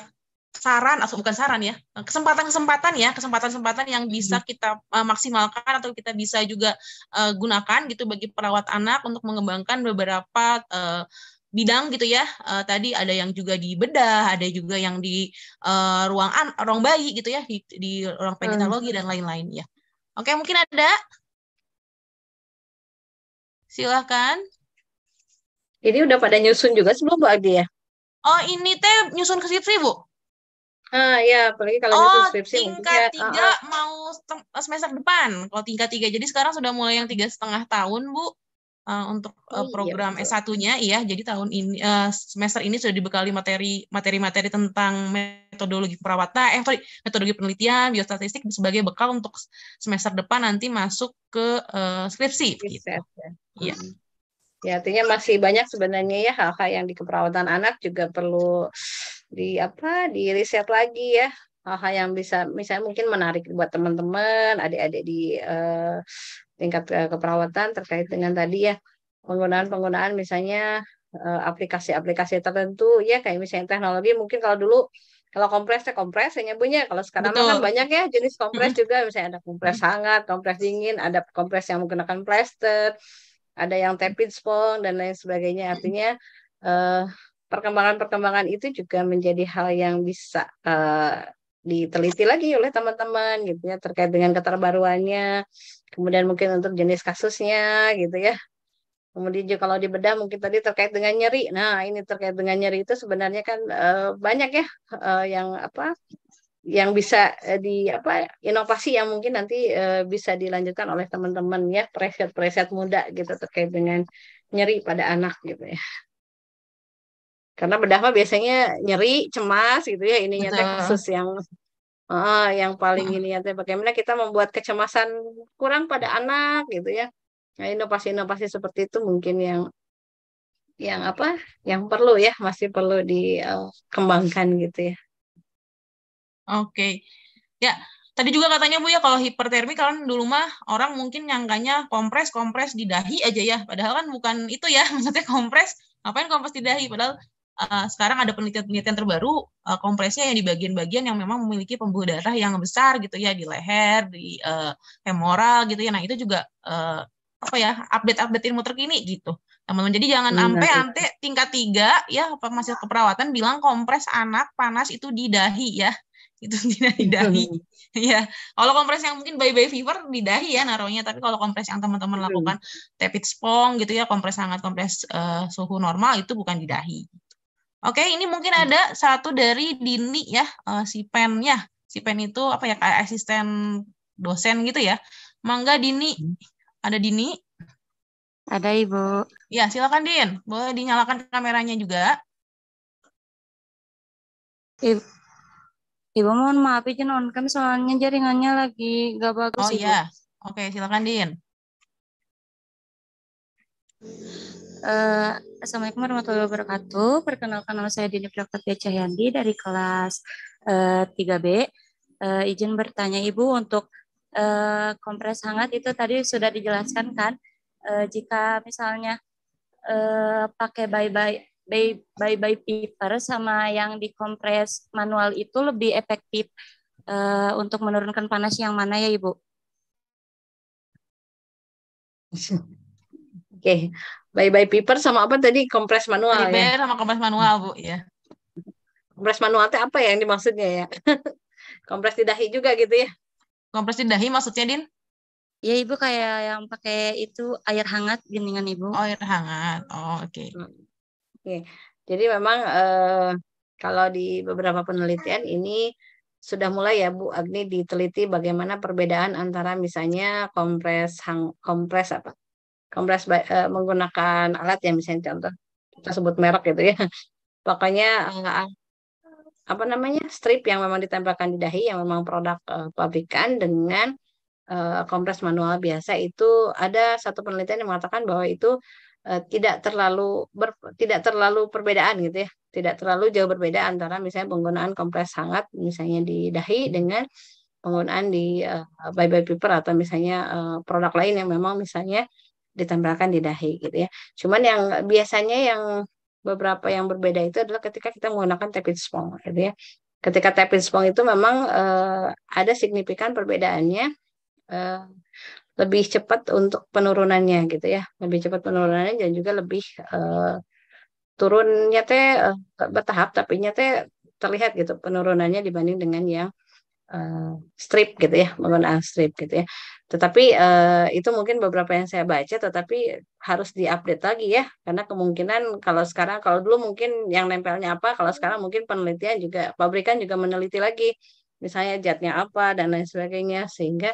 saran atau bukan saran ya kesempatan-kesempatan ya kesempatan-kesempatan yang bisa hmm. kita uh, maksimalkan atau kita bisa juga uh, gunakan gitu bagi perawat anak untuk mengembangkan beberapa uh, bidang gitu ya uh, tadi ada yang juga di bedah ada juga yang di uh, ruang an ruang bayi gitu ya di, di ruang penitologi hmm. dan lain-lain ya oke mungkin ada silahkan ini udah pada nyusun juga sebelum Bu Agi ya? Oh ini teh nyusun ke situ Bu? Ah ya, apalagi kalau oh, skripsi tingkat ya, tiga uh, uh. mau semester depan. Kalau tingkat tiga, jadi sekarang sudah mulai yang tiga setengah tahun, Bu, uh, untuk uh, program iya, S1-nya, iya. Jadi tahun ini uh, semester ini sudah dibekali materi materi-materi tentang metodologi perawatan, eh sorry, metodologi penelitian, biostatistik sebagai bekal untuk semester depan nanti masuk ke uh, skripsi. Gitu. Ya. Iya. Hmm. Ya, artinya masih banyak sebenarnya ya hal-hal yang di keperawatan anak juga perlu di apa di riset lagi ya hal-hal yang bisa misalnya mungkin menarik buat teman-teman adik-adik di eh, tingkat eh, keperawatan terkait dengan tadi ya penggunaan-penggunaan misalnya eh, aplikasi-aplikasi tertentu ya kayak misalnya teknologi mungkin kalau dulu kalau kompres ya kompres ya nyebutnya kalau sekarang kan banyak ya jenis kompres juga misalnya ada kompres hangat kompres dingin ada kompres yang menggunakan plaster ada yang tepid spong dan lain sebagainya. Artinya eh, perkembangan-perkembangan itu juga menjadi hal yang bisa eh, diteliti lagi oleh teman-teman gitu ya terkait dengan keterbaruannya kemudian mungkin untuk jenis kasusnya gitu ya. Kemudian juga kalau dibedah mungkin tadi terkait dengan nyeri. Nah ini terkait dengan nyeri itu sebenarnya kan eh, banyak ya eh, yang apa yang bisa eh, di apa inovasi yang mungkin nanti eh, bisa dilanjutkan oleh teman-teman ya preset-preset muda gitu terkait dengan nyeri pada anak gitu ya karena bedah mah biasanya nyeri cemas gitu ya ininya teh kasus yang ah, yang paling ini ya teh bagaimana kita membuat kecemasan kurang pada anak gitu ya nah inovasi-inovasi seperti itu mungkin yang yang apa yang perlu ya masih perlu dikembangkan gitu ya Oke. Ya, tadi juga katanya Bu ya kalau hipertermi kan dulu mah orang mungkin nyangkanya kompres kompres di dahi aja ya. Padahal kan bukan itu ya. Maksudnya kompres, ngapain kompres di dahi? Padahal uh, sekarang ada penelitian-penelitian terbaru uh, kompresnya yang di bagian-bagian yang memang memiliki pembuluh darah yang besar gitu ya di leher, di uh, femoral gitu ya. Nah, itu juga uh, apa ya update-update ilmu terkini gitu teman-teman. Jadi jangan sampai ante tingkat tiga ya apa masih keperawatan bilang kompres anak panas itu di dahi ya. Itu tidak di dahi. Ya kalau kompres yang mungkin bayi fever di dahi ya naruhnya. Tapi kalau kompres yang teman-teman lakukan tepid spong gitu ya kompres hangat kompres eh, suhu normal itu bukan di dahi oke ini mungkin ada satu dari Dini ya eh, si pen ya. Si pen itu apa ya kayak asisten dosen gitu ya. Mangga Dini. Ada Dini? Ada Ibu. ya silakan Din. Boleh dinyalakan kameranya juga. Ibu, Ibu mohon maaf izin on cam soalnya jaringannya lagi gak bagus oh iya. Oke silakan Din Eh, Assalamualaikum warahmatullahi wabarakatuh. Perkenalkan nama saya Dini Prakartia Cahyandi dari kelas eh, 3B. Eh, izin bertanya Ibu untuk eh, kompres hangat itu tadi sudah dijelaskan kan? Eh, jika misalnya eh, pakai bye-bye bye bye bye paper sama yang dikompres manual itu lebih efektif eh, untuk menurunkan panas yang mana ya Ibu? Oke, bye bye paper sama apa tadi kompres manual ya? Liber sama kompres manual Bu ya Kompres manual itu apa ya yang dimaksudnya ya? kompres di dahi juga gitu ya? kompres di dahi maksudnya Din Ya Ibu kayak yang pakai itu air hangat geningan Ibu. oh air hangat oh oke Jadi memang eh, kalau di beberapa penelitian ini sudah mulai ya Bu Agni diteliti bagaimana perbedaan antara misalnya kompres hang kompres apa? Kompres ba- eh, menggunakan alat ya misalnya contoh kita sebut merek gitu ya. Pokoknya eh, apa namanya? strip yang memang ditempelkan di dahi yang memang produk eh, pabrikan dengan eh, kompres manual biasa itu ada satu penelitian yang mengatakan bahwa itu eh, tidak terlalu ber- tidak terlalu perbedaan gitu ya tidak terlalu jauh berbeda antara misalnya penggunaan kompres hangat misalnya di dahi dengan penggunaan di eh, bye bye paper atau misalnya eh, produk lain yang memang misalnya ditempelkan di dahi gitu ya. Cuman yang biasanya yang beberapa yang berbeda itu adalah ketika kita menggunakan tepid spong gitu ya. Ketika tepid spong itu memang eh, ada signifikan perbedaannya eh, lebih cepat untuk penurunannya gitu ya. Lebih cepat penurunannya dan juga lebih eh, turunnya teh eh, bertahap tapi teh terlihat gitu penurunannya dibanding dengan yang eh, strip gitu ya menggunakan strip gitu ya tetapi eh, itu mungkin beberapa yang saya baca tetapi harus diupdate lagi ya. Karena kemungkinan kalau sekarang kalau dulu mungkin yang nempelnya apa kalau sekarang mungkin penelitian juga pabrikan juga meneliti lagi. Misalnya zatnya apa dan lain sebagainya. Sehingga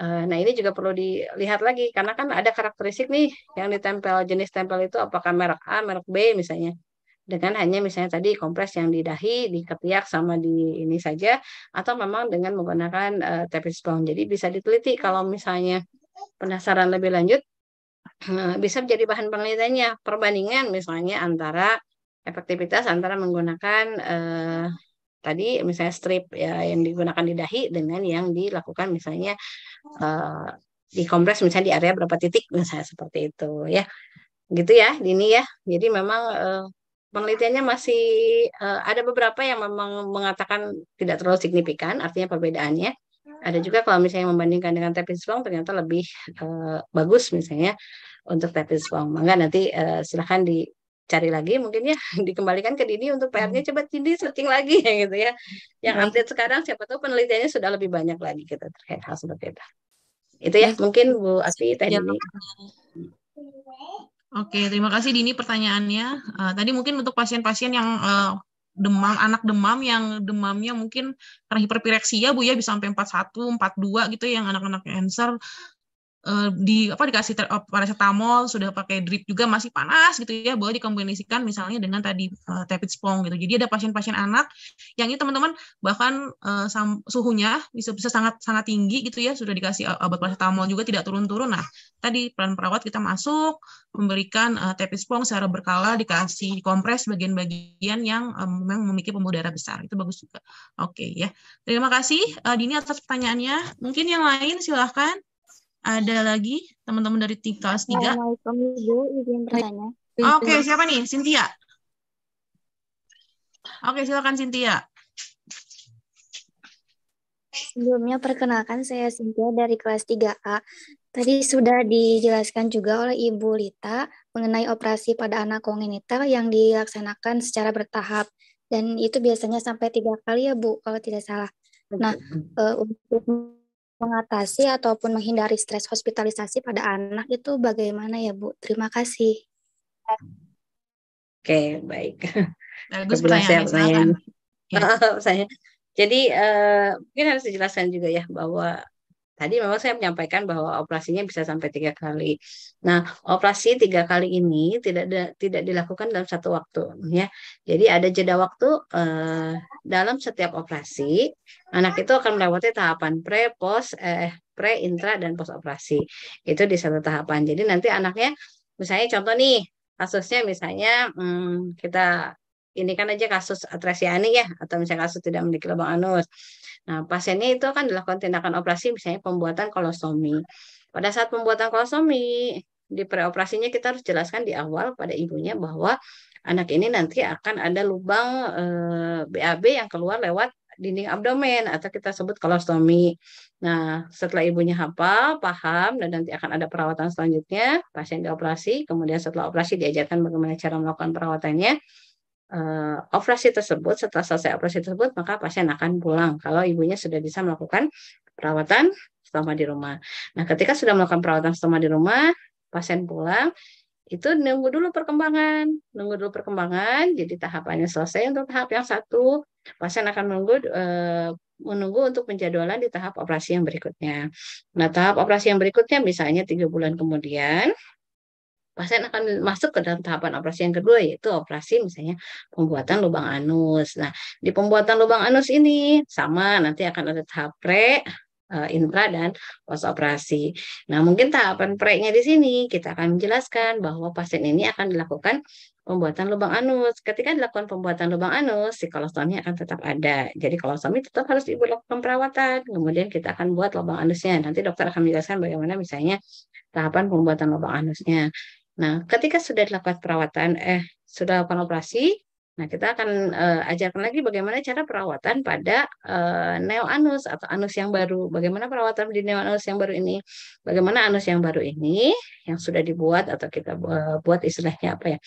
Eh, Nah, ini juga perlu dilihat lagi. Karena kan ada karakteristik nih yang ditempel jenis tempel itu apakah merek A, merek B misalnya. Dengan hanya misalnya tadi kompres yang di dahi, di ketiak sama di ini saja atau memang dengan menggunakan uh, tepis spong. Jadi bisa diteliti kalau misalnya penasaran lebih lanjut eh, bisa menjadi bahan penelitiannya. Perbandingan misalnya antara efektivitas antara menggunakan eh, tadi misalnya strip ya yang digunakan di dahi dengan yang dilakukan misalnya eh, di kompres misalnya di area berapa titik misalnya seperti itu ya. Gitu ya Dini ya. Jadi memang eh, penelitiannya masih eh, ada beberapa yang memang mengatakan tidak terlalu signifikan artinya perbedaannya. Ada juga kalau misalnya membandingkan dengan tapis long ternyata lebih eh, bagus misalnya untuk tapis long maka nanti eh, silahkan dicari lagi mungkin ya dikembalikan ke Dini untuk PR-nya coba Dini searching lagi ya gitu ya. Yang Baik. update sekarang siapa tahu penelitiannya sudah lebih banyak lagi gitu terkait hal seperti itu. Itu ya mungkin Bu Asfi Teh Ya, Oke, terima kasih Dini pertanyaannya. Eh, tadi mungkin untuk pasien-pasien yang eh, demam, anak demam yang demamnya mungkin karena hiperpireksia Bu ya bisa sampai 41, 42 gitu ya yang anak-anak cancer eh, di apa dikasih ter- eh, paracetamol sudah pakai drip juga masih panas gitu ya boleh dikombinasikan misalnya dengan tadi eh, tepid splong gitu. Jadi ada pasien-pasien anak yang ini teman-teman bahkan sam- suhunya bisa bisa sangat sangat tinggi gitu ya sudah dikasih obat paracetamol juga tidak turun-turun. Nah tadi peran perawat kita masuk memberikan uh, tepis plong secara berkala dikasih kompres bagian-bagian yang eh, memang memiliki pembuluh darah besar. Itu bagus juga. Oke ya. Terima kasih eh, Dini atas pertanyaannya. Mungkin yang lain silahkan ada lagi teman-teman dari kelas tiga Assalamualaikum Ibu, izin bertanya. oke siapa nih Cynthia oke silakan Cynthia Sebelumnya perkenalkan saya Cynthia dari kelas 3A. Tadi sudah dijelaskan juga oleh Ibu Lita mengenai operasi pada anak kongenital yang dilaksanakan secara bertahap. Dan itu biasanya sampai tiga kali ya Bu, kalau tidak salah. Nah, eh, untuk mengatasi ataupun menghindari stres hospitalisasi pada anak itu bagaimana ya Bu? Terima kasih. Oke, baik. bagus Cukup jelas ya. Saya. Jadi eh, mungkin harus dijelaskan juga ya bahwa tadi memang saya menyampaikan bahwa operasinya bisa sampai tiga kali. Nah, operasi tiga kali ini tidak da- tidak dilakukan dalam satu waktu, ya. Jadi ada jeda waktu eh, dalam setiap operasi. Anak itu akan melewati tahapan pre, pos, eh, pre, intra, dan pos operasi. Itu di satu tahapan. Jadi nanti anaknya, misalnya contoh nih, kasusnya misalnya hmm, kita ini kan aja kasus atrasiani ya atau misalnya kasus tidak memiliki lubang anus. Nah, pasiennya itu akan dilakukan tindakan operasi misalnya pembuatan kolostomi. Pada saat pembuatan kolostomi di preoperasinya kita harus jelaskan di awal pada ibunya bahwa anak ini nanti akan ada lubang eh, BAB yang keluar lewat dinding abdomen atau kita sebut kolostomi. Nah, setelah ibunya hafal, paham, dan nanti akan ada perawatan selanjutnya, pasien dioperasi, kemudian setelah operasi diajarkan bagaimana cara melakukan perawatannya eh, operasi tersebut, setelah selesai operasi tersebut, maka pasien akan pulang kalau ibunya sudah bisa melakukan perawatan stoma di rumah. Nah, ketika sudah melakukan perawatan stoma di rumah, pasien pulang, itu nunggu dulu perkembangan, nunggu dulu perkembangan. Jadi tahapannya selesai untuk tahap yang satu, pasien akan menunggu eh, menunggu untuk penjadwalan di tahap operasi yang berikutnya. Nah, tahap operasi yang berikutnya misalnya tiga bulan kemudian, pasien akan masuk ke dalam tahapan operasi yang kedua yaitu operasi misalnya pembuatan lubang anus. Nah, di pembuatan lubang anus ini sama nanti akan ada tahap pre, eh, intra dan pos operasi. Nah, mungkin tahapan pre-nya di sini kita akan menjelaskan bahwa pasien ini akan dilakukan pembuatan lubang anus. Ketika dilakukan pembuatan lubang anus, si kolostomi akan tetap ada. Jadi kolostomi tetap harus dilakukan perawatan. Kemudian kita akan buat lubang anusnya. Nanti dokter akan menjelaskan bagaimana misalnya tahapan pembuatan lubang anusnya. Nah, ketika sudah dilakukan perawatan, eh sudah dilakukan operasi, nah kita akan eh, ajarkan lagi bagaimana cara perawatan pada eh, neoanus atau anus yang baru. Bagaimana perawatan di neoanus yang baru ini? Bagaimana anus yang baru ini yang sudah dibuat atau kita eh, buat istilahnya apa ya?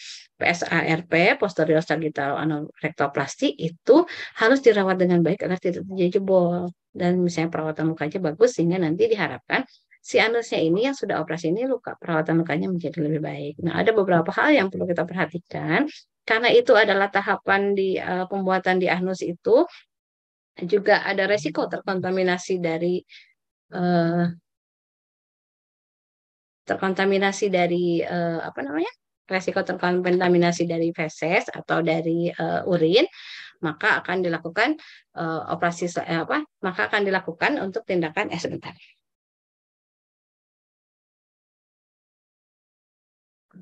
PSARP, posterior sagittal anorektoplasti itu harus dirawat dengan baik agar tidak terjadi jebol. Dan misalnya perawatan lukanya bagus sehingga nanti diharapkan si anusnya ini yang sudah operasi ini luka perawatan lukanya menjadi lebih baik. Nah, ada beberapa hal yang perlu kita perhatikan karena itu adalah tahapan di eh, pembuatan di anus itu juga ada resiko terkontaminasi dari eh, terkontaminasi dari eh, apa namanya? resiko terkontaminasi dari feses atau dari eh, urin, maka akan dilakukan eh, operasi eh, apa? Maka akan dilakukan untuk tindakan eh.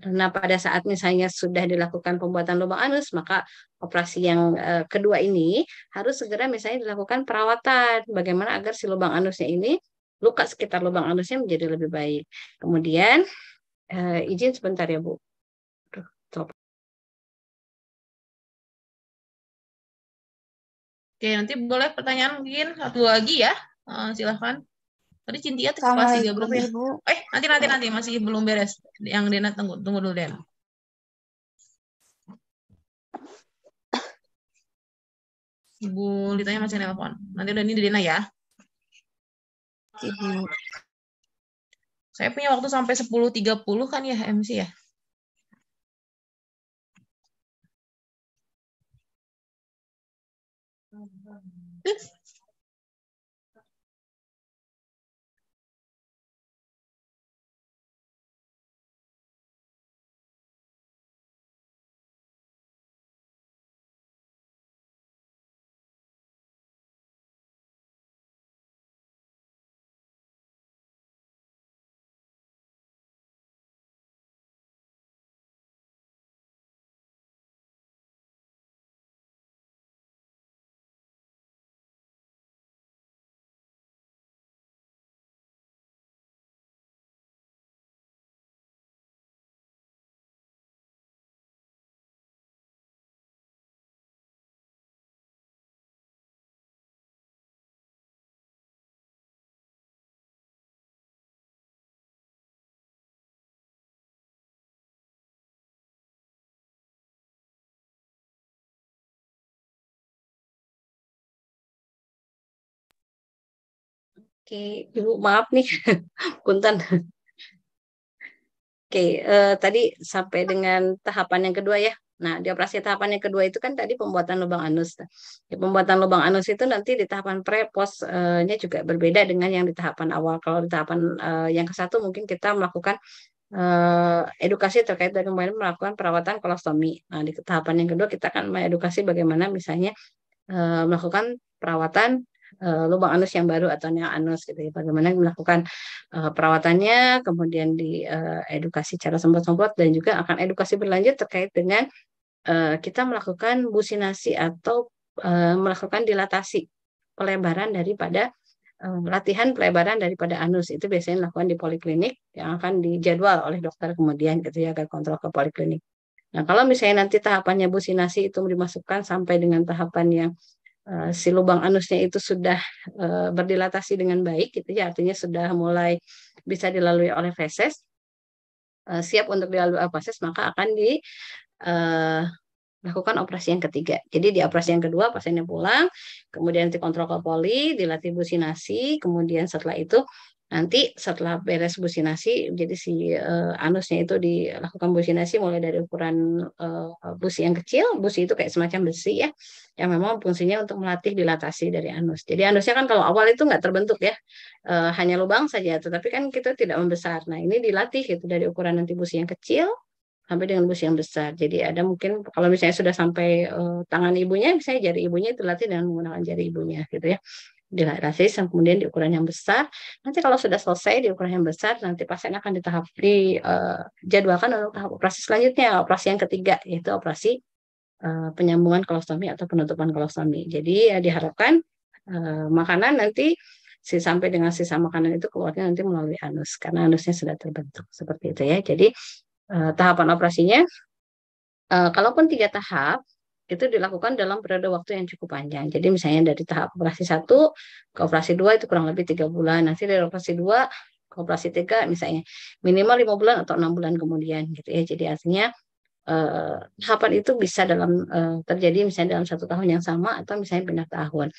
Karena pada saat misalnya sudah dilakukan pembuatan lubang anus, maka operasi yang eh, kedua ini harus segera misalnya dilakukan perawatan. Bagaimana agar si lubang anusnya ini, luka sekitar lubang anusnya menjadi lebih baik. Kemudian, eh, izin sebentar ya Bu. Oke, nanti boleh pertanyaan mungkin satu lagi ya. Eh, silahkan. Tadi Cintia kelas tiga belum ya? Eh, nanti nanti nanti masih belum beres. Yang Dena tunggu tunggu dulu Den. Ibu ditanya masih nelpon. Nanti udah ini Dena ya. Ibu. Saya punya waktu sampai 10.30 kan ya MC ya? Oke, Ibu maaf nih, punten. Oke, eh, tadi sampai dengan tahapan yang kedua ya. Nah, di operasi tahapan yang kedua itu kan tadi pembuatan lubang anus. Di pembuatan lubang anus itu nanti di tahapan pre posnya juga berbeda dengan yang di tahapan awal. Kalau di tahapan eh, yang ke satu mungkin kita melakukan eh, edukasi terkait dengan melakukan perawatan kolostomi. Nah, di tahapan yang kedua kita akan mengedukasi bagaimana misalnya eh, melakukan perawatan eh, lubang anus yang baru atau neo anus gitu ya. Bagaimana melakukan eh, perawatannya, kemudian di eh, edukasi cara semprot-semprot dan juga akan edukasi berlanjut terkait dengan eh, kita melakukan businasi atau eh, melakukan dilatasi pelebaran daripada latihan pelebaran daripada anus itu biasanya dilakukan di poliklinik yang akan dijadwal oleh dokter kemudian gitu ya agar kontrol ke poliklinik. Nah, kalau misalnya nanti tahapannya businasi itu dimasukkan sampai dengan tahapan yang eh, si lubang anusnya itu sudah eh, berdilatasi dengan baik gitu ya artinya sudah mulai bisa dilalui oleh feses eh, siap untuk dilalui oleh feses maka akan di lakukan operasi yang ketiga. Jadi di operasi yang kedua pasiennya pulang, kemudian nanti kontrol ke poli, dilatih businasi, kemudian setelah itu nanti setelah beres businasi, jadi si eh, anusnya itu dilakukan businasi mulai dari ukuran eh, busi yang kecil, busi itu kayak semacam besi ya, yang memang fungsinya untuk melatih dilatasi dari anus. Jadi anusnya kan kalau awal itu nggak terbentuk ya, eh, hanya lubang saja, tetapi kan kita tidak membesar. Nah ini dilatih itu dari ukuran nanti busi yang kecil sampai dengan bus yang besar. Jadi ada mungkin kalau misalnya sudah sampai uh, tangan ibunya, misalnya jari ibunya itu latih dengan menggunakan jari ibunya gitu ya. Dilatih kemudian di ukuran yang besar. Nanti kalau sudah selesai di ukuran yang besar, nanti pasien akan ditahap dijadwalkan untuk tahap operasi selanjutnya, operasi yang ketiga yaitu operasi uh, penyambungan kolostomi atau penutupan kolostomi. Jadi ya diharapkan uh, makanan nanti si sampai dengan sisa makanan itu keluarnya nanti melalui anus karena anusnya sudah terbentuk seperti itu ya. Jadi uh, tahapan operasinya, uh, kalaupun tiga tahap, itu dilakukan dalam periode waktu yang cukup panjang. Jadi misalnya dari tahap operasi satu ke operasi dua itu kurang lebih tiga bulan. Nanti dari operasi dua ke operasi tiga misalnya minimal lima bulan atau enam bulan kemudian gitu ya. Jadi artinya eh, tahapan itu bisa dalam eh, terjadi misalnya dalam satu tahun yang sama atau misalnya pindah tahun.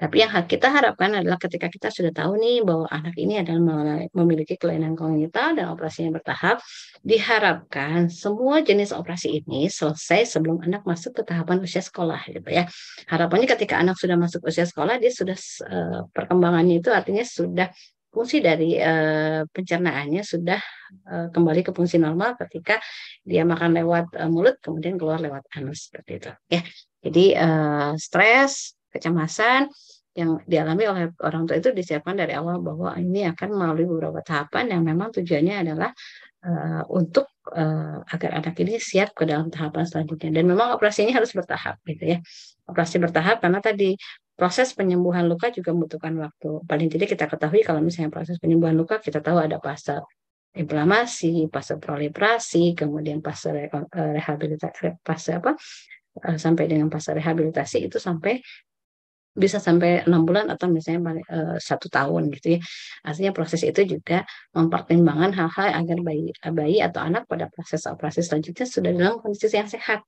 Tapi yang kita harapkan adalah ketika kita sudah tahu nih bahwa anak ini adalah memiliki kelainan kongenital dan operasinya bertahap, diharapkan semua jenis operasi ini selesai sebelum anak masuk ke tahapan usia sekolah gitu ya. Harapannya ketika anak sudah masuk usia sekolah dia sudah uh, perkembangannya itu artinya sudah fungsi dari uh, pencernaannya sudah uh, kembali ke fungsi normal ketika dia makan lewat uh, mulut kemudian keluar lewat anus seperti itu ya. Jadi uh, stres kecemasan yang dialami oleh orang tua itu disiapkan dari awal bahwa ini akan melalui beberapa tahapan yang memang tujuannya adalah uh, untuk uh, agar anak ini siap ke dalam tahapan selanjutnya. Dan memang operasinya harus bertahap gitu ya. Operasi bertahap karena tadi proses penyembuhan luka juga membutuhkan waktu. Paling tidak kita ketahui kalau misalnya proses penyembuhan luka kita tahu ada fase inflamasi, fase proliferasi, kemudian fase rehabilitasi, fase apa sampai dengan fase rehabilitasi itu sampai bisa sampai enam bulan atau misalnya uh, satu tahun gitu ya. Artinya proses itu juga mempertimbangkan hal-hal agar bayi bayi atau anak pada proses operasi selanjutnya sudah dalam kondisi yang sehat.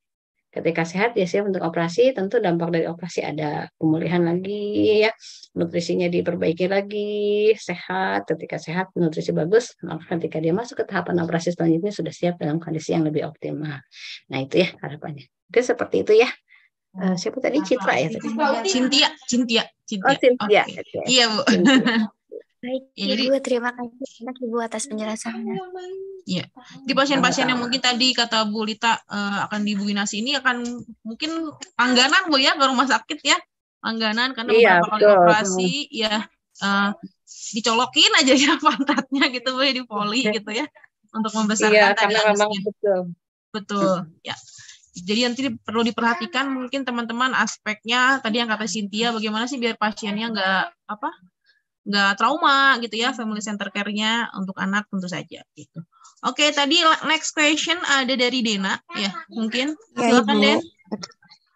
Ketika sehat ya siap untuk operasi, tentu dampak dari operasi ada pemulihan lagi ya, nutrisinya diperbaiki lagi, sehat. Ketika sehat, nutrisi bagus, maka ketika dia masuk ke tahapan operasi selanjutnya sudah siap dalam kondisi yang lebih optimal. Nah itu ya harapannya. Oke seperti itu ya. Uh, siapa tadi Citra ya tadi? Cintia, Cintia, Cintia. Oh, Cintia. Okay. Okay. Iya, Bu. Baik, ya, Ibu, terima kasih banyak Ibu atas penjelasannya. Iya. Di pasien-pasien yang mungkin tadi kata Bu Lita uh, akan dibuginasi ini akan mungkin langganan Bu ya ke rumah sakit ya. Langganan karena iya, beberapa kali operasi ya uh, dicolokin aja ya pantatnya gitu Bu ya, di poli gitu ya untuk membesarkan iya, tadi karena memang betul. Betul. Ya. Jadi nanti perlu diperhatikan mungkin teman-teman aspeknya tadi yang kata Cynthia bagaimana sih biar pasiennya nggak apa nggak trauma gitu ya family center care-nya untuk anak tentu saja gitu. Oke tadi next question ada dari Dena ya mungkin ya, silakan Den.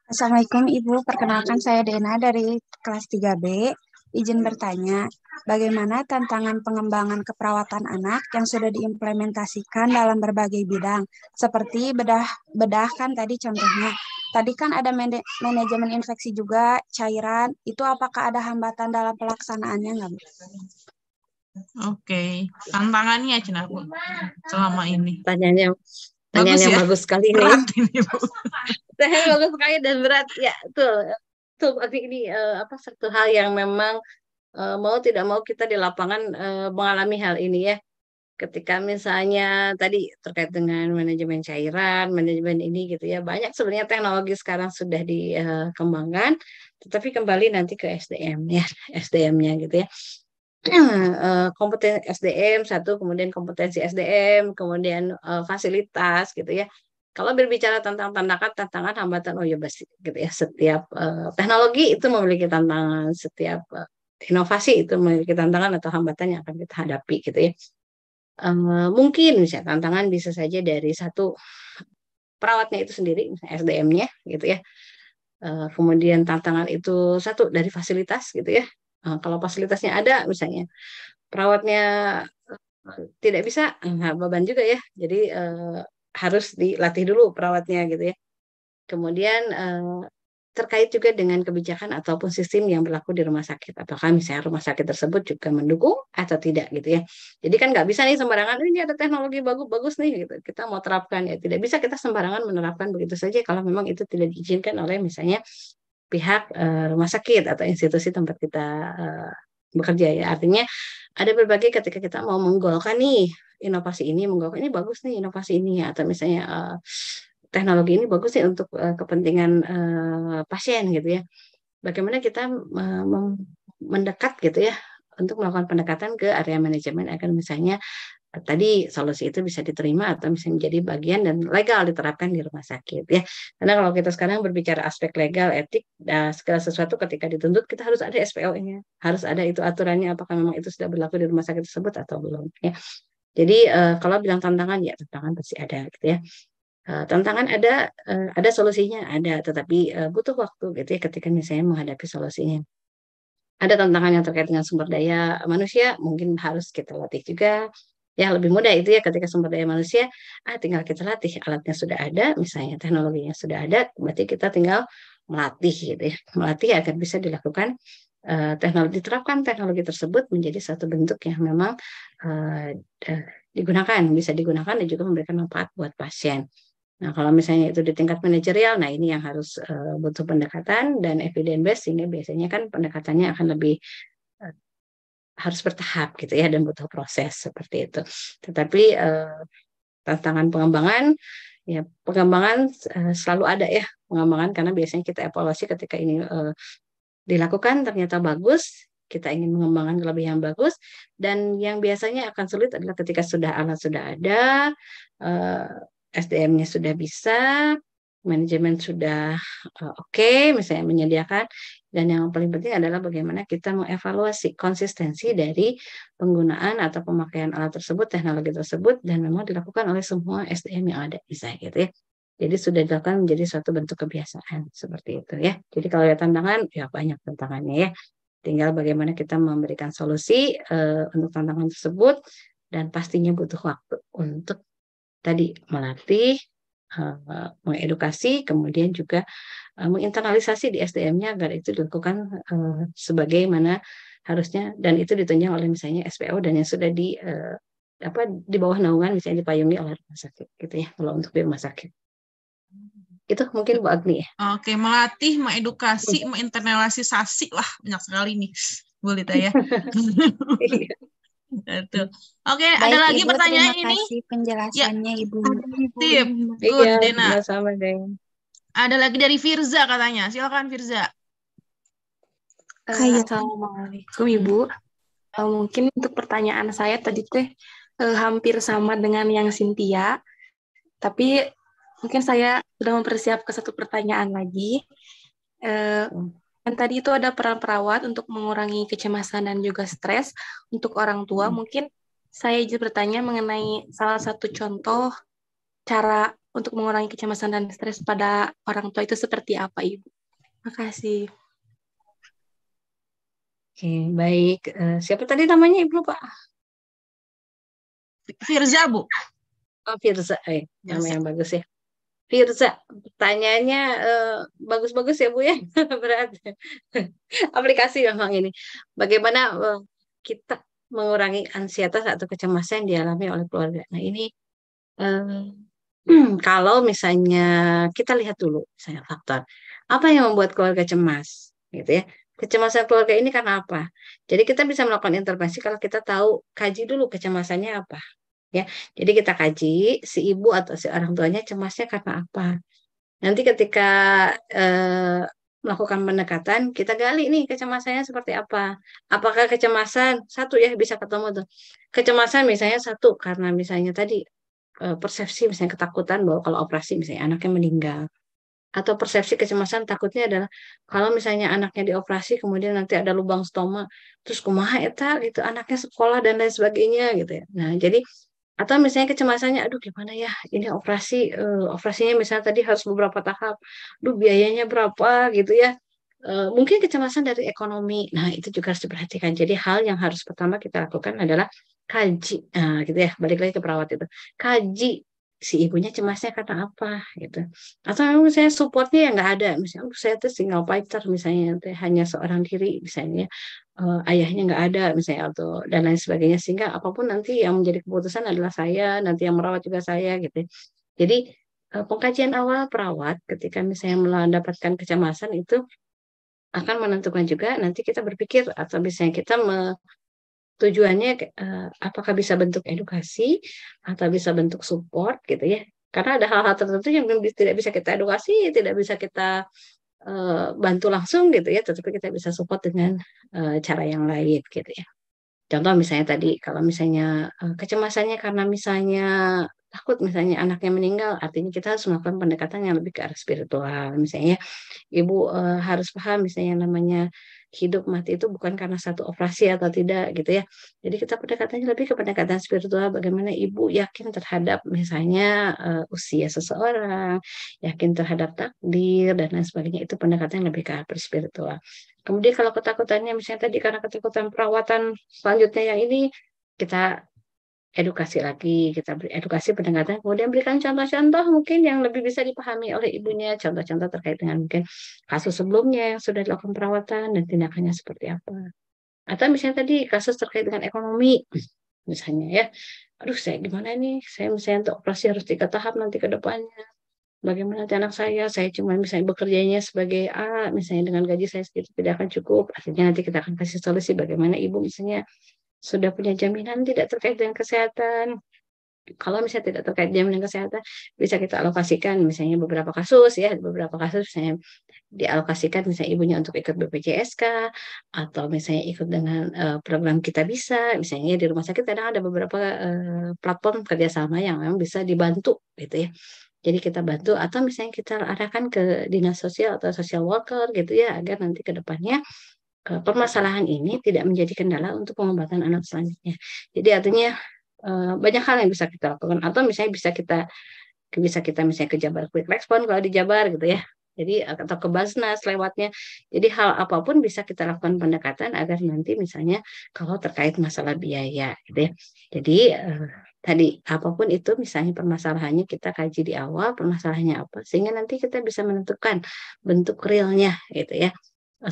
Assalamualaikum Ibu perkenalkan saya Dena dari kelas 3B izin bertanya, bagaimana tantangan pengembangan keperawatan anak yang sudah diimplementasikan dalam berbagai bidang, seperti bedah bedah kan tadi contohnya. Tadi kan ada manajemen infeksi juga, cairan, itu apakah ada hambatan dalam pelaksanaannya nggak Bu? Oke, tantangannya Cina Bu selama ini. Tanyanya Tanyaan yang ya? bagus sekali ini. Berat ini, Bu. bagus sekali dan berat. Ya, tuh tuh ini uh, apa satu hal yang memang uh, mau tidak mau kita di lapangan uh, mengalami hal ini ya ketika misalnya tadi terkait dengan manajemen cairan, manajemen ini gitu ya, banyak sebenarnya teknologi sekarang sudah dikembangkan, tetapi kembali nanti ke SDM ya, SDM-nya gitu ya. kompetensi SDM satu, kemudian kompetensi SDM, kemudian fasilitas gitu ya. Kalau berbicara tentang tantangan, tantangan hambatan, oh ya pasti gitu ya. Setiap uh, teknologi itu memiliki tantangan, setiap uh, inovasi itu memiliki tantangan atau hambatan yang akan kita hadapi gitu ya. Uh, mungkin misalnya tantangan bisa saja dari satu perawatnya itu sendiri, SDM-nya gitu ya. Uh, kemudian tantangan itu satu dari fasilitas gitu ya. Uh, kalau fasilitasnya ada misalnya perawatnya tidak bisa, nah, beban juga ya. Jadi harus dilatih dulu perawatnya gitu ya. Kemudian eh, terkait juga dengan kebijakan ataupun sistem yang berlaku di rumah sakit. Apakah misalnya rumah sakit tersebut juga mendukung atau tidak gitu ya. Jadi kan nggak bisa nih sembarangan, ini ada teknologi bagus-bagus nih gitu. Kita mau terapkan ya. Tidak bisa kita sembarangan menerapkan begitu saja kalau memang itu tidak diizinkan oleh misalnya pihak uh, rumah sakit atau institusi tempat kita uh, bekerja ya. Artinya ada berbagai ketika kita mau menggolkan nih inovasi ini menggolkan ini bagus nih inovasi ini ya atau misalnya uh, teknologi ini bagus sih untuk uh, kepentingan uh, pasien gitu ya. Bagaimana kita uh, mendekat gitu ya untuk melakukan pendekatan ke area manajemen agar misalnya tadi solusi itu bisa diterima atau bisa menjadi bagian dan legal diterapkan di rumah sakit ya. Karena kalau kita sekarang berbicara aspek legal, etik, uh, segala sesuatu ketika dituntut kita harus ada SPO-nya, harus ada itu aturannya apakah memang itu sudah berlaku di rumah sakit tersebut atau belum ya. Jadi kalau bilang tantangan ya tantangan pasti ada gitu ya. Uh, tantangan ada, uh, ada solusinya ada, tetapi uh, butuh waktu gitu ya ketika misalnya menghadapi solusinya. Ada tantangan yang terkait dengan sumber daya manusia, mungkin harus kita latih juga. Yang lebih mudah itu ya ketika sumber daya manusia ah tinggal kita latih alatnya sudah ada misalnya teknologinya sudah ada berarti kita tinggal melatih gitu ya. Melatih agar bisa dilakukan uh, teknologi diterapkan teknologi tersebut menjadi satu bentuk yang memang digunakan bisa digunakan dan juga memberikan manfaat buat pasien Nah, kalau misalnya itu di tingkat manajerial, nah ini yang harus uh, butuh pendekatan dan evidence based sehingga biasanya kan pendekatannya akan lebih harus bertahap gitu ya dan butuh proses seperti itu. Tetapi eh, tantangan pengembangan ya pengembangan eh, selalu ada ya pengembangan karena biasanya kita evaluasi ketika ini eh, dilakukan ternyata bagus kita ingin mengembangkan kelebihan bagus dan yang biasanya akan sulit adalah ketika sudah alat sudah ada, SDM-nya sudah bisa, manajemen sudah eh, oke, misalnya menyediakan, dan yang paling penting adalah bagaimana kita mengevaluasi konsistensi dari penggunaan atau pemakaian alat tersebut, teknologi tersebut, dan memang dilakukan oleh semua SDM yang ada, misalnya gitu ya. Jadi sudah dilakukan menjadi suatu bentuk kebiasaan seperti itu ya. Jadi kalau ada tantangan, ya banyak tantangannya ya. Tinggal bagaimana kita memberikan solusi uh, untuk tantangan tersebut dan pastinya butuh waktu untuk tadi melatih, uh, mengedukasi, kemudian juga uh, menginternalisasi di SDM-nya agar itu dilakukan uh, sebagaimana harusnya dan itu ditunjang oleh misalnya SPO dan yang sudah di apa di bawah naungan misalnya dipayungi oleh rumah sakit gitu ya kalau untuk di rumah sakit. Itu mungkin Bu Agni ya. Oke, melatih, mengedukasi, hmm. menginternalisasi. Wah, banyak sekali nih, Bu Lita ya. Iya. Betul. Oke, Baik, ada lagi Ibu, pertanyaan terima ini? kasih penjelasannya ya. Ibu. Tip. Good, iya, Dena. Sama. Ada lagi dari Firza katanya. Silakan Firza. Uh, Assalamualaikum Ibu. Uh, mungkin untuk pertanyaan saya tadi teh uh, hampir sama dengan yang Cynthia, tapi mungkin saya sudah mempersiapkan satu pertanyaan lagi. Eh, kan tadi itu ada peran perawat untuk mengurangi kecemasan dan juga stres untuk orang tua. Hmm. Mungkin saya izin bertanya mengenai salah satu contoh cara untuk mengurangi kecemasan dan stres pada orang tua itu seperti apa, Ibu? Makasih. Oke, baik. Uh, siapa tadi namanya Ibu, Pak? Firza, Bu. Oh, Firza. Eh, nama yang bagus ya. Firza, pertanyaannya eh, bagus-bagus ya Bu ya, berat. Aplikasi memang ini. Bagaimana eh, kita mengurangi ansietas atau kecemasan yang dialami oleh keluarga. Nah ini eh, kalau misalnya kita lihat dulu misalnya faktor apa yang membuat keluarga cemas, gitu ya. Kecemasan keluarga ini karena apa? Jadi kita bisa melakukan intervensi kalau kita tahu kaji dulu kecemasannya apa ya. Jadi kita kaji si ibu atau si orang tuanya cemasnya karena apa. Nanti ketika eh, melakukan pendekatan, kita gali nih kecemasannya seperti apa. Apakah kecemasan satu ya bisa ketemu tuh. Kecemasan misalnya satu karena misalnya tadi eh, persepsi misalnya ketakutan bahwa kalau operasi misalnya anaknya meninggal atau persepsi kecemasan takutnya adalah kalau misalnya anaknya dioperasi kemudian nanti ada lubang stoma terus kumaha eta gitu anaknya sekolah dan lain sebagainya gitu ya. Nah, jadi atau misalnya kecemasannya aduh gimana ya ini operasi uh, operasinya misalnya tadi harus beberapa tahap aduh biayanya berapa gitu ya. Uh, mungkin kecemasan dari ekonomi. Nah itu juga harus diperhatikan. Jadi hal yang harus pertama kita lakukan adalah kaji. Nah gitu ya balik lagi ke perawat itu. Kaji si ibunya cemasnya karena apa? Gitu. Atau saya supportnya yang nggak ada. Misalnya saya tuh single fighter misalnya hanya seorang diri misalnya uh, ayahnya nggak ada misalnya atau dan lain sebagainya. Sehingga apa pun nanti yang menjadi keputusan adalah saya nanti yang merawat juga saya gitu. Jadi uh, pengkajian awal perawat ketika misalnya mendapatkan kecemasan itu akan menentukan juga nanti kita berpikir atau misalnya kita me, tujuannya uh, apakah bisa bentuk edukasi atau bisa bentuk support gitu ya karena ada hal-hal tertentu yang tidak bisa kita edukasi tidak bisa kita uh, bantu langsung gitu ya, tetapi kita bisa support dengan uh, cara yang lain gitu ya. Contoh misalnya tadi kalau misalnya uh, kecemasannya karena misalnya takut misalnya anaknya meninggal, artinya kita harus melakukan pendekatan yang lebih ke arah spiritual. Misalnya ibu uh, harus paham misalnya namanya hidup mati itu bukan karena satu operasi atau tidak gitu ya. Jadi kita pendekatannya lebih ke pendekatan spiritual bagaimana ibu yakin terhadap misalnya uh, usia seseorang, yakin terhadap takdir dan lain sebagainya itu pendekatan yang lebih ke spiritual. Kemudian kalau ketakutannya misalnya tadi karena ketakutan perawatan selanjutnya yang ini kita edukasi lagi, kita beri edukasi pendekatan, kemudian berikan contoh-contoh mungkin yang lebih bisa dipahami oleh ibunya, contoh-contoh terkait dengan mungkin kasus sebelumnya yang sudah dilakukan perawatan dan tindakannya seperti apa. Atau misalnya tadi kasus terkait dengan ekonomi, misalnya ya, aduh saya gimana nih, saya misalnya untuk operasi harus tiga tahap nanti ke depannya. Bagaimana anak saya, saya cuma misalnya bekerjanya sebagai A, misalnya dengan gaji saya segitu tidak akan cukup. Akhirnya nanti kita akan kasih solusi bagaimana ibu misalnya sudah punya jaminan tidak terkait dengan kesehatan. Kalau misalnya tidak terkait jaminan kesehatan, bisa kita alokasikan misalnya beberapa kasus ya, beberapa kasus misalnya dialokasikan misalnya ibunya untuk ikut BPJS kah atau misalnya ikut dengan uh, program kita bisa misalnya di rumah sakit kadang ada beberapa uh, platform kerjasama yang memang bisa dibantu gitu ya jadi kita bantu atau misalnya kita arahkan ke dinas sosial atau social worker gitu ya agar nanti ke depannya uh, permasalahan ini tidak menjadi kendala untuk pengobatan anak selanjutnya jadi artinya uh, banyak hal yang bisa kita lakukan atau misalnya bisa kita bisa kita misalnya ke Jabar Quick Response kalau di Jabar gitu ya jadi atau ke Basnas lewatnya. Jadi hal apa pun bisa kita lakukan pendekatan agar nanti misalnya kalau terkait masalah biaya gitu ya. Jadi tadi apa pun itu misalnya permasalahannya kita kaji di awal permasalahannya apa sehingga nanti kita bisa menentukan bentuk realnya gitu ya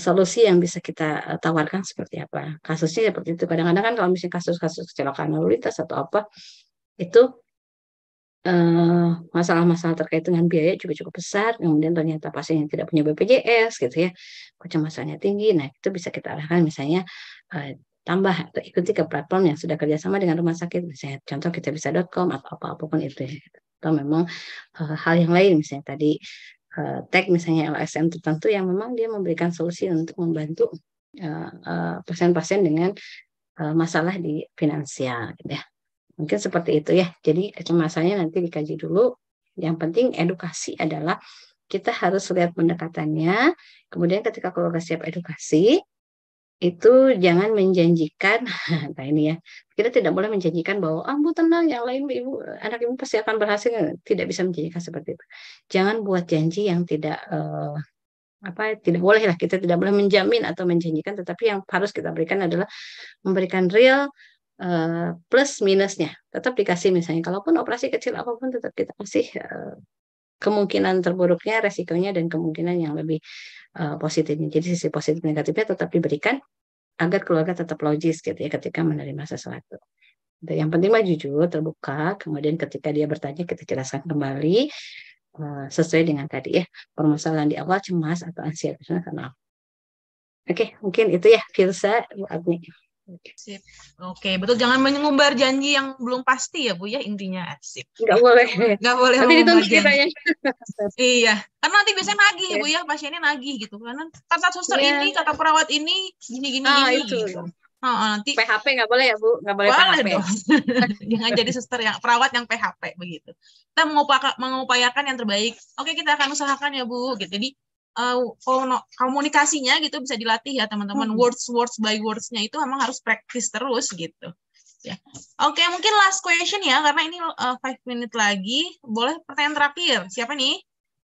solusi yang bisa kita eh, tawarkan seperti apa. Kasusnya seperti itu. Kadang-kadang kan kalau misalnya kasus-kasus kecelakaan lalu lintas atau apa itu Eh, masalah-masalah terkait dengan biaya juga cukup besar, kemudian ternyata pasien yang tidak punya BPJS gitu ya, kecemasannya tinggi. Nah, itu bisa kita arahkan misalnya uh, tambah atau ikuti ke platform yang sudah kerjasama dengan rumah sakit, misalnya contoh kita bisa.com atau apa apa pun itu ya. Atau memang hal yang lain. Misalnya tadi uh, tag misalnya LSM tertentu yang memang dia memberikan solusi untuk membantu pasien-pasien uh, uh, dengan masalah di finansial gitu ya. Mungkin seperti itu ya. Jadi kecemasannya nanti dikaji dulu. Yang penting edukasi adalah kita harus lihat pendekatannya. Kemudian ketika keluarga siap edukasi, itu jangan menjanjikan, nah ini ya, kita tidak boleh menjanjikan bahwa, ah bu tenang, yang lain ibu, anak ibu pasti akan berhasil, tidak bisa menjanjikan seperti itu. Jangan buat janji yang tidak uh, apa tidak boleh lah. Kita tidak boleh menjamin atau menjanjikan tetapi yang harus kita berikan adalah memberikan real uh, plus minusnya. Tetap dikasih misalnya. Kalaupun operasi kecil apa pun tetap kita kasih uh, kemungkinan terburuknya resikonya dan kemungkinan yang lebih uh, positifnya. Jadi sisi positif negatifnya tetap diberikan agar keluarga tetap logis gitu ya ketika menerima sesuatu. Yang penting mah jujur terbuka. Kemudian ketika dia bertanya kita jelaskan kembali uh, sesuai dengan tadi ya permasalahan di awal cemas atau ansiedad karena Oke, mungkin itu ya Firsa Bu Agni. Sip. Oke, betul. Jangan mengumbar janji yang belum pasti ya, Bu ya intinya. Sip. Enggak boleh. Enggak boleh Nanti janji. iya. Karena nanti biasanya nagih okay. Bu ya, pasiennya nagih gitu. Karena kata suster yeah. ini, kata perawat ini, gini-gini ah, gini. Itu. Gitu. Oh, nanti PHP nggak boleh ya Bu, nggak boleh, boleh PHP. Dong. Jangan jadi suster yang perawat yang PHP begitu. Kita mengupayakan yang terbaik. Oke, kita akan usahakan ya Bu. Gitu. Jadi uh, komunikasinya gitu bisa dilatih ya teman-teman. Hmm. Words words by words-nya itu memang harus praktis terus gitu. Ya. Oke, mungkin last question ya karena ini uh, five minute lagi. Boleh pertanyaan terakhir. Siapa nih?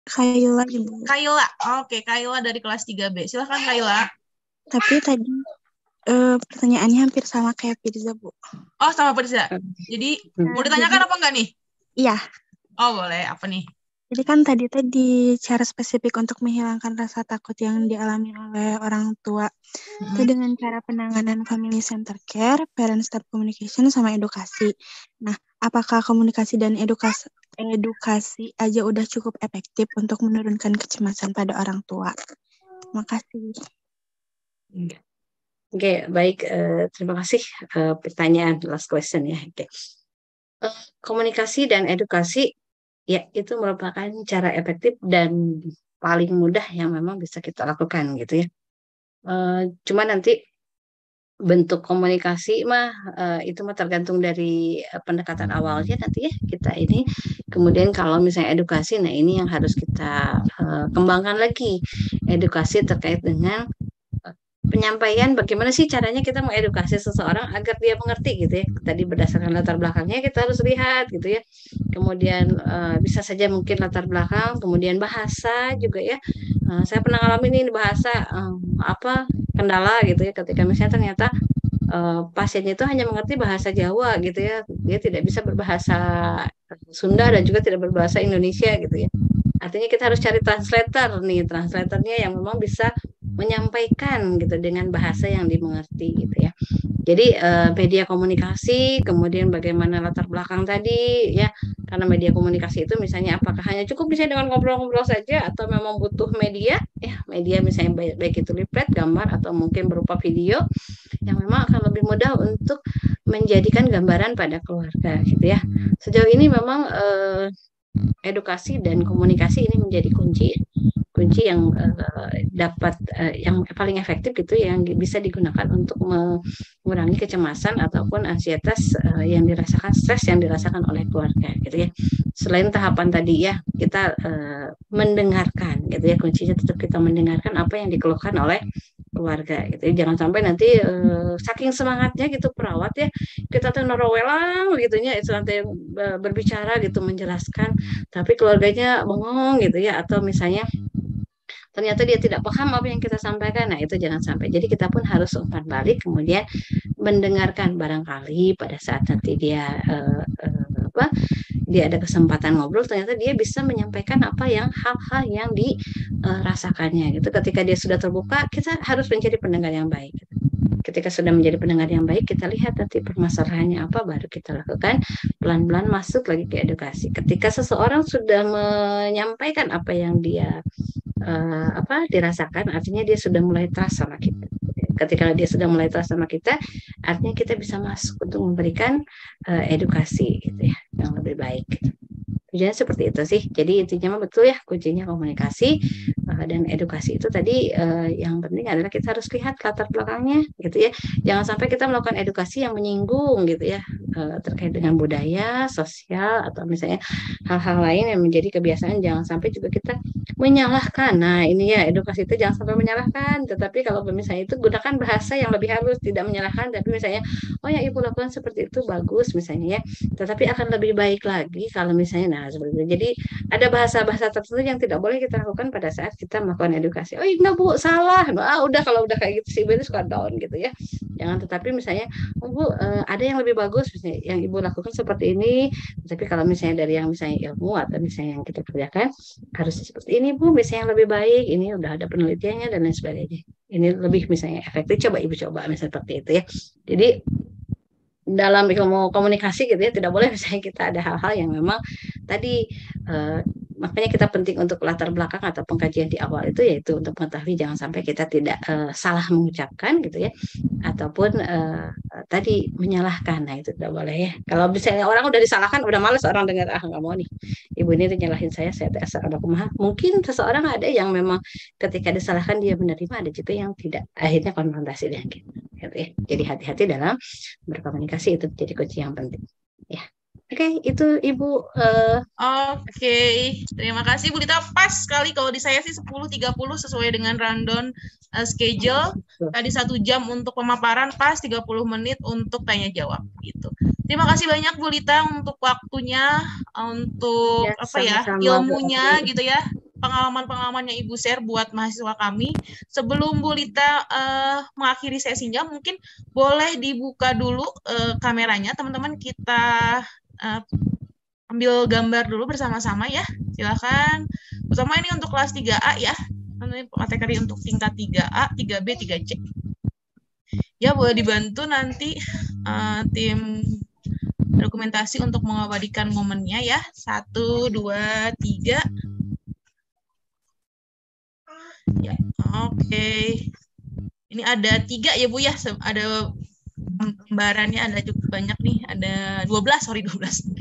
Kayla Ibu. Kayla. Oke, Kayla dari kelas 3B. Silahkan Kayla. Tapi tadi uh, pertanyaannya hampir sama kayak Firza, Bu. Oh, sama Firza. Jadi, hmm. mau ditanyakan apa enggak nih? Iya. Oh, boleh. Apa nih? Jadi kan tadi tadi cara spesifik untuk menghilangkan rasa takut yang dialami oleh orang tua hmm. itu dengan cara penanganan family center care, parent start communication sama edukasi. Nah, apakah komunikasi dan edukasi edukasi aja udah cukup efektif untuk menurunkan kecemasan pada orang tua? Terima kasih. Oke, okay, baik. Uh, terima kasih uh, pertanyaan last question ya. Oke. Okay. Uh, komunikasi dan edukasi ya itu merupakan cara efektif dan paling mudah yang memang bisa kita lakukan gitu ya. E, cuma nanti bentuk komunikasi mah e, itu mah tergantung dari pendekatan awalnya nanti ya kita ini. Kemudian kalau misalnya edukasi, nah ini yang harus kita e, kembangkan lagi edukasi terkait dengan penyampaian bagaimana sih caranya kita mengedukasi seseorang agar dia mengerti gitu ya. Tadi berdasarkan latar belakangnya kita harus lihat gitu ya. Kemudian uh, bisa saja mungkin latar belakang, kemudian bahasa juga ya. Uh, saya pernah ngalamin ini bahasa um, apa kendala gitu ya ketika misalnya ternyata uh, pasien itu hanya mengerti bahasa Jawa gitu ya. Dia tidak bisa berbahasa Sunda dan juga tidak berbahasa Indonesia gitu ya. Artinya kita harus cari translator nih, translatornya yang memang bisa menyampaikan gitu dengan bahasa yang dimengerti gitu ya. Jadi uh, media komunikasi, kemudian bagaimana latar belakang tadi ya, karena media komunikasi itu misalnya apakah hanya cukup bisa dengan ngobrol-ngobrol saja atau memang butuh media ya, media misalnya baik, baik itu leaflet, gambar atau mungkin berupa video yang memang akan lebih mudah untuk menjadikan gambaran pada keluarga gitu ya. Sejauh ini memang uh, edukasi dan komunikasi ini menjadi kunci kunci yang uh, dapat uh, yang paling efektif gitu yang bisa digunakan untuk mengurangi kecemasan ataupun ansietas uh, yang dirasakan stres yang dirasakan oleh keluarga gitu ya. Selain tahapan tadi ya kita uh, mendengarkan gitu ya. Kuncinya tetap kita mendengarkan apa yang dikeluhkan oleh keluarga gitu ya. jangan sampai nanti uh, saking semangatnya gitu perawat ya kita tuh norowelang gitu ya itu nanti berbicara gitu menjelaskan tapi keluarganya bengong gitu ya. Atau misalnya ternyata dia tidak paham apa yang kita sampaikan. Nah itu jangan sampai. Jadi kita pun harus umpan balik kemudian mendengarkan barangkali pada saat nanti dia uh, uh, apa dia ada kesempatan ngobrol ternyata dia bisa menyampaikan apa yang hal-hal yang dirasakannya gitu. Ketika dia sudah terbuka kita harus menjadi pendengar yang baik. Ketika sudah menjadi pendengar yang baik kita lihat nanti permasalahannya apa baru kita lakukan. Pelan-pelan masuk lagi ke edukasi. Ketika seseorang sudah menyampaikan apa yang dia uh, apa dirasakan artinya dia sudah mulai trust sama kita ketika dia sudah mulai trust sama kita artinya kita bisa masuk untuk memberikan uh, edukasi gitu ya yang lebih baik gitu. Tujuannya seperti itu sih. Jadi intinya mah betul ya kuncinya komunikasi uh, dan edukasi itu tadi uh, yang penting adalah kita harus lihat latar belakangnya gitu ya. Jangan sampai kita melakukan edukasi yang menyinggung gitu ya uh, terkait dengan budaya, sosial atau misalnya hal-hal lain yang menjadi kebiasaan. Jangan sampai juga kita menyalahkan. Nah ini ya edukasi itu jangan sampai menyalahkan. Tetapi kalau misalnya itu gunakan bahasa yang lebih halus, tidak menyalahkan. Tapi misalnya oh ya ibu lakukan seperti itu bagus misalnya ya. Tetapi akan lebih baik lagi kalau misalnya nah seperti itu. Jadi ada bahasa-bahasa tertentu yang tidak boleh kita lakukan pada saat kita melakukan edukasi. Oh enggak bu, salah. Ah udah kalau udah kayak gitu sih ibu suka down gitu ya. Jangan tetapi misalnya, oh bu uh, ada yang lebih bagus misalnya yang ibu lakukan seperti ini. Tapi kalau misalnya dari yang misalnya ilmu atau misalnya yang kita kerjakan harus seperti ini bu, misalnya yang lebih baik. Ini udah ada penelitiannya dan lain sebagainya. Ini lebih misalnya efektif. Coba ibu coba misalnya seperti itu ya. Jadi dalam ilmu komunikasi gitu ya tidak boleh misalnya kita ada hal-hal yang memang tadi uh, makanya kita penting untuk latar belakang atau pengkajian di awal itu yaitu untuk mengetahui jangan sampai kita tidak uh, salah mengucapkan gitu ya ataupun uh, tadi menyalahkan. Nah itu tidak boleh ya. Kalau misalnya orang udah disalahkan udah males orang dengar ah nggak mau nih ibu ini nyalahin saya saya tidak ada kumaha. Mungkin seseorang ada yang memang ketika disalahkan dia menerima ada juga yang tidak akhirnya konfrontasi dengan kita gitu ya. Jadi hati-hati dalam berkomunikasi itu jadi kunci yang penting ya Oke, okay, itu Ibu. Uh... Oke, okay. terima kasih Bu Lita. Pas sekali kalau di saya sih 10.30 sesuai dengan rundown uh, schedule. Tadi satu jam untuk pemaparan, pas 30 menit untuk tanya jawab gitu. Terima kasih banyak Bu Lita untuk waktunya, untuk ya, apa ya ilmunya Bu. gitu ya pengalaman-pengalamannya Ibu share buat mahasiswa kami. Sebelum Bu Lita uh, mengakhiri sesinya, mungkin boleh dibuka dulu uh, kameranya, teman-teman kita uh, ambil gambar dulu bersama-sama ya. Silakan. Pertama ini untuk kelas 3A ya. Ini materi untuk tingkat 3A, 3B, 3C. Ya, boleh dibantu nanti uh, tim dokumentasi untuk mengabadikan momennya ya. Satu, dua, tiga. Ya, oke. Okay. Ini ada tiga ya Bu ya. Ada gambarannya ada cukup banyak nih. Ada 12, sorry 12.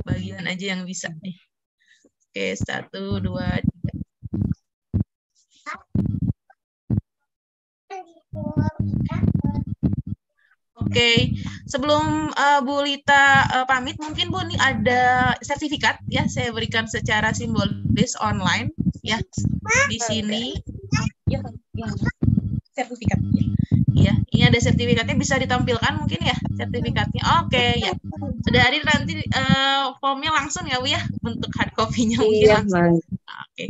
Sebagian aja yang bisa nih. Oke, satu, dua, tiga. Oke, sebelum uh, Bu Lita uh, pamit, mungkin Bu ini ada sertifikat ya, saya berikan secara simbolis online ya di sini. Ya, ya. sertifikat. Ya. Iya, ini ada sertifikatnya bisa ditampilkan mungkin ya sertifikatnya. Oke okay, ya. Sudah hadir nanti uh, formnya langsung ya Bu ya bentuk hard copy-nya mungkin iya, langsung. Oke. Okay.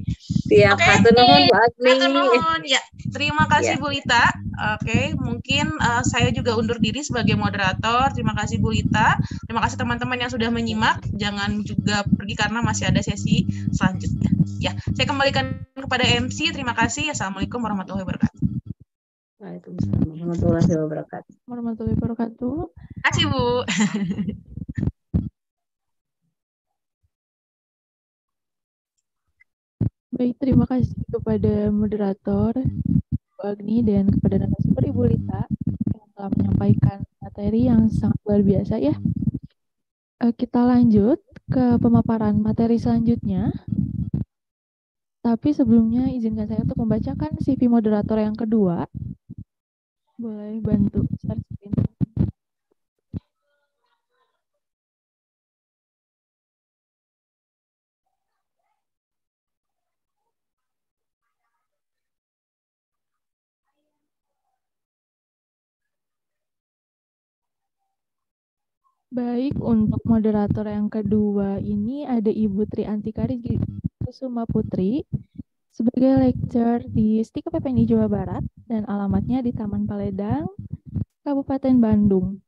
Siap, okay. Hatur nuhun Bu Agni. Ya, terima kasih ya. Bu Lita. Oke, okay. mungkin uh, saya juga undur diri sebagai moderator. Terima kasih Bu Lita. Terima kasih teman-teman yang sudah menyimak. Jangan juga pergi karena masih ada sesi selanjutnya. Ya, saya kembalikan kepada MC. Terima kasih. Assalamualaikum warahmatullahi wabarakatuh. Waalaikumsalam warahmatullahi wabarakatuh. Warahmatullahi wabarakatuh. Kasih Bu. Baik, terima kasih kepada moderator Bu Agni dan kepada narasumber Ibu Lita yang telah menyampaikan materi yang sangat luar biasa ya. Eh, kita lanjut ke pemaparan materi selanjutnya. Tapi sebelumnya izinkan saya untuk membacakan CV moderator yang kedua. Boleh bantu share screen. Baik, untuk moderator yang kedua ini ada Ibu Tri Antikari Kusuma Putri sebagai lecturer di STIKA PPNI Jawa Barat dan alamatnya di Taman Paledang, Kabupaten Bandung.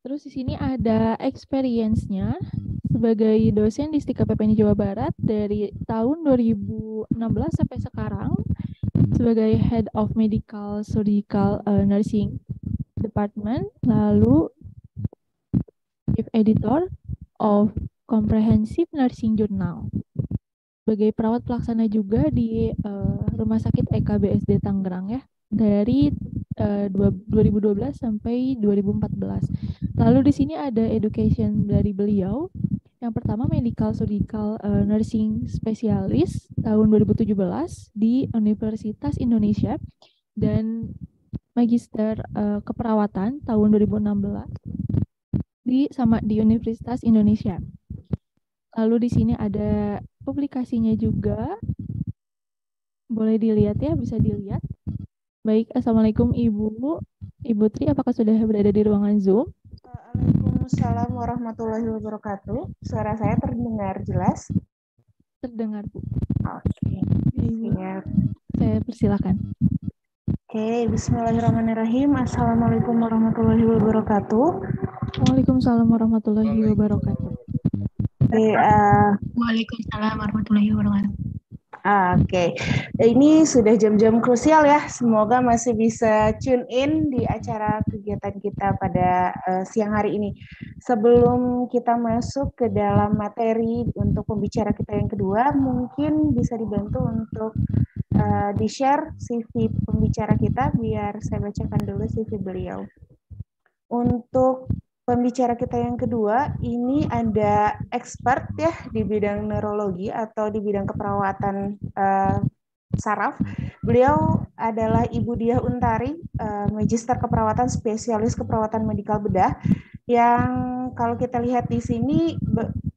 Terus di sini ada experience-nya sebagai dosen di STIKA PPNI Jawa Barat dari tahun 2016 sampai sekarang sebagai Head of Medical Surgical uh, Nursing Department, lalu Chief Editor of Comprehensive Nursing Journal. Sebagai perawat pelaksana juga di uh, Rumah Sakit EKBSD Tangerang ya dari uh, 2012 sampai 2014. Lalu di sini ada education dari beliau. Yang pertama Medical Surgical uh, Nursing Specialist tahun 2017 di Universitas Indonesia dan Magister uh, Keperawatan tahun 2016 di sama di Universitas Indonesia. Lalu di sini ada publikasinya juga. Boleh dilihat ya, bisa dilihat. Baik, Assalamualaikum Ibu. Ibu Tri, apakah sudah berada di ruangan Zoom? Waalaikumsalam warahmatullahi wabarakatuh. Suara saya terdengar jelas? Terdengar, Bu. Oke, Ibu. siap. Saya persilakan. Oke, bismillahirrahmanirrahim. Assalamualaikum warahmatullahi wabarakatuh. Waalaikumsalam warahmatullahi wabarakatuh. Oke, uh, Waalaikumsalam warahmatullahi wabarakatuh. ah, Oke, ini sudah jam-jam krusial ya. Semoga masih bisa tune in di acara kegiatan kita pada eh, siang hari ini. Sebelum kita masuk ke dalam materi untuk pembicara kita yang kedua, mungkin bisa dibantu untuk eh, di-share CV pembicara kita biar saya bacakan dulu CV beliau. Untuk pembicara kita yang kedua, ini ada expert ya di bidang neurologi atau di bidang keperawatan eh, saraf. Beliau adalah Ibu Diah Untari, eh, Magister Keperawatan Spesialis Keperawatan Medikal Bedah, yang kalau kita lihat di sini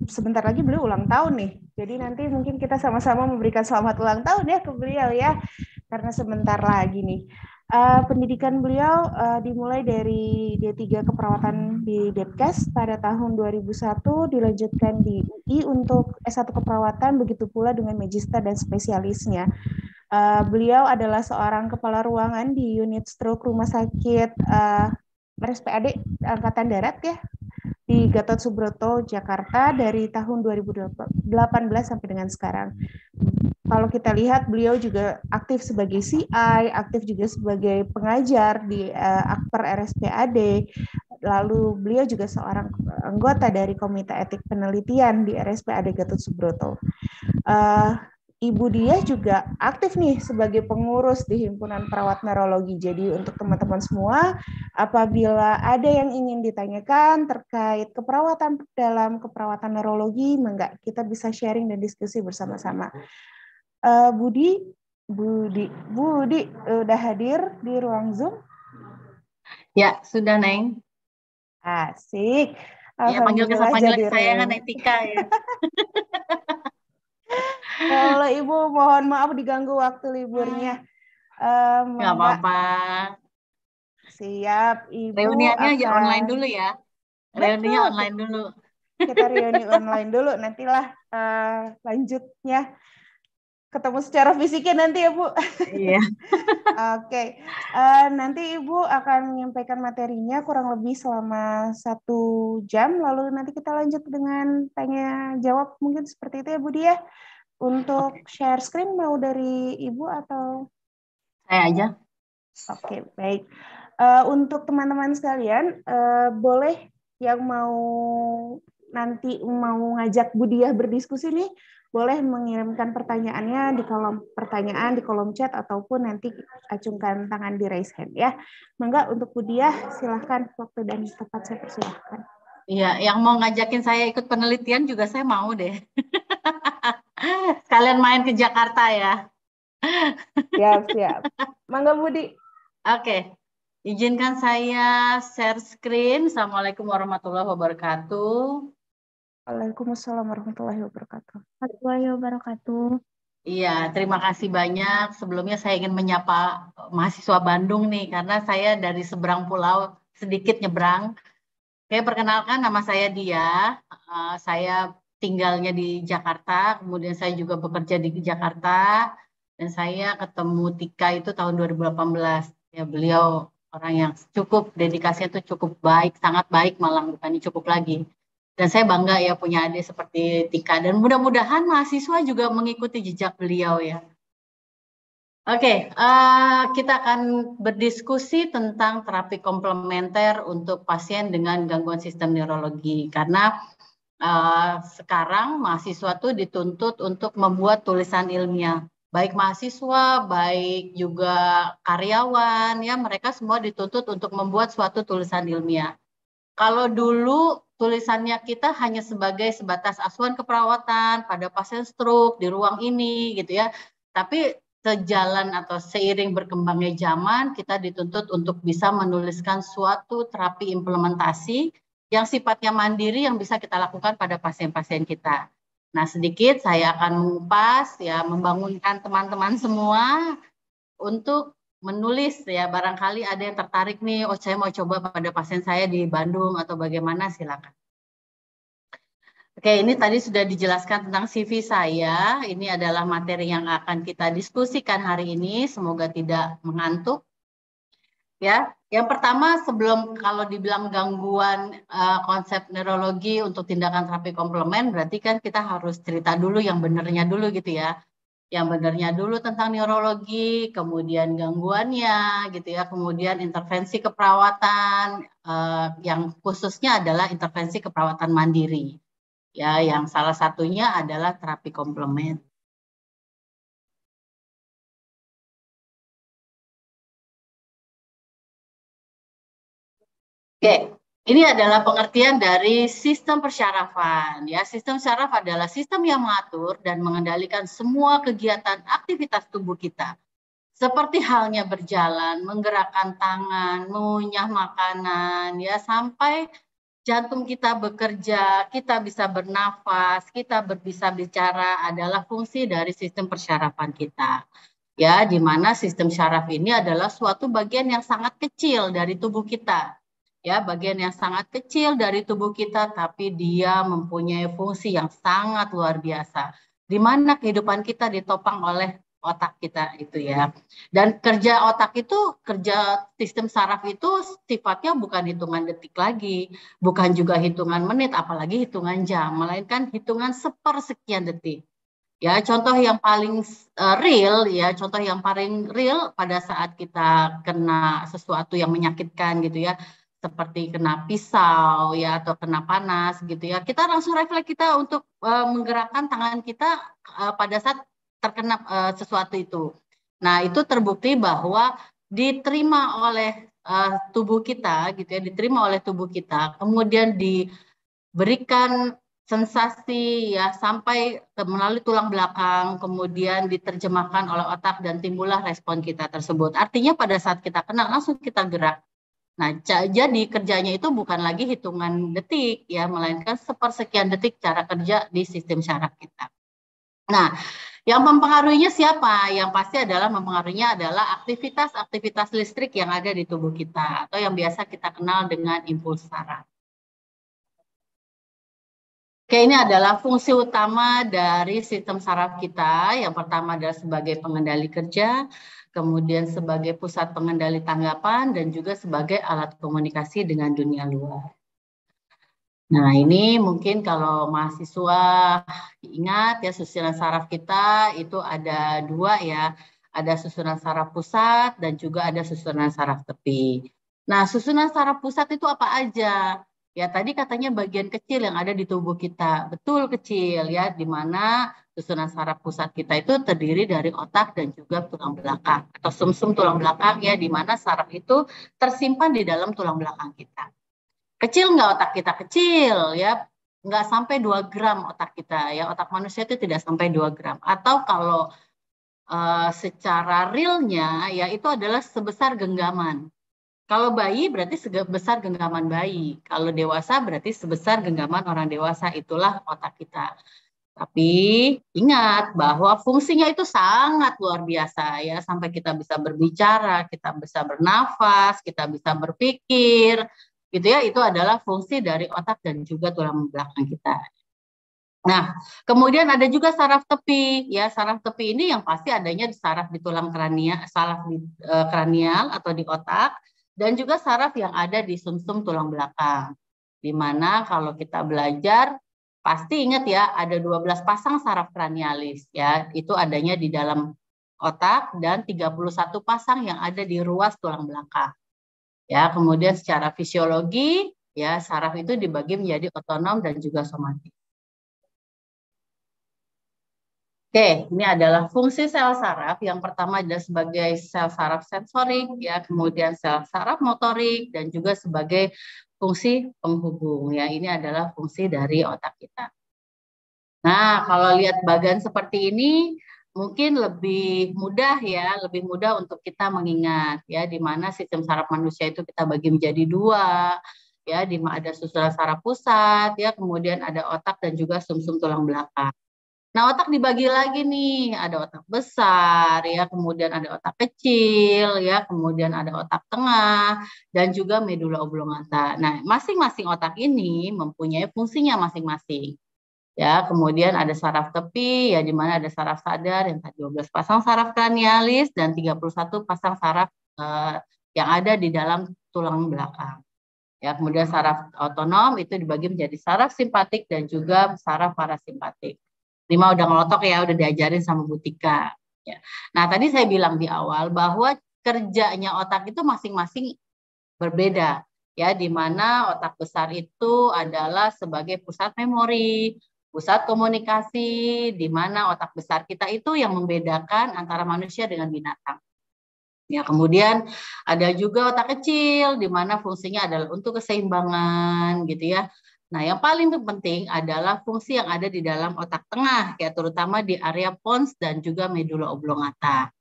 sebentar lagi beliau ulang tahun nih. Jadi nanti mungkin kita sama-sama memberikan selamat ulang tahun ya ke beliau ya, karena sebentar lagi nih. Eh, pendidikan beliau eh, dimulai dari D3 keperawatan di Depkes pada tahun 2001, dilanjutkan di UI untuk S1 keperawatan, begitu pula dengan magister dan spesialisnya. Eh, beliau adalah seorang kepala ruangan di unit stroke Rumah Sakit eh, RSPAD Angkatan Darat ya di Gatot Subroto, Jakarta dari tahun 2018 sampai dengan sekarang. Kalau kita lihat beliau juga aktif sebagai CI, aktif juga sebagai pengajar di eh, Akper RSPAD. Lalu beliau juga seorang anggota dari Komite Etik Penelitian di RSPAD Gatot Subroto. Eh, Ibu dia juga aktif nih sebagai pengurus di Himpunan Perawat Neurologi. Jadi untuk teman-teman semua, apabila ada yang ingin ditanyakan terkait keperawatan dalam keperawatan neurologi, enggak kita bisa sharing dan diskusi bersama-sama. Eh, Budi, Budi, Budi udah hadir di ruang Zoom? Ya, sudah, Neng. Asik. Ya, panggil jadi kesayangan remi. Etika ya. Kalau Ibu mohon maaf diganggu waktu liburnya. Eh, Nggak Mangga. apa-apa. Siap, Ibu Reuniannya aja akan online dulu ya. Reuninya Betul. online dulu. kita reuni online dulu nantilah eh, lanjutnya ketemu secara fisiknya nanti ya Bu. Iya. Oke, Eh, nanti Ibu akan menyampaikan materinya kurang lebih selama satu jam, lalu nanti kita lanjut dengan tanya jawab mungkin seperti itu ya Bu Dia. Untuk share screen mau dari Ibu atau? Saya aja. Oke, baik. Eh, untuk teman-teman sekalian, eh, boleh yang mau nanti mau ngajak Budiah berdiskusi nih, boleh mengirimkan pertanyaannya di kolom pertanyaan di kolom chat ataupun nanti acungkan tangan di raise hand ya. Mangga untuk Budiah silahkan waktu dan tempat saya persilahkan. Iya, yang mau ngajakin saya ikut penelitian juga saya mau deh. Sekalian main ke Jakarta ya. Siap, siap. Mangga Budi. Oke. Izinkan saya share screen. Assalamualaikum warahmatullahi wabarakatuh. Waalaikumsalam warahmatullahi wabarakatuh. Warahmatullahi wabarakatuh. Iya, terima kasih banyak. Sebelumnya saya ingin menyapa mahasiswa Bandung nih, karena saya dari seberang pulau, sedikit nyebrang. Oke, perkenalkan nama saya Dia. Uh, saya tinggalnya di Jakarta, kemudian saya juga bekerja di Jakarta, dan saya ketemu Tika itu tahun 2018. Ya, beliau orang yang cukup dedikasinya itu cukup baik, sangat baik malah bukannya cukup lagi. Dan saya bangga ya punya adik seperti Tika dan mudah-mudahan mahasiswa juga mengikuti jejak beliau ya. Oke, uh, kita akan berdiskusi tentang terapi komplementer untuk pasien dengan gangguan sistem neurologi karena uh, sekarang mahasiswa tuh dituntut untuk membuat tulisan ilmiah baik mahasiswa, baik juga karyawan, ya mereka semua dituntut untuk membuat suatu tulisan ilmiah. Kalau dulu tulisannya kita hanya sebagai sebatas asuhan keperawatan pada pasien stroke di ruang ini gitu ya. Tapi sejalan atau seiring berkembangnya zaman kita dituntut untuk bisa menuliskan suatu terapi implementasi yang sifatnya mandiri yang bisa kita lakukan pada pasien-pasien kita. Nah, sedikit saya akan mengupas ya, membangunkan teman-teman semua untuk menulis ya, barangkali ada yang tertarik nih, oh saya mau coba pada pasien saya di Bandung atau bagaimana, silakan. Oke, ini tadi sudah dijelaskan tentang CV saya. Ini adalah materi yang akan kita diskusikan hari ini. Semoga tidak mengantuk. Ya, yang pertama sebelum kalau dibilang gangguan uh, konsep neurologi untuk tindakan terapi komplement, berarti kan kita harus cerita dulu yang benernya dulu gitu ya. Yang benernya dulu tentang neurologi, kemudian gangguannya gitu ya, kemudian intervensi keperawatan uh, yang khususnya adalah intervensi keperawatan mandiri. Ya, yang salah satunya adalah terapi komplement. Oke, ini adalah pengertian dari sistem persyarafan. Ya, sistem syaraf adalah sistem yang mengatur dan mengendalikan semua kegiatan aktivitas tubuh kita. Seperti halnya berjalan, menggerakkan tangan, mengunyah makanan, ya sampai jantung kita bekerja, kita bisa bernafas, kita bisa bicara adalah fungsi dari sistem persyarafan kita. Ya, di mana sistem syaraf ini adalah suatu bagian yang sangat kecil dari tubuh kita ya bagian yang sangat kecil dari tubuh kita tapi dia mempunyai fungsi yang sangat luar biasa di mana kehidupan kita ditopang oleh otak kita itu ya. Dan kerja otak itu, kerja sistem saraf itu sifatnya bukan hitungan detik lagi, bukan juga hitungan menit, apalagi hitungan jam, melainkan hitungan sepersekian detik. Ya, contoh yang paling uh, real ya, contoh yang paling real pada saat kita kena sesuatu yang menyakitkan gitu ya seperti kena pisau ya atau kena panas gitu ya. Kita langsung refleks kita untuk uh, menggerakkan tangan kita uh, pada saat terkena uh, sesuatu itu. Nah itu terbukti bahwa diterima oleh uh, tubuh kita gitu ya diterima oleh tubuh kita kemudian diberikan sensasi ya sampai melalui tulang belakang kemudian diterjemahkan oleh otak dan timbullah respon kita tersebut. Artinya pada saat kita kena langsung kita gerak Nah, jadi kerjanya itu bukan lagi hitungan detik ya, melainkan sepersekian detik cara kerja di sistem syaraf kita. Nah, yang mempengaruhinya siapa? Yang pasti adalah mempengaruhinya adalah aktivitas-aktivitas listrik yang ada di tubuh kita atau yang biasa kita kenal dengan impuls saraf. Oke, ini adalah fungsi utama dari sistem saraf kita. Yang pertama adalah sebagai pengendali kerja, kemudian sebagai pusat pengendali tanggapan, dan juga sebagai alat komunikasi dengan dunia luar. Nah, ini mungkin kalau mahasiswa ingat ya susunan saraf kita itu ada dua ya, ada susunan saraf pusat dan juga ada susunan saraf tepi. Nah, susunan saraf pusat itu apa aja? Ya, tadi katanya bagian kecil yang ada di tubuh kita. Betul kecil ya, di mana susunan saraf pusat kita itu terdiri dari otak dan juga tulang belakang atau sumsum -sum tulang belakang ya di mana saraf itu tersimpan di dalam tulang belakang kita. Kecil nggak otak kita? Kecil ya. Nggak sampai 2 gram otak kita ya. Otak manusia itu tidak sampai 2 gram. Atau kalau uh, secara realnya ya itu adalah sebesar genggaman kalau bayi berarti sebesar genggaman bayi kalau dewasa berarti sebesar genggaman orang dewasa itulah otak kita tapi ingat bahwa fungsinya itu sangat luar biasa ya sampai kita bisa berbicara, kita bisa bernafas, kita bisa berpikir, gitu ya. Itu adalah fungsi dari otak dan juga tulang belakang kita. Nah, kemudian ada juga saraf tepi ya. Saraf tepi ini yang pasti adanya di saraf di tulang kranial, saraf di e, kranial atau di otak dan juga saraf yang ada di sumsum -sum tulang belakang. Di mana kalau kita belajar Pasti ingat ya, ada 12 pasang saraf kranialis ya. Itu adanya di dalam otak dan 31 pasang yang ada di ruas tulang belakang. Ya, kemudian secara fisiologi ya saraf itu dibagi menjadi otonom dan juga somatik. Oke, ini adalah fungsi sel saraf. Yang pertama adalah sebagai sel saraf sensorik, ya, kemudian sel saraf motorik, dan juga sebagai fungsi penghubung ya. Ini adalah fungsi dari otak kita. Nah, kalau lihat bagan seperti ini mungkin lebih mudah ya, lebih mudah untuk kita mengingat ya di mana sistem saraf manusia itu kita bagi menjadi dua ya, di mana ada susunan saraf pusat ya, kemudian ada otak dan juga sumsum -sum tulang belakang. Nah, otak dibagi lagi nih, ada otak besar ya, kemudian ada otak kecil ya, kemudian ada otak tengah dan juga medula oblongata. Nah, masing-masing otak ini mempunyai fungsinya masing-masing. Ya, kemudian ada saraf tepi ya di mana ada saraf sadar yang 12 pasang saraf kranialis dan 31 pasang saraf eh, yang ada di dalam tulang belakang. Ya, kemudian saraf otonom itu dibagi menjadi saraf simpatik dan juga saraf parasimpatik. Lima udah ngelotok ya, udah diajarin sama Bu Tika. Ya. Nah tadi saya bilang di awal bahwa kerjanya otak itu masing-masing berbeda ya di mana otak besar itu adalah sebagai pusat memori, pusat komunikasi di mana otak besar kita itu yang membedakan antara manusia dengan binatang. Ya, kemudian ada juga otak kecil di mana fungsinya adalah untuk keseimbangan gitu ya. Nah, yang paling penting adalah fungsi yang ada di dalam otak tengah, ya terutama di area pons dan juga medula oblongata.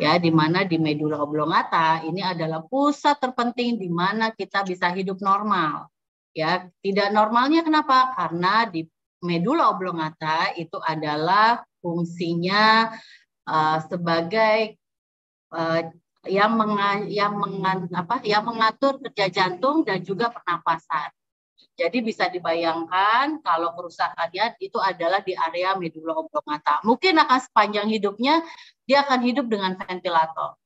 Ya, di mana di medula oblongata ini adalah pusat terpenting di mana kita bisa hidup normal. Ya, tidak normalnya kenapa? Karena di medula oblongata itu adalah fungsinya uh, sebagai uh, yang, menga, yang, mengatur kerja jantung dan juga pernapasan. Jadi bisa dibayangkan kalau kerusakannya itu adalah di area medula oblongata. Mungkin akan sepanjang hidupnya dia akan hidup dengan ventilator.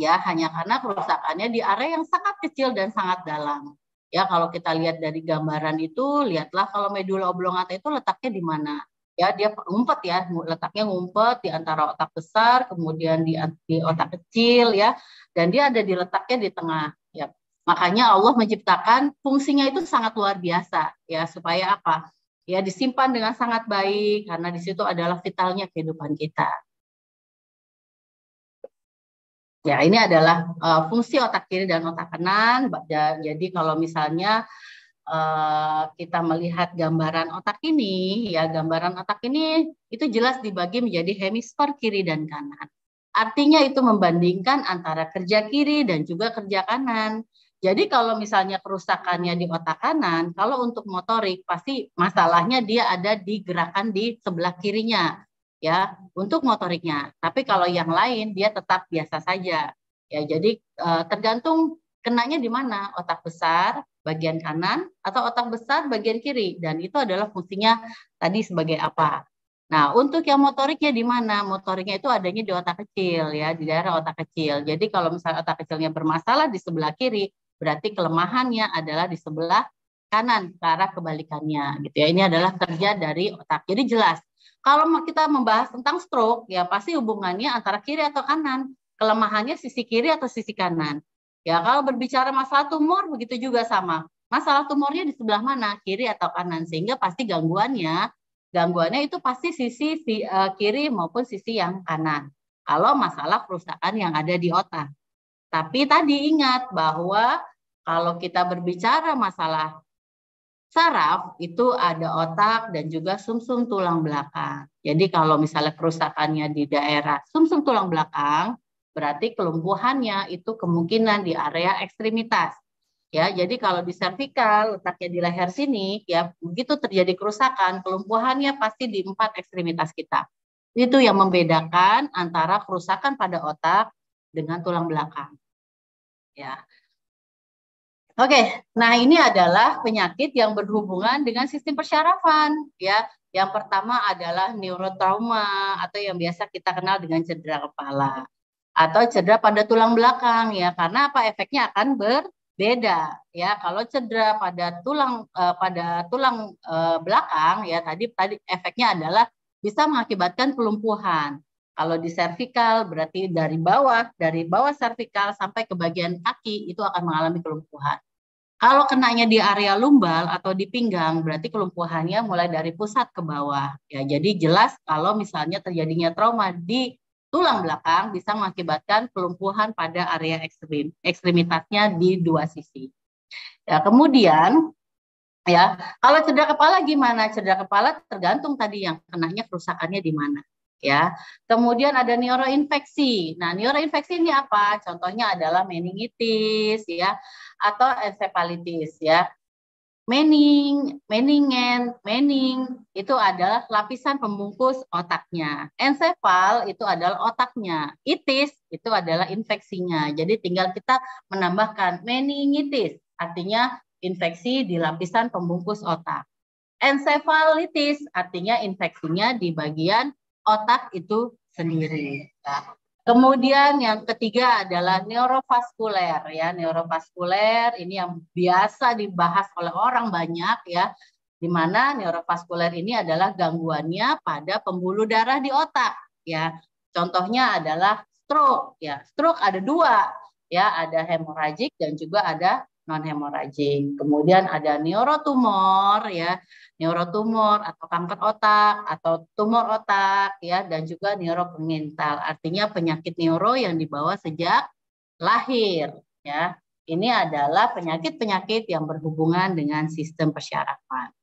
Ya, hanya karena kerusakannya di area yang sangat kecil dan sangat dalam. Ya, kalau kita lihat dari gambaran itu, lihatlah kalau medula oblongata itu letaknya di mana. Ya, dia ngumpet ya, letaknya ngumpet di antara otak besar, kemudian di, di otak kecil ya, dan dia ada di letaknya di tengah. Ya, Makanya Allah menciptakan fungsinya itu sangat luar biasa ya supaya apa? Ya disimpan dengan sangat baik karena di situ adalah vitalnya kehidupan kita. Ya, ini adalah uh, fungsi otak kiri dan otak kanan. Jadi kalau misalnya uh, kita melihat gambaran otak ini, ya gambaran otak ini itu jelas dibagi menjadi hemisfer kiri dan kanan. Artinya itu membandingkan antara kerja kiri dan juga kerja kanan. Jadi kalau misalnya kerusakannya di otak kanan, kalau untuk motorik pasti masalahnya dia ada di gerakan di sebelah kirinya ya untuk motoriknya. Tapi kalau yang lain dia tetap biasa saja. Ya jadi eh, tergantung kenanya di mana otak besar bagian kanan atau otak besar bagian kiri dan itu adalah fungsinya tadi sebagai apa. Nah, untuk yang motoriknya di mana? Motoriknya itu adanya di otak kecil ya, di daerah otak kecil. Jadi kalau misalnya otak kecilnya bermasalah di sebelah kiri, berarti kelemahannya adalah di sebelah kanan ke arah kebalikannya gitu ya. Ini adalah kerja dari otak. Jadi jelas kalau kita membahas tentang stroke ya pasti hubungannya antara kiri atau kanan. Kelemahannya sisi kiri atau sisi kanan. Ya kalau berbicara masalah tumor begitu juga sama. Masalah tumornya di sebelah mana? Kiri atau kanan sehingga pasti gangguannya gangguannya itu pasti sisi uh, kiri maupun sisi yang kanan. Kalau masalah kerusakan yang ada di otak. Tapi tadi ingat bahwa kalau kita berbicara masalah saraf itu ada otak dan juga sumsum tulang belakang. Jadi kalau misalnya kerusakannya di daerah sumsum tulang belakang, berarti kelumpuhannya itu kemungkinan di area ekstremitas. Ya, jadi kalau di servikal letaknya di leher sini, ya begitu terjadi kerusakan, kelumpuhannya pasti di empat ekstremitas kita. Itu yang membedakan antara kerusakan pada otak dengan tulang belakang. Ya. Oke, nah ini adalah penyakit yang berhubungan dengan sistem persyarafan, ya. Yang pertama adalah neurotrauma atau yang biasa kita kenal dengan cedera kepala atau cedera pada tulang belakang ya. Karena apa efeknya akan berbeda ya. Kalau cedera pada tulang eh, pada tulang eh, belakang ya tadi tadi efeknya adalah bisa mengakibatkan kelumpuhan. Kalau di servikal berarti dari bawah, dari bawah servikal sampai ke bagian kaki itu akan mengalami kelumpuhan. Kalau kenanya di area lumbal atau di pinggang berarti kelumpuhannya mulai dari pusat ke bawah. Ya, jadi jelas kalau misalnya terjadinya trauma di tulang belakang bisa mengakibatkan kelumpuhan pada area ekstrim, ekstremitasnya di dua sisi. Ya, kemudian ya kalau cedera kepala gimana? Cedera kepala tergantung tadi yang kenanya kerusakannya di mana ya. Kemudian ada neuroinfeksi. Nah, neuroinfeksi ini apa? Contohnya adalah meningitis ya atau encephalitis ya. Mening, meningen, mening itu adalah lapisan pembungkus otaknya. Encephal itu adalah otaknya. Itis itu adalah infeksinya. Jadi tinggal kita menambahkan meningitis, artinya infeksi di lapisan pembungkus otak. Encephalitis artinya infeksinya di bagian otak itu sendiri. Nah, kemudian yang ketiga adalah neurovaskuler ya. Neurovaskuler ini yang biasa dibahas oleh orang banyak ya. Di mana neurovaskuler ini adalah gangguannya pada pembuluh darah di otak ya. Contohnya adalah stroke ya. Stroke ada dua ya, ada hemoragik dan juga ada non hemoragik. Kemudian ada neurotumor ya, neurotumor atau kanker otak atau tumor otak ya dan juga neuropengintal. Artinya penyakit neuro yang dibawa sejak lahir ya. Ini adalah penyakit-penyakit yang berhubungan dengan sistem persyarafan.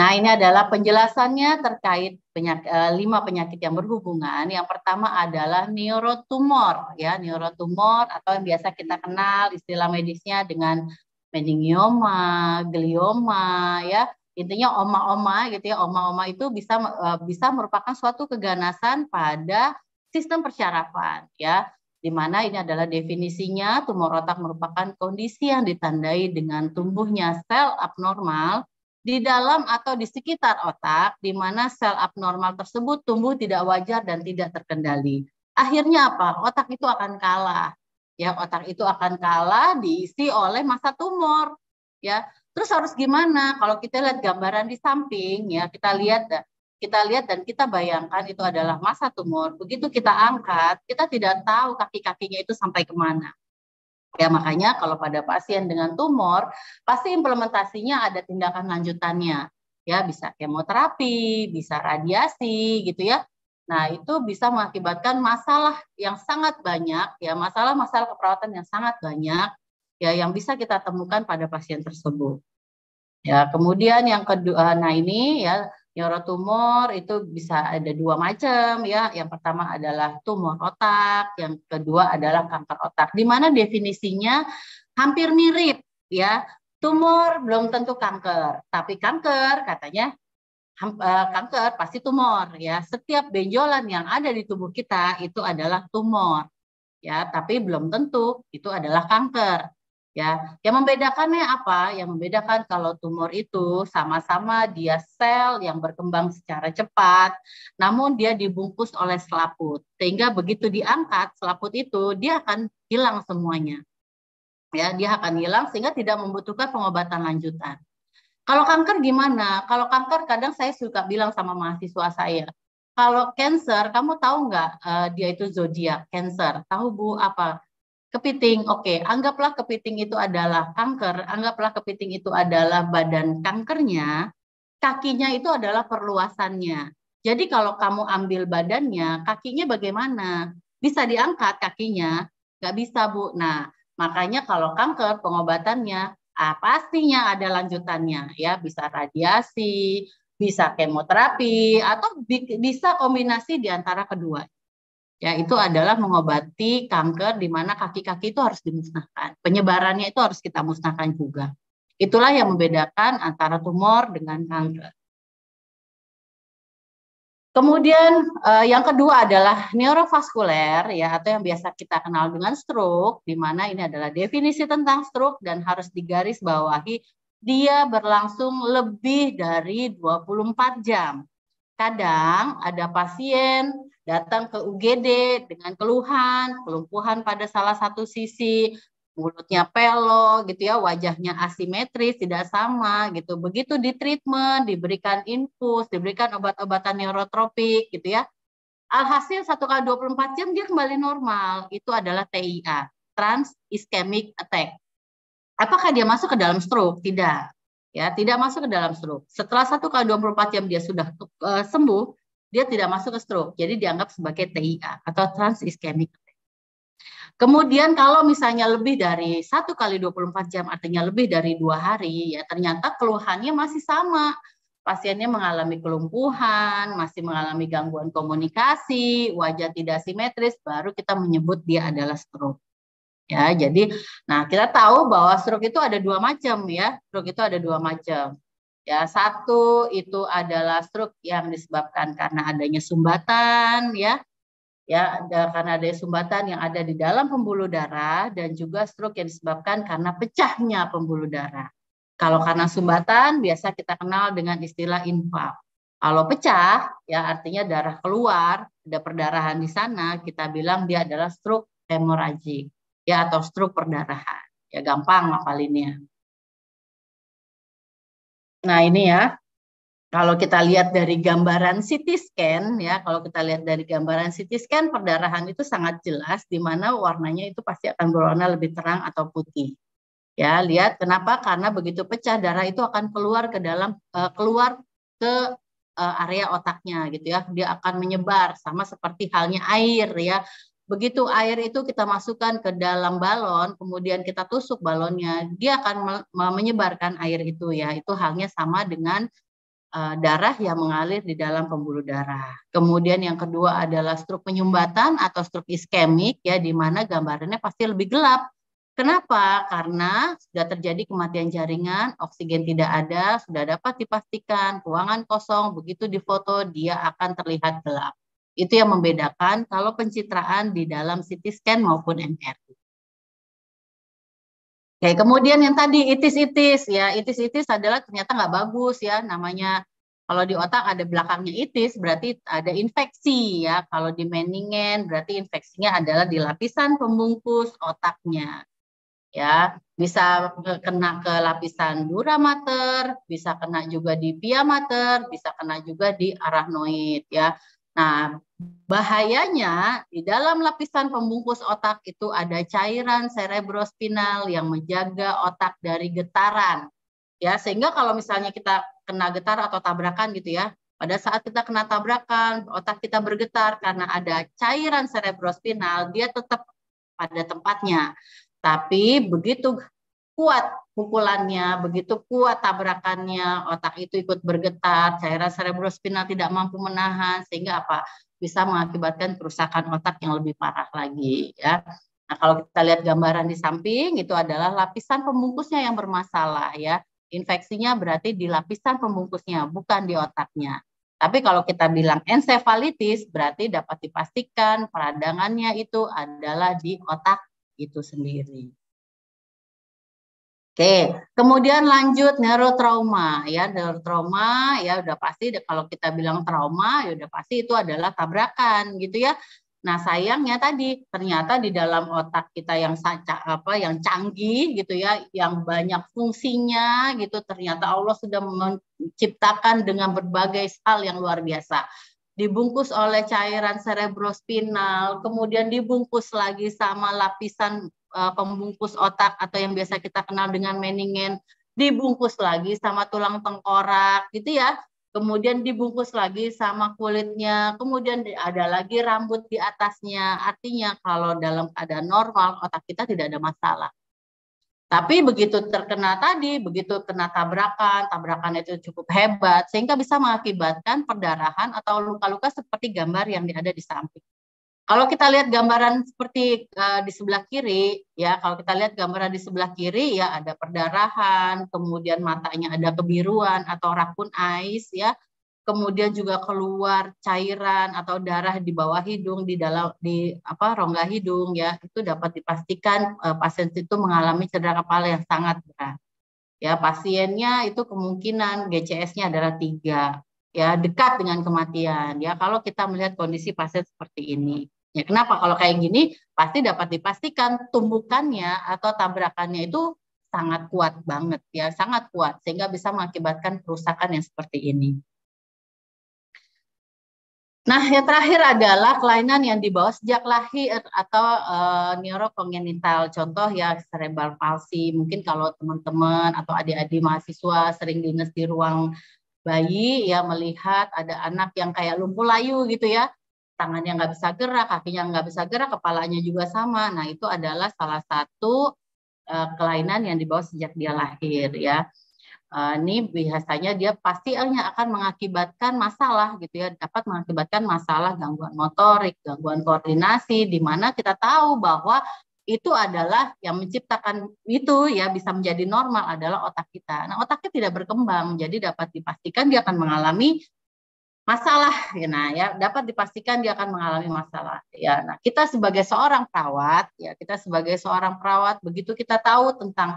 Nah, ini adalah penjelasannya terkait penyakit, eh, lima penyakit yang berhubungan. Yang pertama adalah neurotumor, ya, neurotumor atau yang biasa kita kenal istilah medisnya dengan meningioma, glioma, ya. Intinya oma-oma gitu ya. Oma-oma itu bisa eh, bisa merupakan suatu keganasan pada sistem persyarafan, ya. Di mana ini adalah definisinya tumor otak merupakan kondisi yang ditandai dengan tumbuhnya sel abnormal di dalam atau di sekitar otak di mana sel abnormal tersebut tumbuh tidak wajar dan tidak terkendali. Akhirnya apa? Otak itu akan kalah. Ya, otak itu akan kalah diisi oleh masa tumor. Ya. Terus harus gimana? Kalau kita lihat gambaran di samping ya, kita lihat kita lihat dan kita bayangkan itu adalah masa tumor. Begitu kita angkat, kita tidak tahu kaki-kakinya itu sampai ke mana. Ya makanya kalau pada pasien dengan tumor pasti implementasinya ada tindakan lanjutannya. Ya bisa kemoterapi, bisa radiasi gitu ya. Nah, itu bisa mengakibatkan masalah yang sangat banyak ya, masalah-masalah keperawatan yang sangat banyak ya yang bisa kita temukan pada pasien tersebut. Ya, kemudian yang kedua nah ini ya Neurotumor itu bisa ada dua macam ya. Yang pertama adalah tumor otak, yang kedua adalah kanker otak. Di mana definisinya hampir mirip ya. Tumor belum tentu kanker, tapi kanker katanya kanker pasti tumor ya. Setiap benjolan yang ada di tubuh kita itu adalah tumor ya, tapi belum tentu itu adalah kanker. Ya, yang membedakannya apa? Yang membedakan kalau tumor itu sama-sama dia sel yang berkembang secara cepat, namun dia dibungkus oleh selaput. Sehingga begitu diangkat selaput itu, dia akan hilang semuanya. Ya, dia akan hilang sehingga tidak membutuhkan pengobatan lanjutan. Kalau kanker gimana? Kalau kanker kadang saya suka bilang sama mahasiswa saya, kalau cancer, kamu tahu nggak uh, dia itu zodiak cancer? Tahu bu apa? Kepiting, oke, okay. anggaplah kepiting itu adalah kanker, anggaplah kepiting itu adalah badan kankernya, kakinya itu adalah perluasannya. Jadi kalau kamu ambil badannya, kakinya bagaimana? Bisa diangkat kakinya? Nggak bisa, Bu. Nah, makanya kalau kanker pengobatannya ah, pastinya ada lanjutannya ya, bisa radiasi, bisa kemoterapi atau bi- bisa kombinasi di antara kedua. Ya, itu adalah mengobati kanker di mana kaki-kaki itu harus dimusnahkan. Penyebarannya itu harus kita musnahkan juga. Itulah yang membedakan antara tumor dengan kanker. Kemudian eh, yang kedua adalah neurovaskuler ya atau yang biasa kita kenal dengan stroke di mana ini adalah definisi tentang stroke dan harus digarisbawahi dia berlangsung lebih dari 24 jam. Kadang ada pasien datang ke UGD dengan keluhan, kelumpuhan pada salah satu sisi, mulutnya pelo gitu ya, wajahnya asimetris, tidak sama gitu. Begitu di treatment, diberikan infus, diberikan obat-obatan neurotropik gitu ya. Alhasil satu kali 24 jam dia kembali normal. Itu adalah TIA, trans ischemic attack. Apakah dia masuk ke dalam stroke? Tidak. Ya, tidak masuk ke dalam stroke. Setelah satu kali 24 jam dia sudah uh, sembuh, dia tidak masuk ke stroke. Jadi dianggap sebagai TIA atau trans ischemic. Kemudian kalau misalnya lebih dari satu kali 24 jam, artinya lebih dari dua hari, ya ternyata keluhannya masih sama. Pasiennya mengalami kelumpuhan, masih mengalami gangguan komunikasi, wajah tidak simetris, baru kita menyebut dia adalah stroke. Ya, jadi nah kita tahu bahwa stroke itu ada dua macam ya. Stroke itu ada dua macam. Ya, satu itu adalah stroke yang disebabkan karena adanya sumbatan ya. Ya, karena ada sumbatan yang ada di dalam pembuluh darah dan juga stroke yang disebabkan karena pecahnya pembuluh darah. Kalau karena sumbatan biasa kita kenal dengan istilah infak. Kalau pecah ya artinya darah keluar, ada perdarahan di sana, kita bilang dia adalah stroke hemoragik ya atau stroke perdarahan. Ya gampang ngapalinnya. Nah, ini ya. Kalau kita lihat dari gambaran CT scan ya, kalau kita lihat dari gambaran CT scan perdarahan itu sangat jelas di mana warnanya itu pasti akan berwarna lebih terang atau putih. Ya, lihat kenapa? Karena begitu pecah darah itu akan keluar ke dalam uh, keluar ke uh, area otaknya gitu ya. Dia akan menyebar sama seperti halnya air ya. Begitu air itu kita masukkan ke dalam balon, kemudian kita tusuk balonnya, dia akan menyebarkan air itu ya. Itu halnya sama dengan darah yang mengalir di dalam pembuluh darah. Kemudian yang kedua adalah struk penyumbatan atau struk iskemik ya di mana gambarannya pasti lebih gelap. Kenapa? Karena sudah terjadi kematian jaringan, oksigen tidak ada, sudah dapat dipastikan ruangan kosong, begitu difoto dia akan terlihat gelap. Itu yang membedakan kalau pencitraan di dalam CT scan maupun MRI. Oke, kemudian yang tadi itis-itis ya, itis-itis adalah ternyata nggak bagus ya, namanya kalau di otak ada belakangnya itis berarti ada infeksi ya. Kalau di meningen berarti infeksinya adalah di lapisan pembungkus otaknya. Ya, bisa kena ke lapisan dura mater, bisa kena juga di pia mater, bisa kena juga di arachnoid ya. Nah, bahayanya di dalam lapisan pembungkus otak itu ada cairan cerebrospinal yang menjaga otak dari getaran. Ya, sehingga kalau misalnya kita kena getar atau tabrakan gitu ya, pada saat kita kena tabrakan, otak kita bergetar karena ada cairan cerebrospinal, dia tetap pada tempatnya. Tapi begitu kuat pukulannya, begitu kuat tabrakannya, otak itu ikut bergetar, cairan cerebrospinal tidak mampu menahan, sehingga apa? Bisa mengakibatkan kerusakan otak yang lebih parah lagi. ya. Nah, kalau kita lihat gambaran di samping, itu adalah lapisan pembungkusnya yang bermasalah ya. Infeksinya berarti di lapisan pembungkusnya, bukan di otaknya. Tapi kalau kita bilang ensefalitis, berarti dapat dipastikan peradangannya itu adalah di otak itu sendiri. Oke, kemudian lanjut neurotrauma ya neurotrauma ya udah pasti kalau kita bilang trauma ya udah pasti itu adalah tabrakan gitu ya. Nah sayangnya tadi ternyata di dalam otak kita yang apa yang canggih gitu ya, yang banyak fungsinya gitu ternyata Allah sudah menciptakan dengan berbagai hal yang luar biasa dibungkus oleh cairan cerebrospinal, kemudian dibungkus lagi sama lapisan uh, pembungkus otak atau yang biasa kita kenal dengan meningen dibungkus lagi sama tulang tengkorak gitu ya. Kemudian dibungkus lagi sama kulitnya kemudian ada lagi rambut di atasnya. Artinya kalau dalam keadaan normal otak kita tidak ada masalah. Tapi begitu terkena tadi, begitu kena tabrakan, tabrakan itu cukup hebat, sehingga bisa mengakibatkan perdarahan atau luka-luka seperti gambar yang ada di samping. Kalau kita lihat gambaran seperti uh, di sebelah kiri, ya kalau kita lihat gambaran di sebelah kiri, ya ada perdarahan, kemudian matanya ada kebiruan atau rakun eyes, ya. Kemudian juga keluar cairan atau darah di bawah hidung di dalam di apa rongga hidung ya. Itu dapat dipastikan uh, pasien itu mengalami cedera kepala yang sangat berat. Ya pasiennya itu kemungkinan GCS-nya adalah tiga ya dekat dengan kematian. Ya kalau kita melihat kondisi pasien seperti ini ya kenapa kalau kayak gini pasti dapat dipastikan tumbukannya atau tabrakannya itu sangat kuat banget ya sangat kuat sehingga bisa mengakibatkan kerusakan yang seperti ini Nah, yang terakhir adalah kelainan yang dibawa sejak lahir atau uh, neurokongenital. Contoh ya cerebral palsy. Mungkin kalau teman-teman atau adik-adik mahasiswa sering dinas di ruang bayi ya melihat ada anak yang kayak lumpuh layu gitu ya. Tangannya nggak bisa gerak, kakinya nggak bisa gerak, kepalanya juga sama. Nah, itu adalah salah satu uh, kelainan yang dibawa sejak dia lahir ya uh, ini biasanya dia pasti akan mengakibatkan masalah gitu ya, dapat mengakibatkan masalah gangguan motorik, gangguan koordinasi, di mana kita tahu bahwa itu adalah yang menciptakan itu ya bisa menjadi normal adalah otak kita. Nah otaknya tidak berkembang, jadi dapat dipastikan dia akan mengalami masalah ya nah ya dapat dipastikan dia akan mengalami masalah ya nah kita sebagai seorang perawat ya kita sebagai seorang perawat begitu kita tahu tentang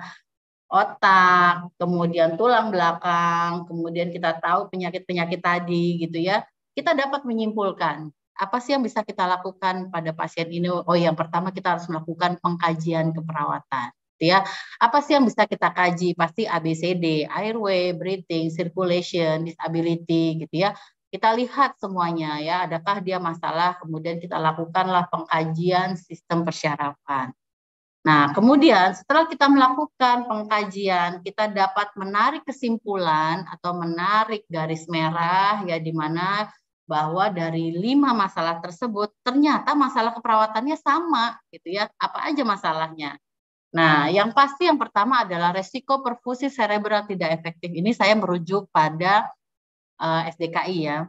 otak, kemudian tulang belakang, kemudian kita tahu penyakit-penyakit tadi gitu ya, kita dapat menyimpulkan apa sih yang bisa kita lakukan pada pasien ini? Oh, yang pertama kita harus melakukan pengkajian keperawatan. Gitu ya, apa sih yang bisa kita kaji? Pasti ABCD, airway, breathing, circulation, disability, gitu ya. Kita lihat semuanya ya, adakah dia masalah? Kemudian kita lakukanlah pengkajian sistem persyarafan. Nah, kemudian setelah kita melakukan pengkajian, kita dapat menarik kesimpulan atau menarik garis merah ya di mana bahwa dari lima masalah tersebut ternyata masalah keperawatannya sama gitu ya. Apa aja masalahnya? Nah, yang pasti yang pertama adalah resiko perfusi cerebral tidak efektif. Ini saya merujuk pada eh, SDKI ya.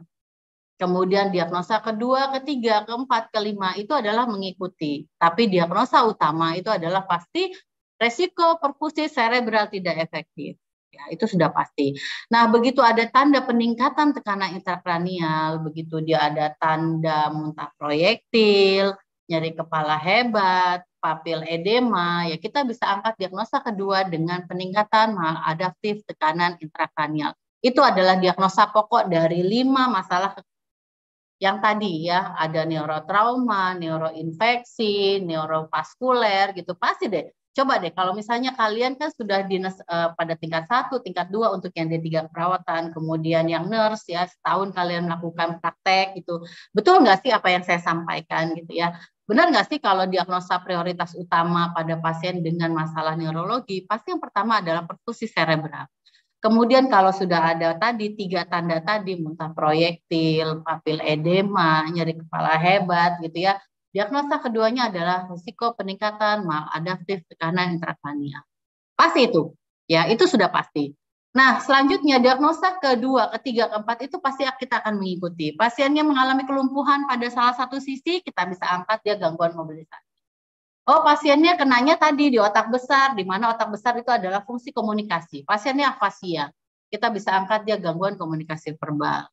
Kemudian diagnosa kedua, ketiga, keempat, kelima itu adalah mengikuti. Tapi diagnosa utama itu adalah pasti resiko perfusi cerebral tidak efektif. Ya, itu sudah pasti. Nah, begitu ada tanda peningkatan tekanan intrakranial, begitu dia ada tanda muntah proyektil, nyeri kepala hebat, papil edema, ya kita bisa angkat diagnosa kedua dengan peningkatan maladaptif tekanan intrakranial. Itu adalah diagnosa pokok dari lima masalah yang tadi ya ada neurotrauma, neuroinfeksi, neurovaskuler gitu pasti deh. Coba deh kalau misalnya kalian kan sudah dinas uh, pada tingkat satu, tingkat dua untuk yang D3 perawatan, kemudian yang nurse ya setahun kalian melakukan praktek gitu. Betul nggak sih apa yang saya sampaikan gitu ya? Benar nggak sih kalau diagnosa prioritas utama pada pasien dengan masalah neurologi, pasti yang pertama adalah perfusi cerebral. Kemudian kalau sudah ada tadi tiga tanda tadi, muntah proyektil, papil edema, nyeri kepala hebat gitu ya, diagnosa keduanya adalah risiko peningkatan maladaptif tekanan intrakranial. Pasti itu, ya itu sudah pasti. Nah, selanjutnya diagnosa kedua, ketiga, keempat itu pasti kita akan mengikuti. Pasiennya mengalami kelumpuhan pada salah satu sisi, kita bisa angkat dia gangguan mobilisasi. Oh, pasiennya kenanya tadi di otak besar, di mana otak besar itu adalah fungsi komunikasi. Pasiennya afasia. Kita bisa angkat dia gangguan komunikasi verbal.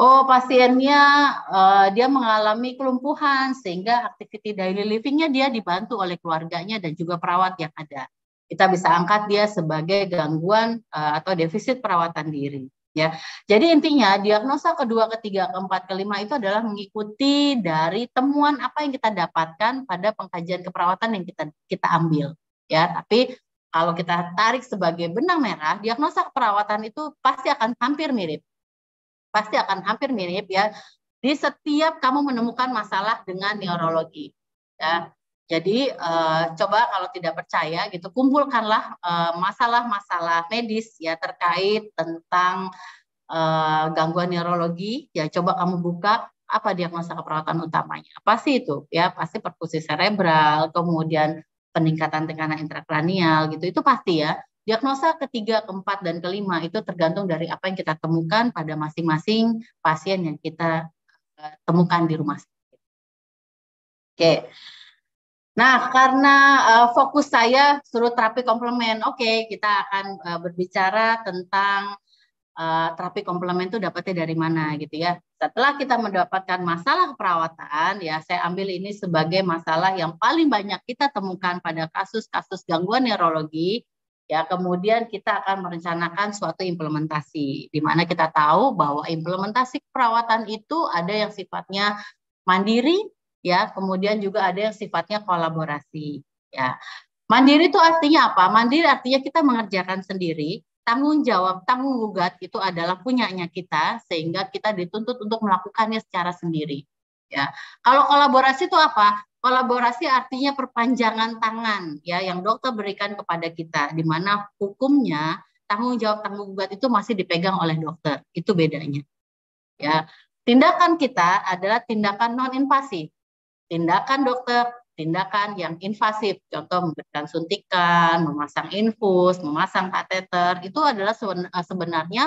Oh, pasiennya uh, dia mengalami kelumpuhan sehingga activity daily livingnya dia dibantu oleh keluarganya dan juga perawat yang ada. Kita bisa angkat dia sebagai gangguan uh, atau defisit perawatan diri ya. Jadi intinya diagnosa kedua, ketiga, keempat, kelima itu adalah mengikuti dari temuan apa yang kita dapatkan pada pengkajian keperawatan yang kita kita ambil ya. Tapi kalau kita tarik sebagai benang merah, diagnosa keperawatan itu pasti akan hampir mirip. Pasti akan hampir mirip ya. Di setiap kamu menemukan masalah dengan neurologi ya. Jadi uh, coba kalau tidak percaya gitu kumpulkanlah eh, masalah-masalah uh, medis ya terkait tentang uh, gangguan neurologi. Ya coba kamu buka apa diagnosa keperawatan utamanya. Pasti itu? Ya pasti perfusi cerebral, kemudian peningkatan tekanan intrakranial gitu. Itu pasti ya. Diagnosa ketiga keempat dan kelima itu tergantung dari apa yang kita temukan pada masing-masing pasien yang kita temukan di rumah sakit. Oke Nah, karena uh, fokus saya suruh terapi komplement, oke, okay, kita akan uh, berbicara tentang uh, terapi komplement itu dapatnya dari mana gitu ya. Setelah kita mendapatkan masalah perawatan, ya saya ambil ini sebagai masalah yang paling banyak kita temukan pada kasus-kasus gangguan neurologi. Ya, kemudian kita akan merencanakan suatu implementasi, di mana kita tahu bahwa implementasi perawatan itu ada yang sifatnya mandiri, ya. Kemudian juga ada yang sifatnya kolaborasi ya. Mandiri itu artinya apa? Mandiri artinya kita mengerjakan sendiri tanggung jawab tanggung gugat itu adalah punyanya kita sehingga kita dituntut untuk melakukannya secara sendiri ya. Kalau kolaborasi itu apa? Kolaborasi artinya perpanjangan tangan ya yang dokter berikan kepada kita di mana hukumnya tanggung jawab tanggung gugat itu masih dipegang oleh dokter. Itu bedanya ya. Tindakan kita adalah tindakan non invasif tindakan dokter, tindakan yang invasif, contoh memberikan suntikan, memasang infus, memasang kateter, itu adalah eh, sebenarnya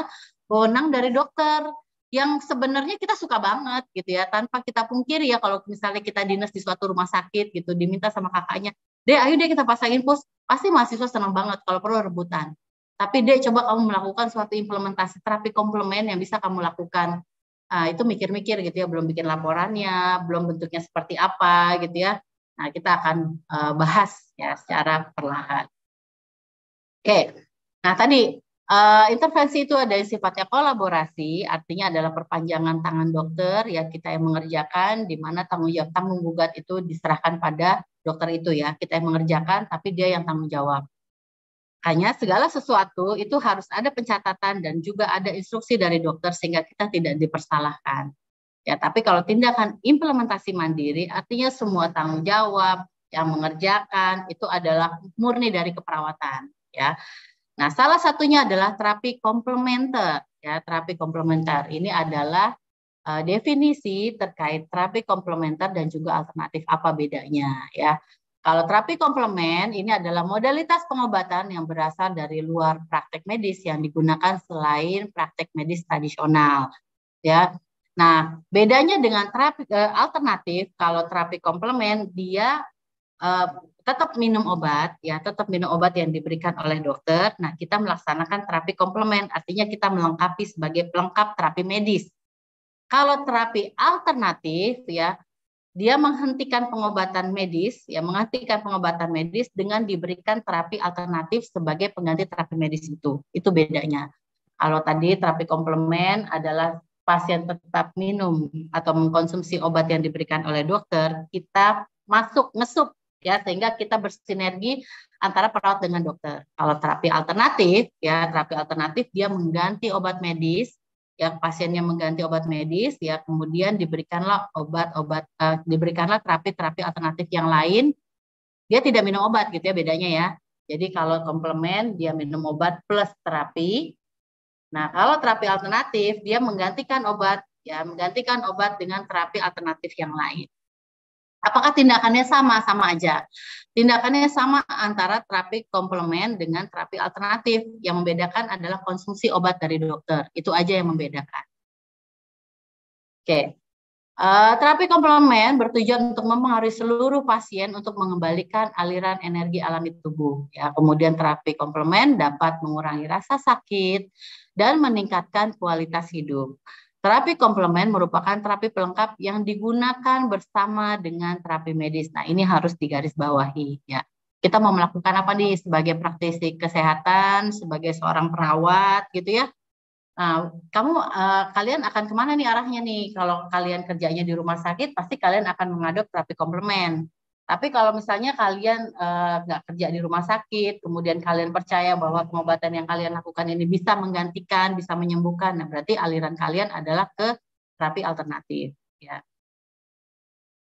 wewenang dari dokter yang sebenarnya kita suka banget gitu ya tanpa kita pungkiri ya kalau misalnya kita dinas di suatu rumah sakit gitu diminta sama kakaknya deh ayo deh kita pasang infus. Pasti mahasiswa senang banget kalau perlu rebutan. Tapi deh coba kamu melakukan suatu implementasi terapi komplement yang bisa kamu lakukan Nah, itu mikir-mikir gitu ya, belum bikin laporannya, belum bentuknya seperti apa gitu ya. Nah, kita akan uh, bahas ya secara perlahan. Oke, nah tadi uh, intervensi itu ada yang sifatnya kolaborasi, artinya adalah perpanjangan tangan dokter ya kita yang mengerjakan, di mana tanggung jawab tanggung gugat itu diserahkan pada dokter itu ya, kita yang mengerjakan, tapi dia yang tanggung jawab. Hanya segala sesuatu itu harus ada pencatatan dan juga ada instruksi dari dokter sehingga kita tidak dipersalahkan. Ya, tapi kalau tindakan implementasi mandiri artinya semua tanggung jawab yang mengerjakan itu adalah murni dari keperawatan, ya. Nah, salah satunya adalah terapi komplementer, ya. Terapi komplementer ini adalah uh, definisi terkait terapi komplementer dan juga alternatif apa bedanya, ya. Kalau terapi komplement ini adalah modalitas pengobatan yang berasal dari luar praktek medis yang digunakan selain praktek medis tradisional. Ya. Nah, bedanya dengan terapi eh, alternatif kalau terapi komplement dia eh, tetap minum obat ya, tetap minum obat yang diberikan oleh dokter. Nah, kita melaksanakan terapi komplement artinya kita melengkapi sebagai pelengkap terapi medis. Kalau terapi alternatif ya dia menghentikan pengobatan medis, ya menghentikan pengobatan medis dengan diberikan terapi alternatif sebagai pengganti terapi medis itu. Itu bedanya. Kalau tadi terapi komplement adalah pasien tetap minum atau mengkonsumsi obat yang diberikan oleh dokter, kita masuk ngesup ya sehingga kita bersinergi antara perawat dengan dokter. Kalau terapi alternatif ya terapi alternatif dia mengganti obat medis yang pasiennya mengganti obat medis ya kemudian diberikanlah obat-obat uh, diberikanlah terapi-terapi alternatif yang lain. Dia tidak minum obat gitu ya bedanya ya. Jadi kalau komplement dia minum obat plus terapi. Nah kalau terapi alternatif dia menggantikan obat ya menggantikan obat dengan terapi alternatif yang lain Apakah tindakannya sama? Sama aja. Tindakannya sama antara terapi komplement dengan terapi alternatif. Yang membedakan adalah konsumsi obat dari dokter. Itu aja yang membedakan. Oke. Uh, terapi komplement bertujuan untuk mempengaruhi seluruh pasien untuk mengembalikan aliran energi alami tubuh. Ya, kemudian terapi komplement dapat mengurangi rasa sakit dan meningkatkan kualitas hidup. Terapi komplement merupakan terapi pelengkap yang digunakan bersama dengan terapi medis. Nah, ini harus digarisbawahi ya. Kita mau melakukan apa nih sebagai praktisi kesehatan, sebagai seorang perawat gitu ya. Nah, kamu uh, kalian akan ke mana nih arahnya nih? Kalau kalian kerjanya di rumah sakit, pasti kalian akan mengadop terapi komplement. Tapi kalau misalnya kalian eh, nggak uh, kerja di rumah sakit, kemudian kalian percaya bahwa pengobatan yang kalian lakukan ini bisa menggantikan, bisa menyembuhkan, nah berarti aliran kalian adalah ke terapi alternatif. Ya.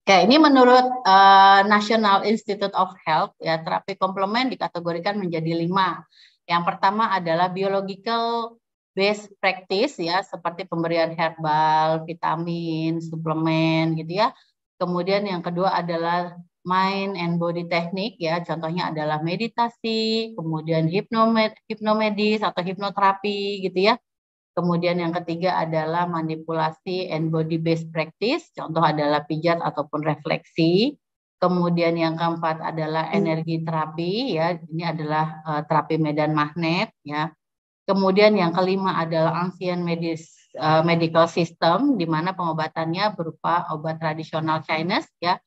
Oke, ini menurut uh, National Institute of Health, ya terapi komplement dikategorikan menjadi lima. Yang pertama adalah biological based practice, ya seperti pemberian herbal, vitamin, suplemen, gitu ya. Kemudian yang kedua adalah mind and body technique ya. Contohnya adalah meditasi, kemudian hipnomed, hipnomedis atau hipnoterapi gitu ya. Kemudian yang ketiga adalah manipulasi and body based practice, contoh adalah pijat ataupun refleksi. Kemudian yang keempat adalah energi terapi ya, ini adalah uh, terapi medan magnet ya. Kemudian yang kelima adalah ancient medis, uh, medical system di mana pengobatannya berupa obat tradisional Chinese ya,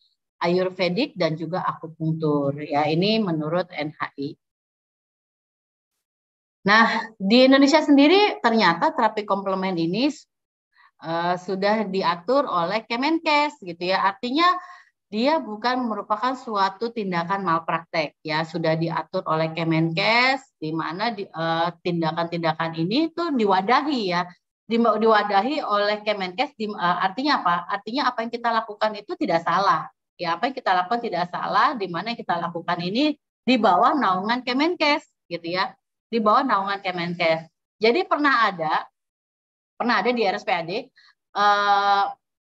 ayurvedic dan juga akupunktur ya. Ini menurut NHI. Nah, di Indonesia sendiri ternyata terapi komplement ini uh, sudah diatur oleh Kemenkes gitu ya. Artinya dia bukan merupakan suatu tindakan malpraktek ya, sudah diatur oleh Kemenkes di mana uh, tindakan-tindakan ini itu diwadahi ya. Di, diwadahi oleh Kemenkes di, uh, artinya apa? Artinya apa yang kita lakukan itu tidak salah. Ya, apa yang kita lakukan tidak salah di mana kita lakukan ini di bawah naungan Kemenkes gitu ya di bawah naungan Kemenkes. Jadi pernah ada pernah ada di RSPAD eh,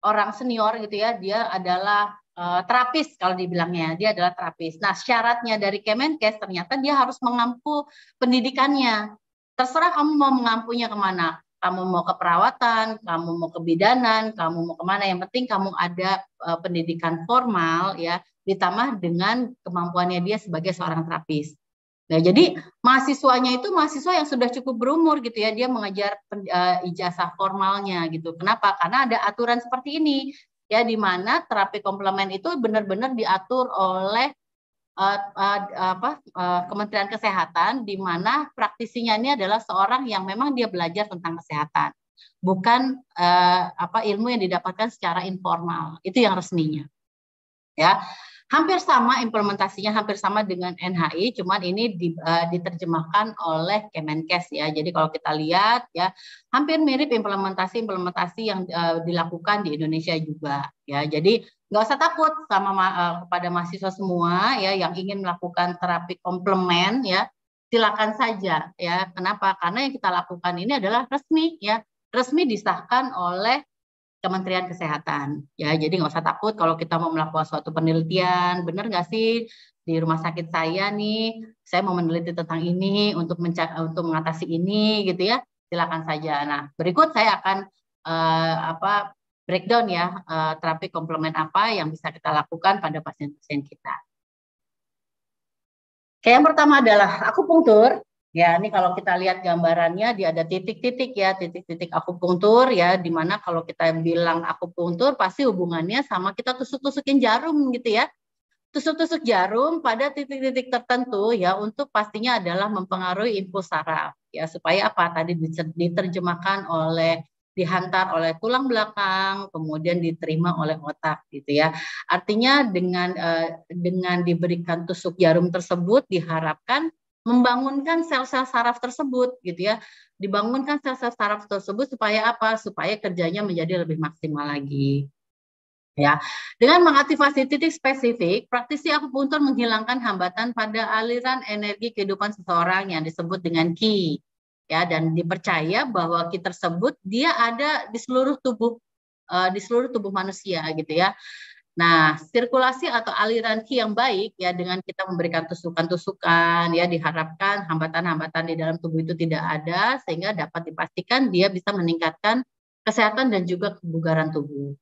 orang senior gitu ya, dia adalah uh, terapis kalau dibilangnya, dia adalah terapis. Nah, syaratnya dari Kemenkes ternyata dia harus mengampu pendidikannya. Terserah kamu mau mengampunya ke mana. Kamu mau ke perawatan, kamu mau ke bidanan, kamu mau ke mana. Yang penting kamu ada uh, pendidikan formal ya, ditambah dengan kemampuannya dia sebagai seorang terapis. Nah, jadi mahasiswanya itu mahasiswa yang sudah cukup berumur gitu ya, dia mengajar uh, ijazah formalnya gitu. Kenapa? Karena ada aturan seperti ini ya di mana terapi komplement itu benar-benar diatur oleh uh, uh, apa uh, Kementerian Kesehatan di mana praktisinya ini adalah seorang yang memang dia belajar tentang kesehatan, bukan uh, apa ilmu yang didapatkan secara informal. Itu yang resminya. Ya hampir sama implementasinya hampir sama dengan NHI cuman ini di, uh, diterjemahkan oleh Kemenkes ya. Jadi kalau kita lihat ya hampir mirip implementasi-implementasi yang uh, dilakukan di Indonesia juga ya. Jadi nggak usah takut sama uh, kepada mahasiswa semua ya yang ingin melakukan terapi komplement ya. Silakan saja ya. Kenapa? Karena yang kita lakukan ini adalah resmi ya. Resmi disahkan oleh Kementerian Kesehatan. Ya, jadi nggak usah takut kalau kita mau melakukan suatu penelitian, benar nggak sih di rumah sakit saya nih, saya mau meneliti tentang ini untuk untuk mengatasi ini, gitu ya, silakan saja. Nah, berikut saya akan uh, apa breakdown ya uh, terapi komplement apa yang bisa kita lakukan pada pasien-pasien kita. Oke, yang pertama adalah akupunktur. Ya, ini kalau kita lihat gambarannya dia ada titik-titik ya, titik-titik akupunktur ya, di mana kalau kita bilang akupunktur pasti hubungannya sama kita tusuk-tusukin jarum gitu ya. Tusuk-tusuk jarum pada titik-titik tertentu ya untuk pastinya adalah mempengaruhi impuls saraf ya supaya apa tadi diterjemahkan oleh dihantar oleh tulang belakang, kemudian diterima oleh otak gitu ya. Artinya dengan eh, dengan diberikan tusuk jarum tersebut diharapkan membangunkan sel-sel saraf tersebut gitu ya. Dibangunkan sel-sel saraf tersebut supaya apa? Supaya kerjanya menjadi lebih maksimal lagi ya. Dengan mengaktifasi titik spesifik praktisi akupunktur menghilangkan hambatan pada aliran energi kehidupan seseorang yang disebut dengan ki ya. Dan dipercaya bahwa ki tersebut dia ada di seluruh tubuh uh, di seluruh tubuh manusia gitu ya Nah, sirkulasi atau aliran ki yang baik ya dengan kita memberikan tusukan-tusukan ya diharapkan hambatan-hambatan di dalam tubuh itu tidak ada sehingga dapat dipastikan dia bisa meningkatkan kesehatan dan juga kebugaran tubuh.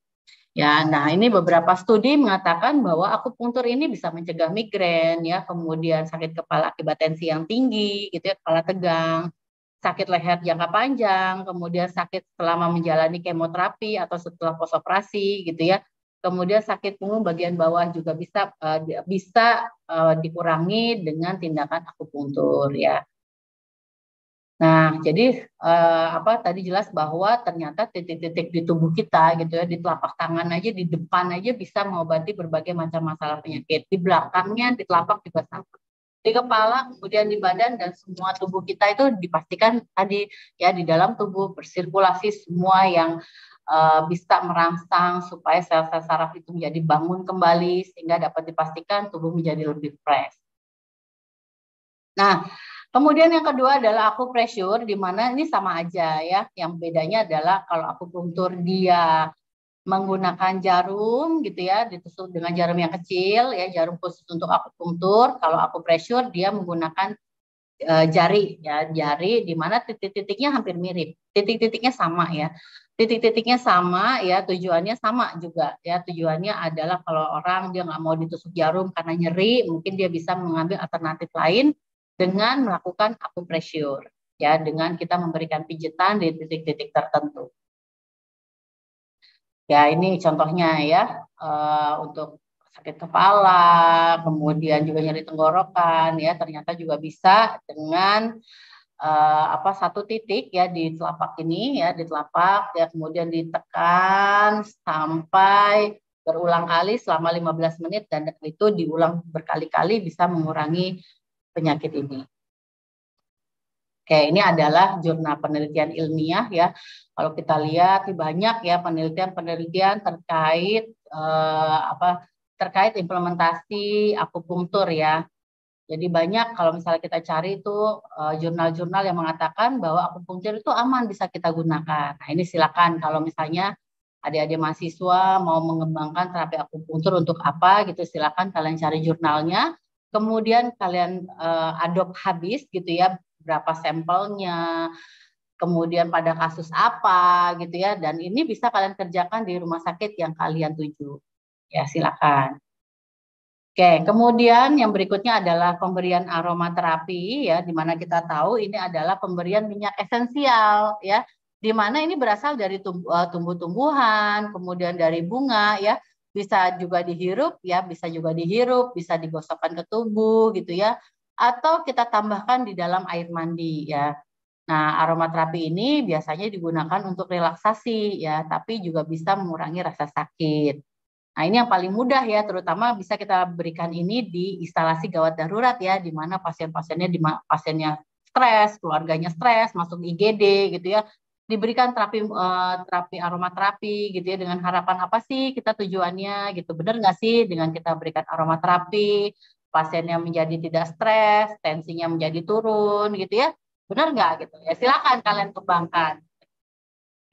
Ya, nah ini beberapa studi mengatakan bahwa akupunktur ini bisa mencegah migrain ya, kemudian sakit kepala akibat tensi yang tinggi gitu ya, kepala tegang, sakit leher jangka panjang, kemudian sakit selama menjalani kemoterapi atau setelah posoperasi gitu ya Kemudian sakit punggung bagian bawah juga bisa uh, bisa uh, dikurangi dengan tindakan akupunktur ya. Nah, jadi uh, apa tadi jelas bahwa ternyata titik-titik di tubuh kita gitu ya, di telapak tangan aja, di depan aja bisa mengobati berbagai macam masalah penyakit. Di belakangnya, di telapak juga sama. Di kepala, kemudian di badan dan semua tubuh kita itu dipastikan tadi ya di dalam tubuh bersirkulasi semua yang uh, bisa merangsang supaya sel-sel saraf itu menjadi bangun kembali sehingga dapat dipastikan tubuh menjadi lebih fresh. Nah, kemudian yang kedua adalah acupressure di mana ini sama aja ya. Yang bedanya adalah kalau akupunktur dia menggunakan jarum gitu ya, ditusuk dengan jarum yang kecil ya, jarum khusus untuk akupunktur. Kalau akupressure dia menggunakan uh, jari ya, jari di mana titik-titiknya hampir mirip. Titik-titiknya sama ya. Titik-titiknya sama ya, tujuannya sama juga ya. Tujuannya adalah kalau orang dia nggak mau ditusuk jarum karena nyeri, mungkin dia bisa mengambil alternatif lain dengan melakukan akupressure ya, dengan kita memberikan pijitan di titik-titik tertentu. Ya, ini contohnya ya uh, untuk sakit kepala, kemudian juga nyeri tenggorokan ya, ternyata juga bisa dengan uh, apa satu titik ya di telapak ini ya, di telapak ya kemudian ditekan sampai berulang kali selama 15 menit dan itu diulang berkali-kali bisa mengurangi penyakit ini. Oke, ini adalah jurnal penelitian ilmiah ya. Kalau kita lihat banyak ya penelitian-penelitian terkait eh, apa terkait implementasi akupunktur ya. Jadi banyak kalau misalnya kita cari itu eh, jurnal-jurnal yang mengatakan bahwa akupunktur itu aman bisa kita gunakan. Nah, ini silakan kalau misalnya adik-adik mahasiswa mau mengembangkan terapi akupunktur untuk apa gitu silakan kalian cari jurnalnya. Kemudian kalian uh, adopt habis gitu ya berapa sampelnya, kemudian pada kasus apa gitu ya. Dan ini bisa kalian kerjakan di rumah sakit yang kalian tuju. Ya, silakan. Oke, kemudian yang berikutnya adalah pemberian aromaterapi ya, di mana kita tahu ini adalah pemberian minyak esensial ya, di mana ini berasal dari eh, tumbuh-tumbuhan, kemudian dari bunga ya, bisa juga dihirup ya, bisa juga dihirup, bisa digosokkan ke tubuh gitu ya atau kita tambahkan di dalam air mandi ya. Nah, aromaterapi ini biasanya digunakan untuk relaksasi ya, tapi juga bisa mengurangi rasa sakit. Nah, ini yang paling mudah ya, terutama bisa kita berikan ini di instalasi gawat darurat ya, di mana pasien-pasiennya di pasiennya stres, keluarganya stres, masuk IGD gitu ya, diberikan terapi uh, terapi aromaterapi gitu ya dengan harapan apa sih kita tujuannya gitu benar nggak sih dengan kita berikan aromaterapi pasiennya menjadi tidak stres, tensinya menjadi turun gitu ya. Benar nggak gitu ya? Silakan kalian kembangkan.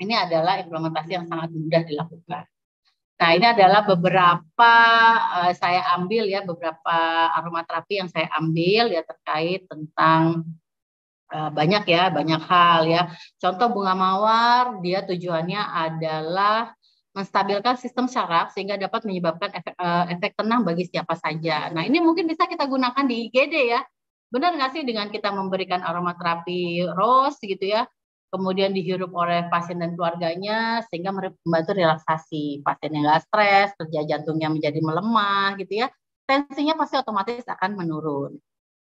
Ini adalah implementasi yang sangat mudah dilakukan. Nah, ini adalah beberapa uh, saya ambil ya beberapa aromaterapi yang saya ambil ya terkait tentang uh, banyak ya, banyak hal ya. Contoh bunga mawar dia tujuannya adalah menstabilkan sistem saraf sehingga dapat menyebabkan efek, uh, efek tenang bagi siapa saja. Nah ini mungkin bisa kita gunakan di IGD ya. Benar nggak sih dengan kita memberikan aromaterapi rose gitu ya, kemudian dihirup oleh pasien dan keluarganya sehingga membantu relaksasi pasien yang nggak stres, kerja jantungnya menjadi melemah gitu ya, tensinya pasti otomatis akan menurun.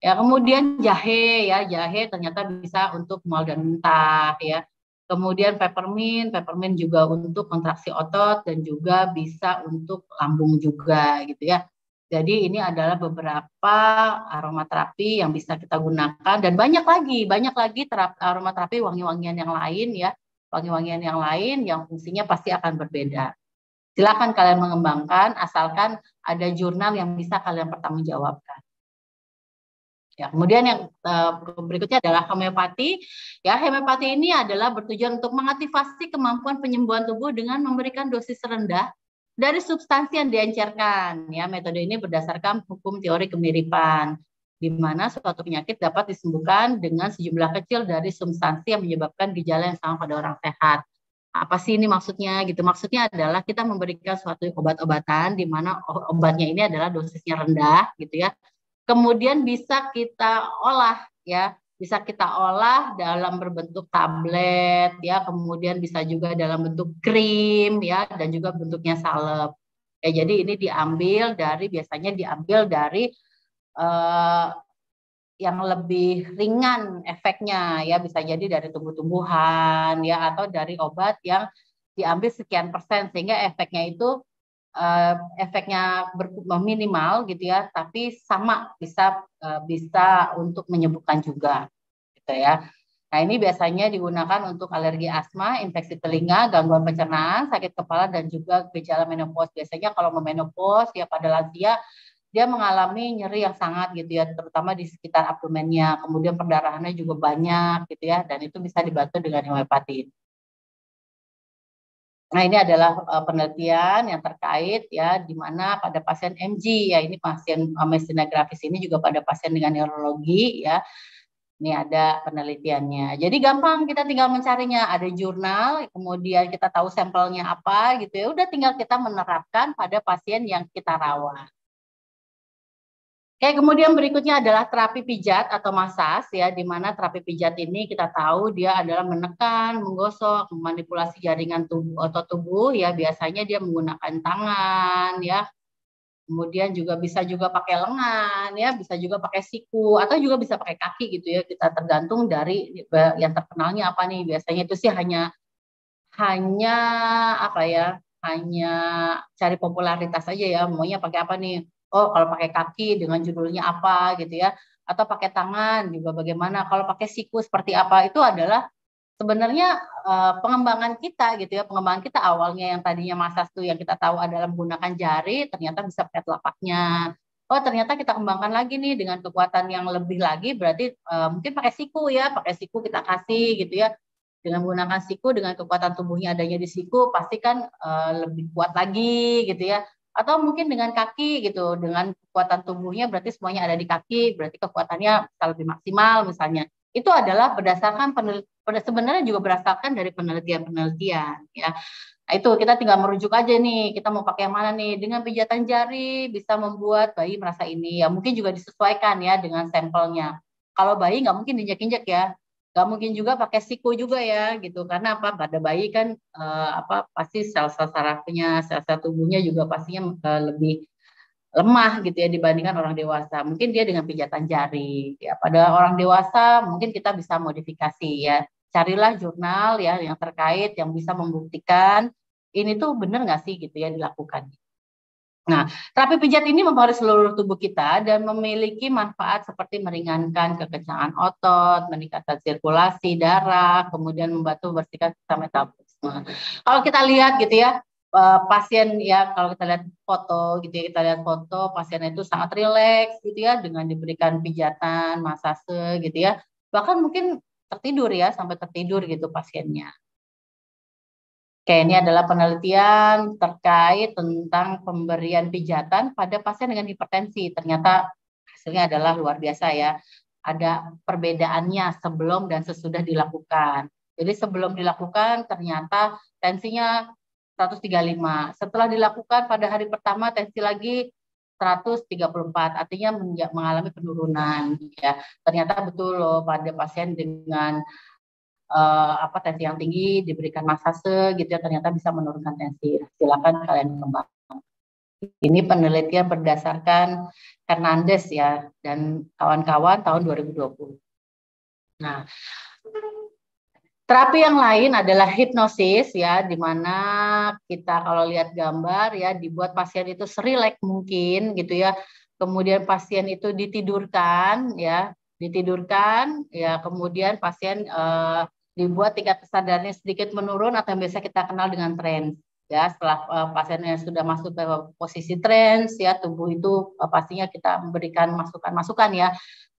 Ya kemudian jahe ya jahe ternyata bisa untuk mual dan muntah ya Kemudian peppermint, peppermint juga untuk kontraksi otot dan juga bisa untuk lambung juga gitu ya. Jadi ini adalah beberapa aromaterapi yang bisa kita gunakan dan banyak lagi, banyak lagi terapi, aromaterapi wangi-wangian yang lain ya, wangi-wangian yang lain yang fungsinya pasti akan berbeda. Silakan kalian mengembangkan asalkan ada jurnal yang bisa kalian pertanggungjawabkan. Ya, kemudian yang uh, berikutnya adalah homeopati. Ya, homeopati ini adalah bertujuan untuk mengaktifasi kemampuan penyembuhan tubuh dengan memberikan dosis rendah dari substansi yang diencerkan. Ya, metode ini berdasarkan hukum teori kemiripan di mana suatu penyakit dapat disembuhkan dengan sejumlah kecil dari substansi yang menyebabkan gejala yang sama pada orang sehat. Apa sih ini maksudnya? Gitu maksudnya adalah kita memberikan suatu obat-obatan di mana obatnya ini adalah dosisnya rendah, gitu ya, kemudian bisa kita olah ya bisa kita olah dalam berbentuk tablet ya. Kemudian bisa juga dalam bentuk krim ya dan juga bentuknya salep. Ya jadi ini diambil dari biasanya diambil dari uh, yang lebih ringan efeknya ya. Bisa jadi dari tumbuh-tumbuhan ya atau dari obat yang diambil sekian persen sehingga efeknya itu uh, efeknya minimal gitu ya, tapi sama bisa uh, bisa untuk menyembuhkan juga, gitu ya. Nah ini biasanya digunakan untuk alergi asma, infeksi telinga, gangguan pencernaan, sakit kepala dan juga gejala menopause. Biasanya kalau menopause ya pada lansia dia mengalami nyeri yang sangat gitu ya, terutama di sekitar abdomennya. Kemudian perdarahannya juga banyak gitu ya, dan itu bisa dibantu dengan homeopatin. Nah, ini adalah uh, penelitian yang terkait ya di mana pada pasien MG ya ini pasien myasthenia gravis ini juga pada pasien dengan neurologi ya. Ini ada penelitiannya. Jadi gampang kita tinggal mencarinya. Ada jurnal, kemudian kita tahu sampelnya apa gitu ya. Udah tinggal kita menerapkan pada pasien yang kita rawat. Oke, kemudian berikutnya adalah terapi pijat atau masas ya, di mana terapi pijat ini kita tahu dia adalah menekan, menggosok, memanipulasi jaringan tubuh otot tubuh ya, biasanya dia menggunakan tangan ya. Kemudian juga bisa juga pakai lengan ya, bisa juga pakai siku atau juga bisa pakai kaki gitu ya. Kita tergantung dari yang terkenalnya apa nih. Biasanya itu sih hanya hanya apa ya? Hanya cari popularitas aja ya, maunya pakai apa nih? Oh kalau pakai kaki dengan judulnya apa? gitu ya. Atau pakai tangan juga bagaimana. Kalau pakai siku seperti apa itu adalah sebenarnya uh, pengembangan kita gitu ya. Pengembangan kita awalnya yang tadinya masas tuh yang kita tahu adalah menggunakan jari ternyata bisa pakai telapaknya. Oh ternyata kita kembangkan lagi nih dengan kekuatan yang lebih lagi berarti uh, mungkin pakai siku ya. Pakai siku kita kasih gitu ya. Dengan menggunakan siku dengan kekuatan tubuhnya adanya di siku pasti kan uh, lebih kuat lagi gitu ya atau mungkin dengan kaki gitu dengan kekuatan tubuhnya berarti semuanya ada di kaki berarti kekuatannya bisa lebih maksimal misalnya. Itu adalah berdasarkan penelitian sebenarnya juga berdasarkan dari penelitian-penelitian ya. Nah, itu kita tinggal merujuk aja nih kita mau pakai yang mana nih? Dengan pijatan jari bisa membuat bayi merasa ini. Ya mungkin juga disesuaikan ya dengan sampelnya. Kalau bayi nggak mungkin injek-injek ya Gak mungkin juga pakai siku juga ya gitu. Karena apa? Pada bayi kan uh, apa pasti sel-sel sarafnya sel-sel tubuhnya juga pastinya uh, lebih lemah gitu ya dibandingkan orang dewasa. Mungkin dia dengan pijatan jari. Ya pada orang dewasa mungkin kita bisa modifikasi ya. Carilah jurnal ya yang terkait yang bisa membuktikan ini tuh benar nggak sih gitu ya dilakukan Nah, terapi pijat ini mempengaruhi seluruh tubuh kita dan memiliki manfaat seperti meringankan kekencangan otot, meningkatkan sirkulasi darah, kemudian membantu membersihkan sistem metabolisme. Kalau kita lihat gitu ya, eh, pasien ya kalau kita lihat foto gitu ya, kita lihat foto pasien itu sangat rileks gitu ya dengan diberikan pijatan, masase gitu ya. Bahkan mungkin tertidur ya sampai tertidur gitu pasiennya. Oke, ini adalah penelitian terkait tentang pemberian pijatan pada pasien dengan hipertensi. Ternyata hasilnya adalah luar biasa ya. Ada perbedaannya sebelum dan sesudah dilakukan. Jadi sebelum dilakukan ternyata tensinya 135. Setelah dilakukan pada hari pertama tensi lagi 134, artinya mengalami penurunan ya. Ternyata betul loh pada pasien dengan uh, apa tensi yang tinggi diberikan masase gitu ya ternyata bisa menurunkan tensi. Silakan kalian kembangkan. Ini penelitian berdasarkan Hernandez ya dan kawan-kawan tahun 2020. Nah, terapi yang lain adalah hipnosis ya di mana kita kalau lihat gambar ya dibuat pasien itu serilek mungkin gitu ya. Kemudian pasien itu ditidurkan ya, ditidurkan ya kemudian pasien uh, dibuat tingkat kesadarannya sedikit menurun atau yang biasa kita kenal dengan tren ya setelah uh, pasiennya sudah masuk ke posisi trans ya tubuh itu uh, pastinya kita memberikan masukan-masukan ya.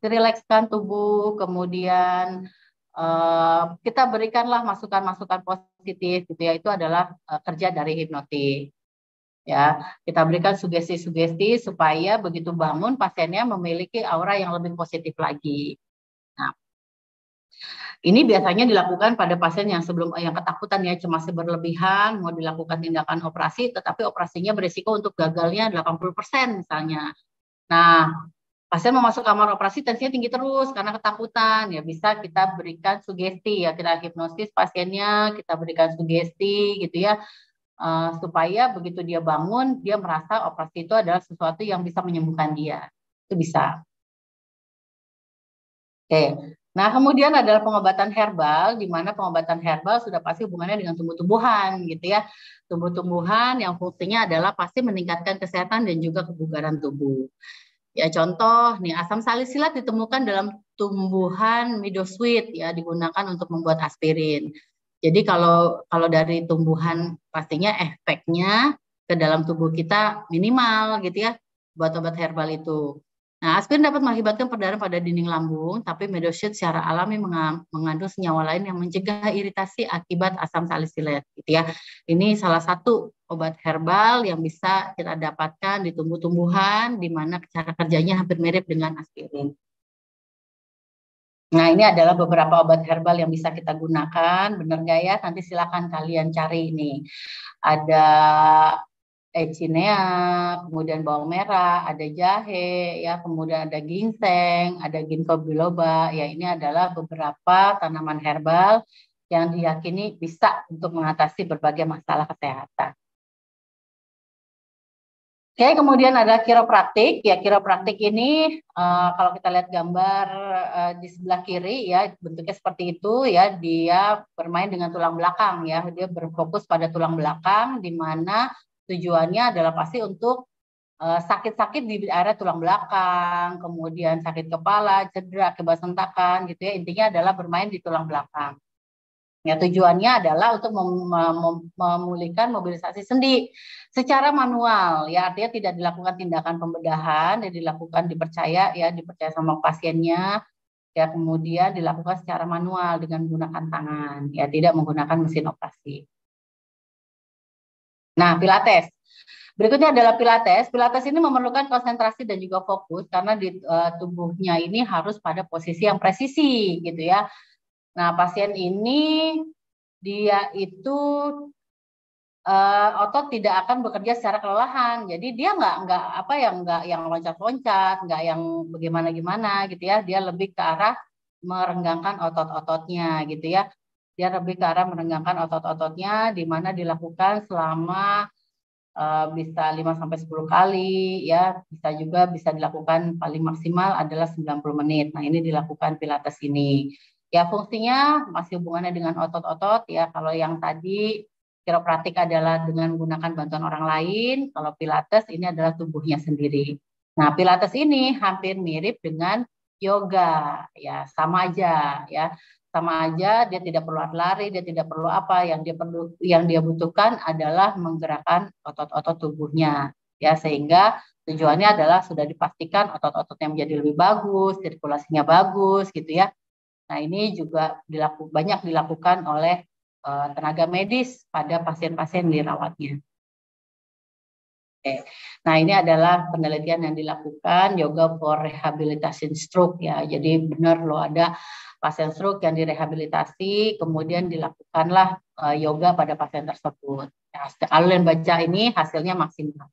Rilekskan tubuh kemudian uh, kita berikanlah masukan-masukan positif gitu ya. Itu adalah uh, kerja dari hipnotik ya kita berikan sugesti-sugesti supaya begitu bangun pasiennya memiliki aura yang lebih positif lagi. Nah ini biasanya dilakukan pada pasien yang sebelum yang ketakutan ya cemas berlebihan mau dilakukan tindakan operasi tetapi operasinya berisiko untuk gagalnya 80% misalnya. Nah, pasien mau masuk kamar operasi tensinya tinggi terus karena ketakutan. Ya bisa kita berikan sugesti ya kita hipnosis pasiennya kita berikan sugesti gitu ya uh, supaya begitu dia bangun dia merasa operasi itu adalah sesuatu yang bisa menyembuhkan dia. Itu bisa. Oke Nah, kemudian adalah pengobatan herbal, di mana pengobatan herbal sudah pasti hubungannya dengan tumbuh-tumbuhan, gitu ya. Tumbuh-tumbuhan yang fungsinya adalah pasti meningkatkan kesehatan dan juga kebugaran tubuh. Ya, contoh nih asam salisilat ditemukan dalam tumbuhan midosweet ya digunakan untuk membuat aspirin. Jadi kalau kalau dari tumbuhan pastinya efeknya ke dalam tubuh kita minimal gitu ya buat obat herbal itu. Nah, aspirin dapat mengakibatkan perdarahan pada dinding lambung, tapi medoshid secara alami mengandung senyawa lain yang mencegah iritasi akibat asam salisilat, gitu ya. Ini salah satu obat herbal yang bisa kita dapatkan di tumbuh-tumbuhan, di mana cara kerjanya hampir mirip dengan aspirin. Nah, ini adalah beberapa obat herbal yang bisa kita gunakan. Benar nggak ya? Nanti silakan kalian cari ini. Ada echinacea, kemudian bawang merah, ada jahe, ya, kemudian ada ginseng, ada ginkgo biloba. Ya, ini adalah beberapa tanaman herbal yang diyakini bisa untuk mengatasi berbagai masalah kesehatan. Oke, kemudian ada kiropraktik. Ya, kiropraktik ini uh, kalau kita lihat gambar uh, di sebelah kiri ya bentuknya seperti itu ya, dia bermain dengan tulang belakang ya. Dia berfokus pada tulang belakang di mana Tujuannya adalah pasti untuk eh, sakit-sakit di area tulang belakang, kemudian sakit kepala, cedera, akibat sentakan gitu ya. Intinya adalah bermain di tulang belakang. Ya, tujuannya adalah untuk mem mem memulihkan mobilisasi sendi secara manual ya artinya tidak dilakukan tindakan pembedahan, ya dilakukan dipercaya ya dipercaya sama pasiennya ya kemudian dilakukan secara manual dengan menggunakan tangan ya tidak menggunakan mesin operasi. Nah, Pilates. Berikutnya adalah Pilates. Pilates ini memerlukan konsentrasi dan juga fokus karena di uh, tubuhnya ini harus pada posisi yang presisi gitu ya. Nah, pasien ini dia itu uh, otot tidak akan bekerja secara kelelahan. Jadi dia nggak nggak apa yang nggak yang loncat-loncat, nggak yang bagaimana-gimana gitu ya. Dia lebih ke arah merenggangkan otot-ototnya gitu ya dia lebih ke arah merenggangkan otot-ototnya di mana dilakukan selama uh, bisa 5 sampai 10 kali ya, bisa juga bisa dilakukan paling maksimal adalah 90 menit. Nah, ini dilakukan pilates ini. Ya, fungsinya masih hubungannya dengan otot-otot ya. Kalau yang tadi kiropraktik adalah dengan menggunakan bantuan orang lain, kalau pilates ini adalah tubuhnya sendiri. Nah, pilates ini hampir mirip dengan yoga ya, sama aja ya sama aja dia tidak perlu lari, dia tidak perlu apa yang dia perlu yang dia butuhkan adalah menggerakkan otot-otot tubuhnya ya sehingga tujuannya adalah sudah dipastikan otot-ototnya menjadi lebih bagus, sirkulasinya bagus gitu ya. Nah, ini juga dilaku, banyak dilakukan oleh uh, tenaga medis pada pasien-pasien dirawatnya. Oke. Nah, ini adalah penelitian yang dilakukan yoga for rehabilitation stroke ya. Jadi benar loh ada pasien stroke yang direhabilitasi, kemudian dilakukanlah uh, yoga pada pasien tersebut. Ya, kalian baca ini hasilnya maksimal.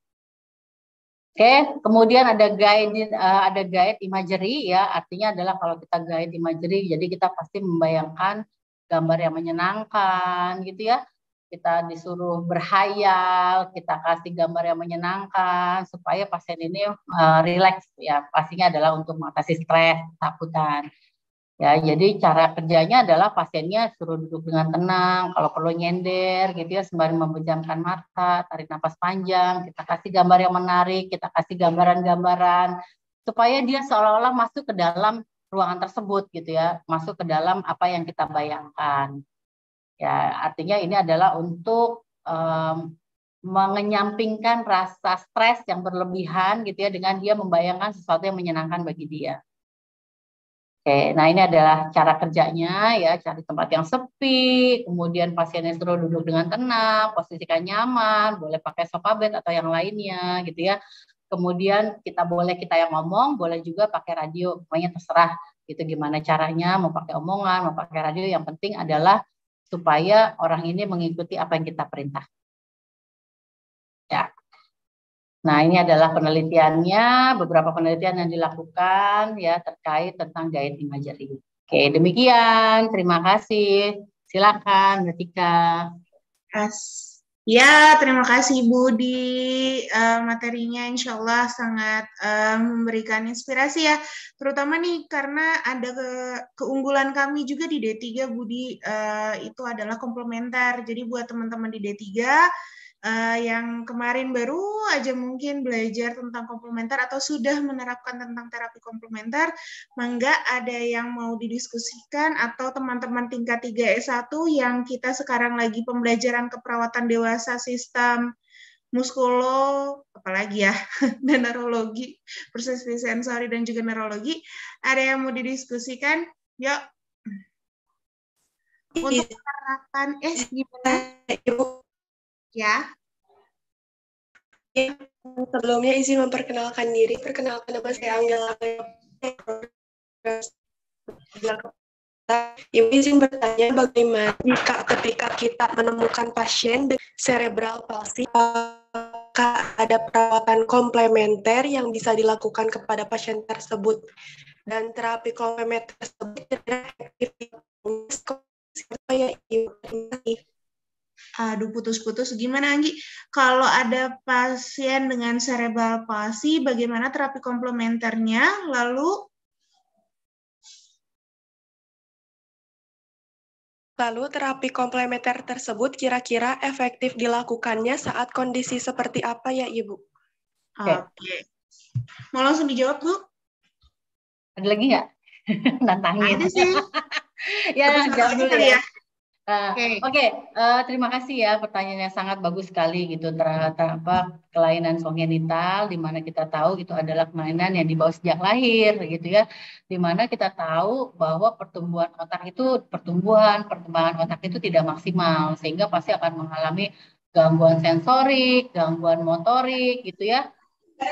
Oke, kemudian ada guide uh, ada guide imagery ya, artinya adalah kalau kita guide imagery, jadi kita pasti membayangkan gambar yang menyenangkan gitu ya. Kita disuruh berhayal, kita kasih gambar yang menyenangkan supaya pasien ini uh, relax ya. Pastinya adalah untuk mengatasi stres, takutan. Ya, jadi cara kerjanya adalah pasiennya suruh duduk dengan tenang, kalau perlu nyender gitu ya sembari memejamkan mata, tarik nafas panjang, kita kasih gambar yang menarik, kita kasih gambaran-gambaran supaya dia seolah-olah masuk ke dalam ruangan tersebut gitu ya, masuk ke dalam apa yang kita bayangkan. Ya, artinya ini adalah untuk um, mengenyampingkan rasa stres yang berlebihan gitu ya dengan dia membayangkan sesuatu yang menyenangkan bagi dia. Oke, nah ini adalah cara kerjanya ya, cari tempat yang sepi, kemudian pasiennya suruh duduk dengan tenang, posisikan nyaman, boleh pakai sofa bed atau yang lainnya gitu ya. Kemudian kita boleh kita yang ngomong, boleh juga pakai radio, pokoknya terserah gitu gimana caranya, mau pakai omongan, mau pakai radio, yang penting adalah supaya orang ini mengikuti apa yang kita perintah. Ya, Nah, ini adalah penelitiannya, beberapa penelitian yang dilakukan ya terkait tentang diet imagery. Oke, demikian. Terima kasih. Silakan, Betika. As Ya, terima kasih Ibu di uh, materinya. Insya Allah sangat uh, memberikan inspirasi ya. Terutama nih karena ada ke, keunggulan kami juga di D3, Budi, uh, itu adalah komplementer. Jadi buat teman-teman di D3, uh, yang kemarin baru aja mungkin belajar tentang komplementer atau sudah menerapkan tentang terapi komplementer, mangga ada yang mau didiskusikan atau teman-teman tingkat 3 S1 yang kita sekarang lagi pembelajaran keperawatan dewasa sistem muskulo, apalagi ya, dan neurologi, persepsi sensori dan juga neurologi. Ada yang mau didiskusikan? Yuk. Untuk penerapan, eh gimana? Ya, sebelumnya izin memperkenalkan diri. Perkenalkan nama saya Angela. Ibu izin bertanya bagaimana jika ketika kita menemukan pasien cerebral palsy, apakah ada perawatan komplementer yang bisa dilakukan kepada pasien tersebut dan terapi komplementer tersebut efektif ya Ibu. Aduh, putus-putus. Gimana, Anggi? Kalau ada pasien dengan cerebral palsy, bagaimana terapi komplementernya? Lalu Lalu terapi komplementer tersebut kira-kira efektif dilakukannya saat kondisi seperti apa ya Ibu? Oke. Mau langsung dijawab, Bu? Ada lagi nggak? Nantangin. Ada sih. ya, jawab dulu kali ya. Uh, Oke, uh, terima kasih ya pertanyaannya sangat bagus sekali gitu terhadap apa kelainan kongenital di mana kita tahu itu adalah kelainan yang dibawa sejak lahir gitu ya. Di mana kita tahu bahwa pertumbuhan otak itu pertumbuhan perkembangan otak itu tidak maksimal sehingga pasti akan mengalami gangguan sensorik, gangguan motorik gitu ya.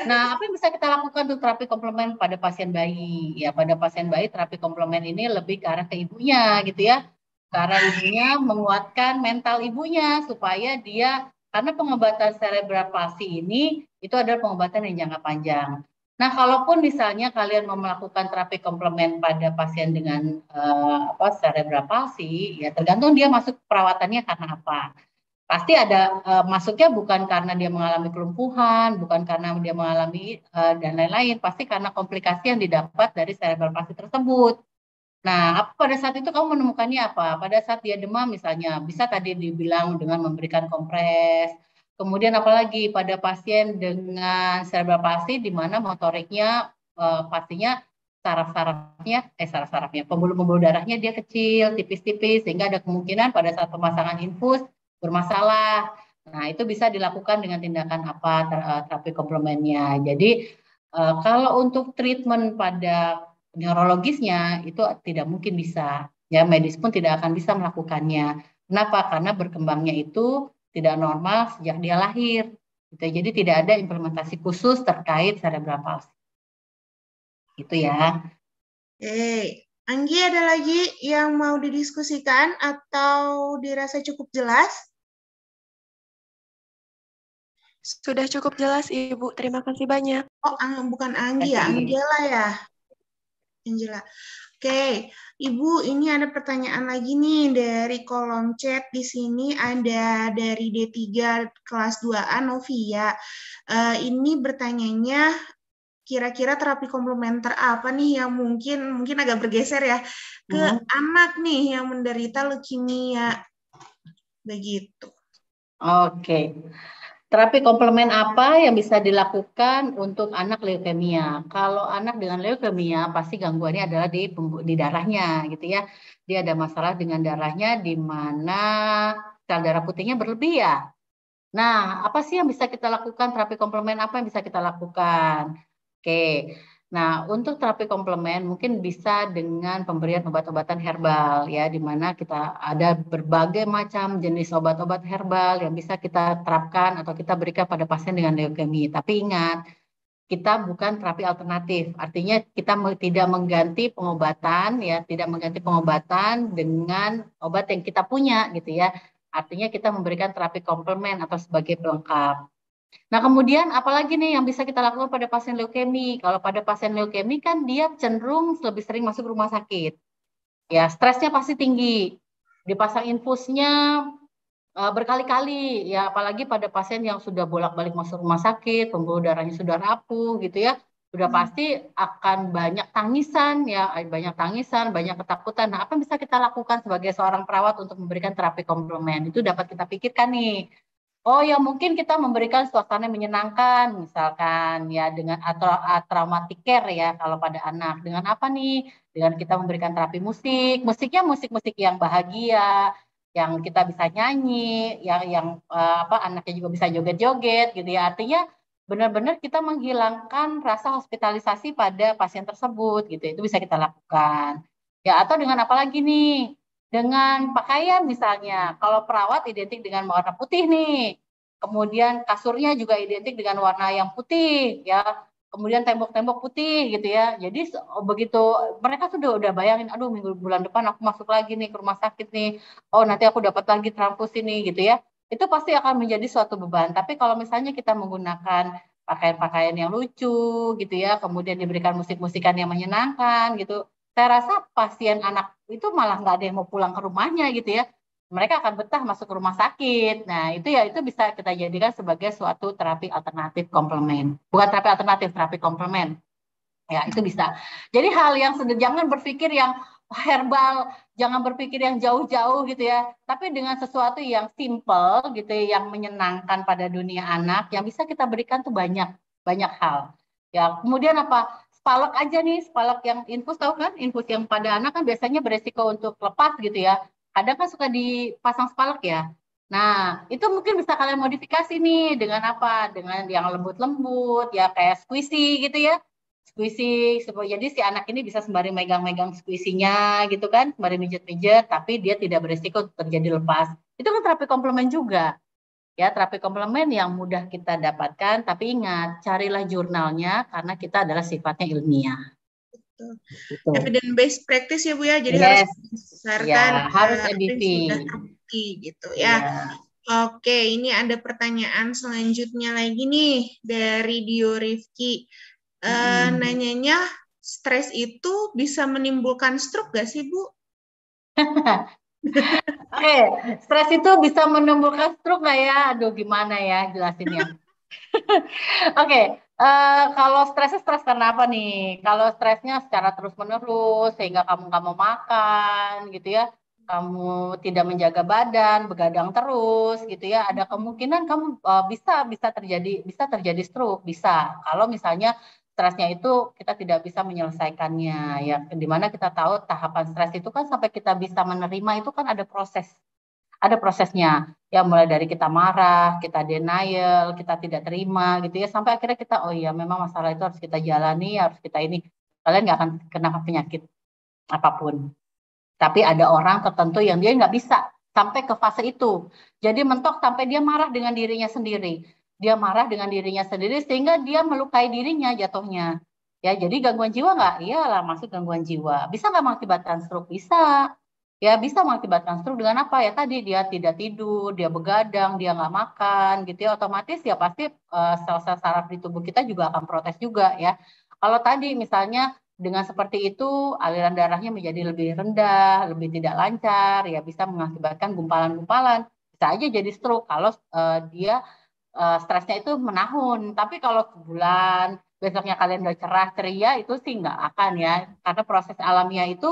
Nah, apa yang bisa kita lakukan untuk terapi komplement pada pasien bayi? Ya, pada pasien bayi terapi komplement ini lebih ke arah ke ibunya gitu ya karena ibunya menguatkan mental ibunya supaya dia karena pengobatan cerebral palsy ini itu adalah pengobatan yang jangka panjang. Nah, kalaupun misalnya kalian mau melakukan terapi komplement pada pasien dengan uh, apa palsy, ya tergantung dia masuk perawatannya karena apa. Pasti ada uh, masuknya bukan karena dia mengalami kelumpuhan, bukan karena dia mengalami uh, dan lain-lain, pasti karena komplikasi yang didapat dari cerebral palsy tersebut. Nah, pada saat itu kamu menemukannya apa? Pada saat dia demam misalnya, bisa tadi dibilang dengan memberikan kompres. Kemudian apalagi pada pasien dengan cerebral palsy di mana motoriknya uh, pastinya saraf-sarafnya, eh saraf-sarafnya, pembuluh-pembuluh darahnya dia kecil, tipis-tipis, sehingga ada kemungkinan pada saat pemasangan infus bermasalah. Nah, itu bisa dilakukan dengan tindakan apa eh, terapi komplementnya. Jadi, uh, kalau untuk treatment pada neurologisnya itu tidak mungkin bisa. Ya medis pun tidak akan bisa melakukannya. Kenapa? Karena berkembangnya itu tidak normal sejak dia lahir. Gitu. jadi tidak ada implementasi khusus terkait cerebral palsy. Itu ya. Oke, Anggi ada lagi yang mau didiskusikan atau dirasa cukup jelas? Sudah cukup jelas Ibu, terima kasih banyak. Oh, bukan Anggi ya, Angela ya. Angela. Oke, Ibu, ini ada pertanyaan lagi nih dari kolom chat di sini ada dari D3 kelas 2A Novia. Uh, ini bertanyanya kira-kira terapi komplementer apa nih yang mungkin mungkin agak bergeser ya ke hmm. anak nih yang menderita leukemia. Begitu. Oke. Terapi komplement apa yang bisa dilakukan untuk anak leukemia? Kalau anak dengan leukemia pasti gangguannya adalah di di darahnya gitu ya. Dia ada masalah dengan darahnya di mana sel darah putihnya berlebih ya. Nah, apa sih yang bisa kita lakukan? Terapi komplement apa yang bisa kita lakukan? Oke. Nah, untuk terapi komplement mungkin bisa dengan pemberian obat-obatan herbal ya, di mana kita ada berbagai macam jenis obat-obat herbal yang bisa kita terapkan atau kita berikan pada pasien dengan leukemia. Tapi ingat, kita bukan terapi alternatif. Artinya kita tidak mengganti pengobatan ya, tidak mengganti pengobatan dengan obat yang kita punya gitu ya. Artinya kita memberikan terapi komplement atau sebagai pelengkap. Nah, kemudian apalagi nih yang bisa kita lakukan pada pasien leukemi? Kalau pada pasien leukemi kan dia cenderung lebih sering masuk rumah sakit. Ya, stresnya pasti tinggi. Dipasang infusnya uh, berkali-kali, ya apalagi pada pasien yang sudah bolak-balik masuk rumah sakit, pembuluh darahnya sudah rapuh gitu ya. Sudah hmm. pasti akan banyak tangisan ya, banyak tangisan, banyak ketakutan. Nah, apa yang bisa kita lakukan sebagai seorang perawat untuk memberikan terapi komplement? Itu dapat kita pikirkan nih Oh ya mungkin kita memberikan suasana menyenangkan misalkan ya dengan atau traumatic care ya kalau pada anak dengan apa nih dengan kita memberikan terapi musik musiknya musik-musik yang bahagia yang kita bisa nyanyi, yang yang uh, apa anaknya juga bisa joget-joget gitu ya. Artinya benar-benar kita menghilangkan rasa hospitalisasi pada pasien tersebut gitu. Itu bisa kita lakukan. Ya atau dengan apa lagi nih? Dengan pakaian misalnya. Kalau perawat identik dengan warna putih nih. Kemudian kasurnya juga identik dengan warna yang putih ya kemudian tembok-tembok putih gitu ya. Jadi oh, begitu mereka sudah udah bayangin, aduh minggu bulan depan aku masuk lagi nih ke rumah sakit nih. Oh nanti aku dapat lagi transfusi nih gitu ya. Itu pasti akan menjadi suatu beban. Tapi kalau misalnya kita menggunakan pakaian-pakaian yang lucu gitu ya, kemudian diberikan musik-musikan yang menyenangkan gitu. Saya rasa pasien anak itu malah nggak ada yang mau pulang ke rumahnya gitu ya mereka akan betah masuk ke rumah sakit. Nah, itu ya itu bisa kita jadikan sebagai suatu terapi alternatif komplement. Bukan terapi alternatif, terapi komplement. Ya, itu bisa. Jadi hal yang jangan berpikir yang herbal, jangan berpikir yang jauh-jauh gitu ya. Tapi dengan sesuatu yang simple gitu ya, yang menyenangkan pada dunia anak, yang bisa kita berikan tuh banyak, banyak hal. Ya, kemudian apa? Spalak aja nih, spalak yang infus tahu kan? Infus yang pada anak kan biasanya beresiko untuk lepas gitu ya kadang kan suka dipasang spalak ya. Nah, itu mungkin bisa kalian modifikasi nih dengan apa? Dengan yang lembut-lembut, ya kayak squishy gitu ya. Squishy, jadi si anak ini bisa sembari megang-megang squishy-nya gitu kan, sembari mijet-mijet, tapi dia tidak beresiko terjadi lepas. Itu kan terapi komplement juga. Ya, terapi komplement yang mudah kita dapatkan, tapi ingat, carilah jurnalnya karena kita adalah sifatnya ilmiah. Gitu. Evidence based practice ya Bu ya. Jadi yes. harus berdasarkan ya, harus terbukti gitu ya. ya. Oke, ini ada pertanyaan selanjutnya lagi nih dari Dio Rifki. Uh, hmm. Nanyanya stres itu bisa menimbulkan stroke gak sih Bu? Oke, stres itu bisa menimbulkan stroke nggak ya? Aduh, gimana ya jelasinnya? Oke, uh, kalau stresnya stres karena apa nih? Kalau stresnya secara terus-menerus sehingga kamu nggak mau makan gitu ya, kamu tidak menjaga badan, begadang terus gitu ya, ada kemungkinan kamu uh, bisa bisa terjadi bisa terjadi stroke, bisa. Kalau misalnya stresnya itu kita tidak bisa menyelesaikannya ya, di mana kita tahu tahapan stres itu kan sampai kita bisa menerima itu kan ada proses ada prosesnya ya mulai dari kita marah, kita denial, kita tidak terima gitu ya sampai akhirnya kita oh iya memang masalah itu harus kita jalani, harus kita ini kalian nggak akan kena penyakit apa pun. Tapi ada orang tertentu yang dia nggak bisa sampai ke fase itu. Jadi mentok sampai dia marah dengan dirinya sendiri. Dia marah dengan dirinya sendiri sehingga dia melukai dirinya jatuhnya. Ya, jadi gangguan jiwa nggak? Iyalah masuk gangguan jiwa. Bisa nggak mengakibatkan stroke? Bisa ya bisa mengakibatkan stroke dengan apa ya tadi dia tidak tidur, dia begadang, dia nggak makan gitu ya otomatis ya pasti uh, sel-sel saraf di tubuh kita juga akan protes juga ya. Kalau tadi misalnya dengan seperti itu aliran darahnya menjadi lebih rendah, lebih tidak lancar, ya bisa mengakibatkan gumpalan-gumpalan. Bisa aja jadi stroke kalau uh, dia uh, stresnya itu menahun. Tapi kalau sebulan besoknya kalian udah cerah ceria itu sih nggak akan ya, karena proses alamiah itu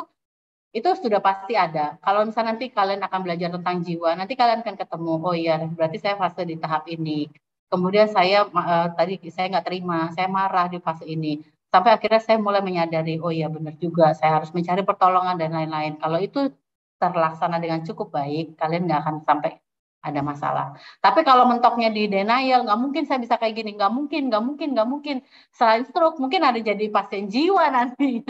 itu sudah pasti ada. Kalau misalnya nanti kalian akan belajar tentang jiwa, nanti kalian akan ketemu, oh iya, berarti saya fase di tahap ini. Kemudian saya uh, tadi saya nggak terima, saya marah di fase ini. Sampai akhirnya saya mulai menyadari, oh iya benar juga, saya harus mencari pertolongan dan lain-lain. Kalau itu terlaksana dengan cukup baik, kalian nggak akan sampai ada masalah. Tapi kalau mentoknya di denial, nggak mungkin saya bisa kayak gini, nggak mungkin, nggak mungkin, nggak mungkin. Selain stroke, mungkin ada jadi pasien jiwa nanti.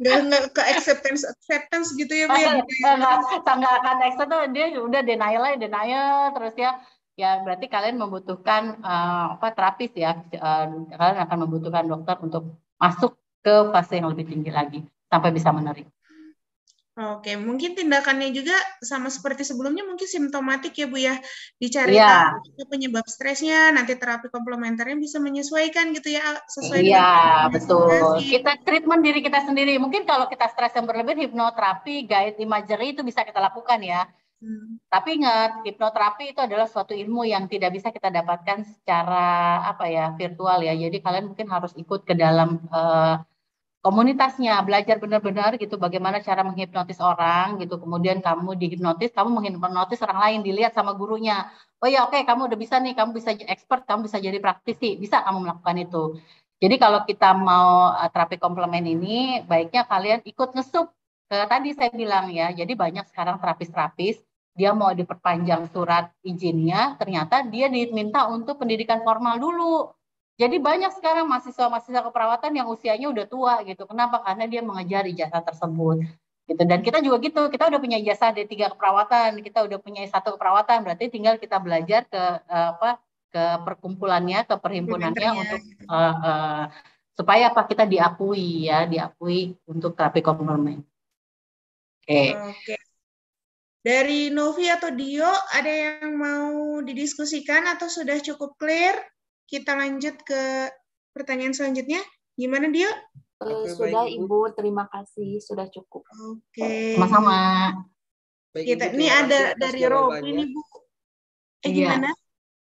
Nggak, ke acceptance, acceptance gitu ya, Bu? Ya? Nggak akan acceptance, dia udah denial aja, denial, terus ya, ya berarti kalian membutuhkan uh, apa terapis ya, uh, kalian akan membutuhkan dokter untuk masuk ke fase yang lebih tinggi lagi, sampai bisa menerima. Oke, mungkin tindakannya juga sama seperti sebelumnya, mungkin simptomatik ya Bu ya, dicari yeah. tahu penyebab stresnya, nanti terapi komplementernya bisa menyesuaikan gitu ya, sesuai Iya, betul. Kita treatment diri kita sendiri. Mungkin kalau kita stres yang berlebih, hipnoterapi, guide imagery itu bisa kita lakukan ya. Hmm. Tapi ingat, hipnoterapi itu adalah suatu ilmu yang tidak bisa kita dapatkan secara apa ya virtual ya. Jadi kalian mungkin harus ikut ke dalam uh, komunitasnya belajar benar-benar gitu bagaimana cara menghipnotis orang gitu. Kemudian kamu dihipnotis kamu menghipnotis orang lain dilihat sama gurunya. Oh ya oke okay, kamu udah bisa nih kamu bisa expert kamu bisa jadi praktisi. Bisa kamu melakukan itu. Jadi kalau kita mau uh, terapi komplement ini baiknya kalian ikut ngesup ke tadi saya bilang ya, jadi banyak sekarang terapis-terapis dia mau diperpanjang surat izinnya, ternyata dia diminta untuk pendidikan formal dulu. Jadi banyak sekarang mahasiswa-mahasiswa keperawatan yang usianya udah tua gitu. Kenapa? Karena dia mengejar ijazah tersebut. Gitu. Dan kita juga gitu, kita udah punya ijazah D3 keperawatan, kita udah punya satu keperawatan, berarti tinggal kita belajar ke uh, apa ke perkumpulannya, ke perhimpunannya untuk uh, uh, supaya apa kita diakui ya, diakui untuk terapi komplement. Oke. Okay. Oke. Dari Novi atau Dio, ada yang mau didiskusikan atau sudah cukup clear? Kita lanjut ke pertanyaan selanjutnya. Gimana Dio? Uh, sudah baik, Ibu. terima kasih sudah cukup. Oke. Okay. Sama-sama. Kita ini ada dari Rob ini Bu. Eh iya. gimana?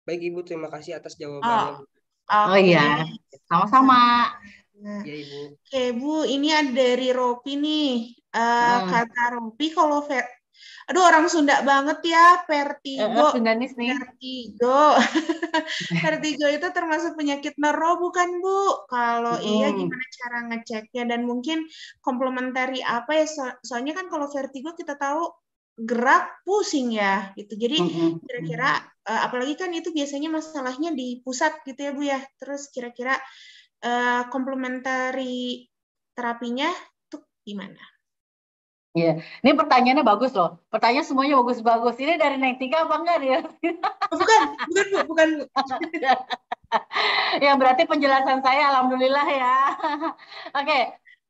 Baik Ibu, terima kasih atas jawabannya. Oh, oh iya, sama-sama. Nah, ya, Ibu. Oke Bu, ini ada dari Ropi nih. Uh, hmm. Kata Ropi kalau Aduh orang Sunda banget ya, vertigo. Sundanis nih. Vertigo. vertigo itu termasuk penyakit neuro bukan Bu? Kalau mm. iya gimana cara ngeceknya dan mungkin komplementari apa ya? So soalnya kan kalau vertigo kita tahu gerak pusing ya gitu. Jadi kira-kira uh, apalagi kan itu biasanya masalahnya di pusat gitu ya Bu ya. Terus kira-kira uh, komplementari terapinya tuh gimana? Iya, ini pertanyaannya bagus loh. Pertanyaan semuanya bagus-bagus. Ini dari naik tiga apa enggak ya? Bukan, bukan bu, bukan bu. ya berarti penjelasan saya alhamdulillah ya. Oke,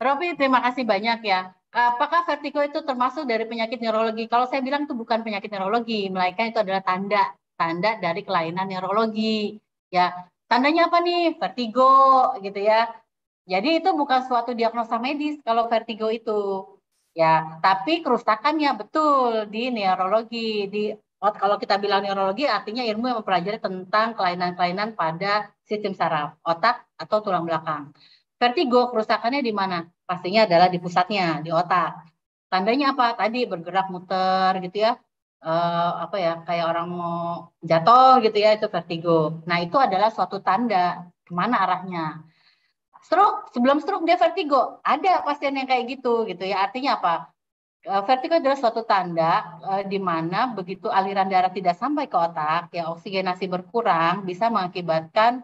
Robi terima kasih banyak ya. Apakah vertigo itu termasuk dari penyakit neurologi? Kalau saya bilang itu bukan penyakit neurologi, melainkan itu adalah tanda tanda dari kelainan neurologi. Ya, tandanya apa nih? Vertigo gitu ya. Jadi itu bukan suatu diagnosa medis kalau vertigo itu Ya, tapi kerusakannya betul di neurologi. Di kalau kita bilang neurologi artinya ilmu yang mempelajari tentang kelainan-kelainan pada sistem saraf, otak atau tulang belakang. Vertigo kerusakannya di mana? Pastinya adalah di pusatnya, di otak. Tandanya apa? Tadi bergerak muter gitu ya. Uh, apa ya kayak orang mau jatuh gitu ya itu vertigo. Nah itu adalah suatu tanda ke mana arahnya stroke sebelum stroke dia vertigo. Ada pasien yang kayak gitu gitu ya. Artinya apa? Eh, vertigo adalah suatu tanda uh, di mana begitu aliran darah tidak sampai ke otak ya oksigenasi berkurang bisa mengakibatkan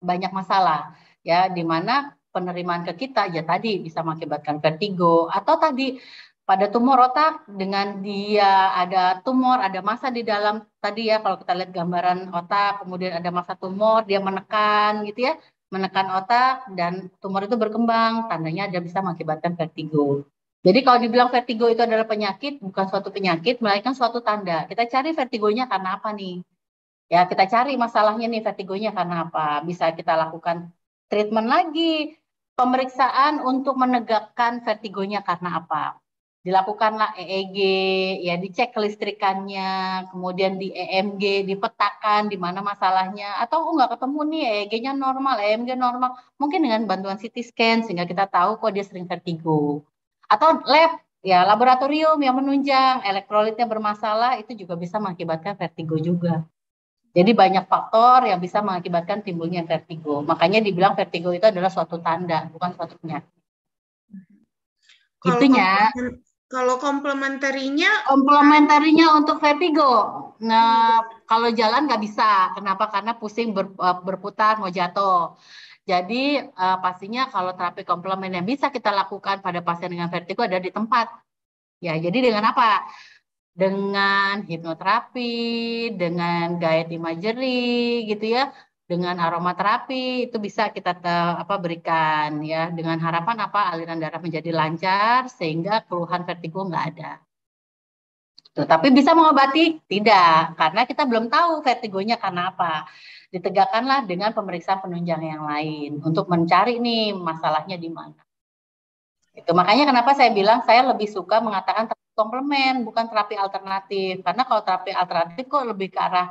banyak masalah ya di mana penerimaan ke kita ya tadi bisa mengakibatkan vertigo. Atau tadi pada tumor otak dengan dia ada tumor ada masa di dalam tadi ya kalau kita lihat gambaran otak kemudian ada masa tumor dia menekan gitu ya menekan otak dan tumor itu berkembang, tandanya ada bisa mengakibatkan vertigo. Jadi kalau dibilang vertigo itu adalah penyakit, bukan suatu penyakit, melainkan suatu tanda. Kita cari vertigonya karena apa nih? Ya, kita cari masalahnya nih vertigonya karena apa? Bisa kita lakukan treatment lagi, pemeriksaan untuk menegakkan vertigonya karena apa? Dilakukanlah EEG, ya dicek kelistrikannya, kemudian di EMG, dipetakan di mana masalahnya, atau oh, nggak ketemu nih EEG-nya normal, EMG normal, mungkin dengan bantuan CT scan sehingga kita tahu kok dia sering vertigo. Atau lab, ya laboratorium yang menunjang elektrolitnya bermasalah itu juga bisa mengakibatkan vertigo juga. Jadi banyak faktor yang bisa mengakibatkan timbulnya vertigo. Makanya dibilang vertigo itu adalah suatu tanda, bukan suatu penyakit. Kalau Itunya. Kalau komplementarinya? Komplementarinya untuk vertigo. Nah, kalau jalan nggak bisa. Kenapa? Karena pusing ber, eh, berputar mau jatuh. Jadi uh, pastinya kalau terapi komplement yang bisa kita lakukan pada pasien dengan vertigo ada di tempat. Ya, jadi dengan apa? Dengan hipnoterapi, dengan guide imagery gitu ya dengan aromaterapi itu bisa kita apa berikan ya dengan harapan apa aliran darah menjadi lancar sehingga keluhan vertigo nggak ada. Tetapi bisa mengobati? Tidak, karena kita belum tahu vertigonya karena apa. Ditegakkanlah dengan pemeriksaan penunjang yang lain untuk mencari nih masalahnya di mana. Itu makanya kenapa saya bilang saya lebih suka mengatakan komplement bukan terapi alternatif. Karena kalau terapi alternatif kok lebih ke arah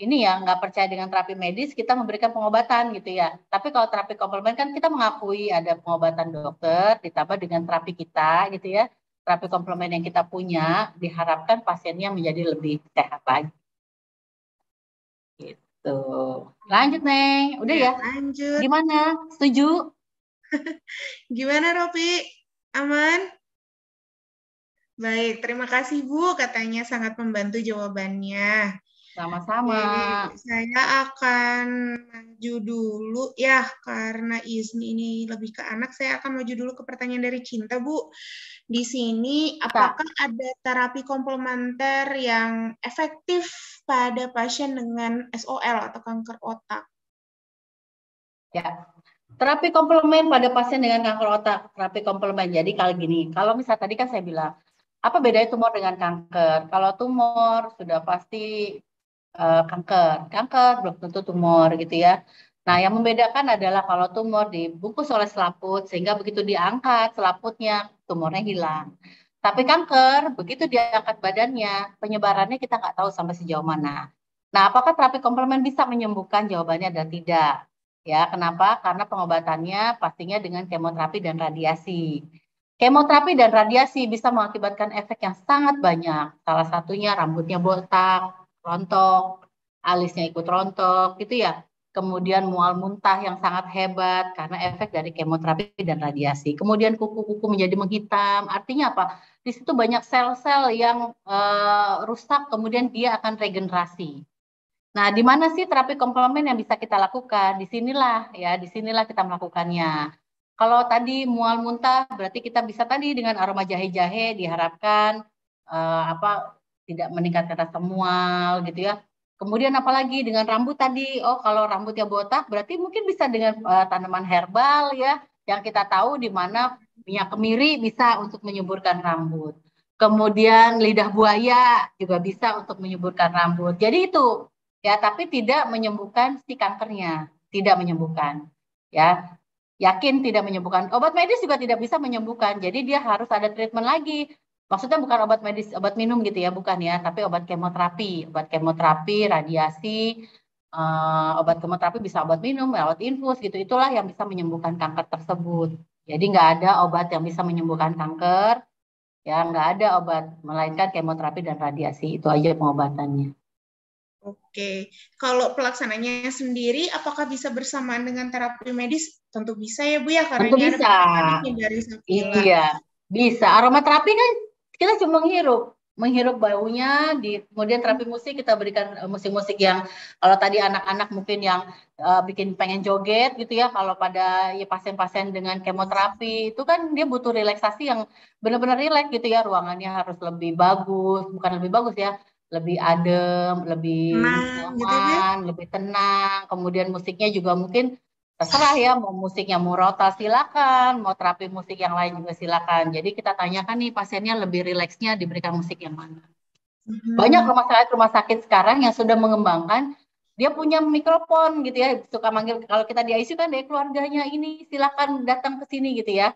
ini ya nggak percaya dengan terapi medis kita memberikan pengobatan gitu ya. Tapi kalau terapi komplement kan kita mengakui ada pengobatan dokter ditambah dengan terapi kita gitu ya. Terapi komplement yang kita punya diharapkan pasiennya menjadi lebih sehat lagi. Gitu. Lanjut neng. Udah ya, ya? lanjut. Gimana? Setuju? Gimana Ropi? Aman? Baik, terima kasih Bu. Katanya sangat membantu jawabannya. Sama-sama. Jadi, saya akan maju dulu ya, karena Isni ini lebih ke anak, saya akan maju dulu ke pertanyaan dari Cinta, Bu. Di sini, apakah ada terapi komplementer yang efektif pada pasien dengan SOL atau kanker otak? Ya, terapi komplement pada pasien dengan kanker otak, terapi komplement. Jadi kalau gini, kalau misal tadi kan saya bilang, apa bedanya tumor dengan kanker? Kalau tumor sudah pasti uh, kanker, kanker belum tentu tumor gitu ya. Nah, yang membedakan adalah kalau tumor dibungkus oleh selaput, sehingga begitu diangkat selaputnya, tumornya hilang. Tapi kanker, begitu diangkat badannya, penyebarannya kita nggak tahu sampai sejauh mana. Nah, apakah terapi komplement bisa menyembuhkan? Jawabannya adalah tidak. Ya, kenapa? Karena pengobatannya pastinya dengan kemoterapi dan radiasi. Kemoterapi dan radiasi bisa mengakibatkan efek yang sangat banyak. Salah satunya rambutnya botak, rontok, alisnya ikut rontok, gitu ya. Kemudian mual muntah yang sangat hebat karena efek dari kemoterapi dan radiasi. Kemudian kuku-kuku menjadi menghitam. Artinya apa? Di situ banyak sel-sel yang uh, rusak, kemudian dia akan regenerasi. Nah, di mana sih terapi komplement yang bisa kita lakukan? Di sinilah ya, di sinilah kita melakukannya. Kalau tadi mual muntah berarti kita bisa tadi dengan aroma jahe-jahe diharapkan uh, apa tidak meningkatkan rasa mual gitu ya. Kemudian apalagi dengan rambut tadi, oh kalau rambutnya botak berarti mungkin bisa dengan uh, tanaman herbal ya yang kita tahu di mana minyak kemiri bisa untuk menyuburkan rambut. Kemudian lidah buaya juga bisa untuk menyuburkan rambut. Jadi itu ya, tapi tidak menyembuhkan si kankernya, tidak menyembuhkan. Ya, yakin tidak menyembuhkan. Obat medis juga tidak bisa menyembuhkan. Jadi dia harus ada treatment lagi. Maksudnya bukan obat medis, obat minum gitu ya, bukan ya, tapi obat kemoterapi, obat kemoterapi, radiasi, uh, obat kemoterapi bisa obat minum, obat infus gitu. Itulah yang bisa menyembuhkan kanker tersebut. Jadi nggak ada obat yang bisa menyembuhkan kanker, ya nggak ada obat melainkan kemoterapi dan radiasi. Itu aja pengobatannya. Oke, kalau pelaksananya sendiri, apakah bisa bersamaan dengan terapi medis? Tentu bisa ya Bu ya, karena Tentu ini bisa. ada dari. Iya, bisa. Aromaterapi kan kita cuma menghirup, menghirup baunya. Di kemudian terapi musik kita berikan eh, musik-musik yang kalau tadi anak-anak mungkin yang uh, bikin pengen joget gitu ya. Kalau pada ya pasien-pasien dengan kemoterapi itu kan dia butuh relaksasi yang benar-benar rileks gitu ya. Ruangannya harus lebih bagus, bukan lebih bagus ya lebih adem, lebih Tenang, gitu ya. nyaman, lebih tenang. Kemudian musiknya juga mungkin terserah ya, mau musiknya mau rotal silakan, mau terapi musik yang lain juga silakan. Jadi kita tanyakan nih pasiennya lebih rileksnya diberikan musik yang mana. Banyak rumah sakit rumah sakit sekarang yang sudah mengembangkan dia punya mikrofon gitu ya, suka manggil kalau kita di ICU kan dari keluarganya ini silakan datang ke sini gitu ya.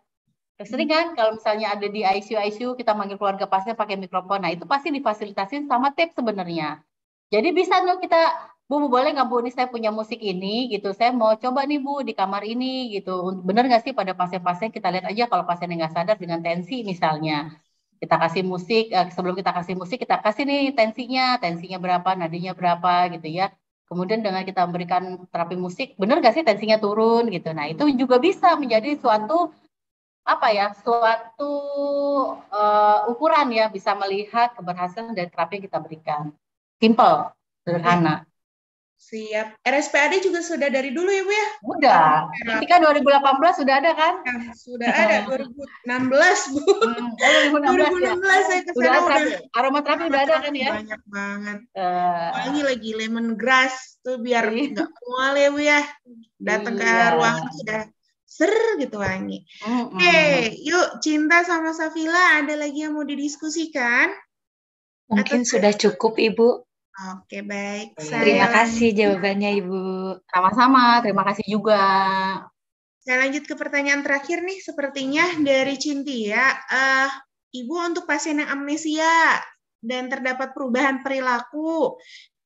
Sering kan kalau misalnya ada di ICU ICU kita manggil keluarga pasien pakai mikrofon. Nah, itu pasti difasilitasin sama tape sebenarnya. Jadi bisa loh kita Bu, Bu boleh nggak Bu ini saya punya musik ini gitu. Saya mau coba nih Bu di kamar ini gitu. Bener nggak sih pada pasien-pasien kita lihat aja kalau pasien yang nggak sadar dengan tensi misalnya. Kita kasih musik, eh, sebelum kita kasih musik kita kasih nih tensinya, tensinya berapa, nadinya berapa gitu ya. Kemudian dengan kita memberikan terapi musik, bener nggak sih tensinya turun gitu. Nah itu juga bisa menjadi suatu apa ya suatu uh, ukuran ya bisa melihat keberhasilan dari terapi yang kita berikan. Simple, sederhana. Siap. RSPAD juga sudah dari dulu ya Bu ya? Udah. Ketika 2018 sudah ada kan? Ya, sudah ada 2016 Bu. Hmm, oh, 2016, 2016 ya? saya ke Udah udah. aromaterapi udah ada kan ya? Banyak banget. Uh, Apalagi lagi lemongrass tuh biar nggak mual ya Bu ya. Datang ke Iya. ruangan sudah ser gitu wangi. Oke, yuk Cinta sama Safila ada lagi yang mau didiskusikan? Mungkin sudah cukup, Ibu. Oke, baik. Terima Saya kasih jawabannya, Ibu. Sama-sama, terima kasih juga. Saya lanjut ke pertanyaan terakhir nih, sepertinya dari Cintia. Eh, Ibu untuk pasien yang amnesia dan terdapat perubahan perilaku,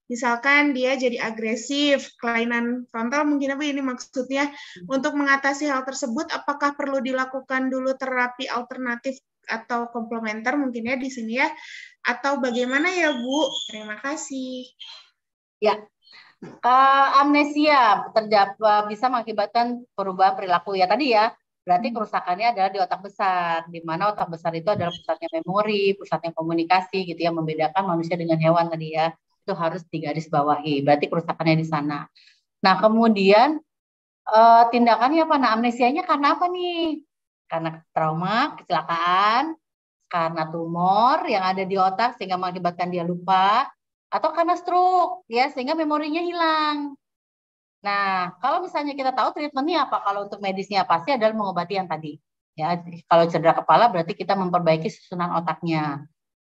misalkan dia jadi agresif, kelainan frontal mungkin apa ini maksudnya, untuk mengatasi hal tersebut, apakah perlu dilakukan dulu terapi alternatif atau komplementer mungkin ya di sini ya, atau bagaimana ya Bu? Terima kasih. Ya, uh, amnesia terdapat bisa mengakibatkan perubahan perilaku ya tadi ya Berarti kerusakannya adalah di otak besar, di mana otak besar itu adalah pusatnya memori, pusatnya komunikasi gitu ya, membedakan manusia dengan hewan tadi ya. Itu harus digaris bawahi. Berarti kerusakannya di sana. Nah, kemudian eh, tindakannya apa? Nah, amnesianya karena apa nih? Karena trauma, kecelakaan, karena tumor yang ada di otak sehingga mengakibatkan dia lupa, atau karena stroke ya sehingga memorinya hilang. Nah, kalau misalnya kita tahu treatmentnya apa, kalau untuk medisnya pasti adalah mengobati yang tadi. Ya, kalau cedera kepala berarti kita memperbaiki susunan otaknya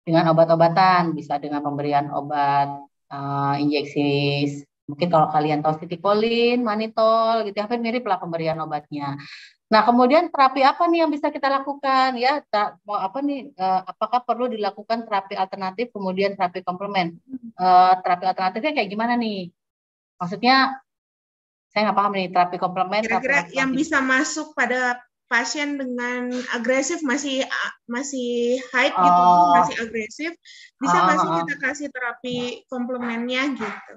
dengan obat-obatan, bisa dengan pemberian obat uh, injeksi. Mungkin kalau kalian tahu sitikolin, manitol, gitu, hampir mirip lah pemberian obatnya. Nah, kemudian terapi apa nih yang bisa kita lakukan? Ya, mau apa nih? Uh, apakah perlu dilakukan terapi alternatif, kemudian terapi komplement? Uh, terapi alternatifnya kayak gimana nih? Maksudnya saya nggak paham nih terapi komplement. Kira-kira yang bisa masuk pada pasien dengan agresif masih masih hype gitu, Oh. masih agresif, bisa nggak sih Ah, ah, ah. kita kasih terapi komplemennya gitu?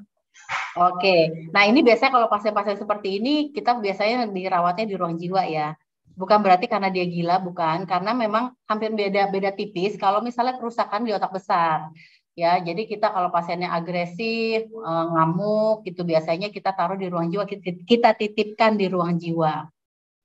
Oke, nah ini biasanya kalau pasien-pasien seperti ini kita biasanya dirawatnya di ruang jiwa ya. Bukan berarti karena dia gila, bukan, karena memang hampir beda-beda tipis. Kalau misalnya kerusakan di otak besar, ya, jadi kita kalau pasiennya agresif, eh, ngamuk, gitu biasanya kita taruh di ruang jiwa, kita titipkan di ruang jiwa.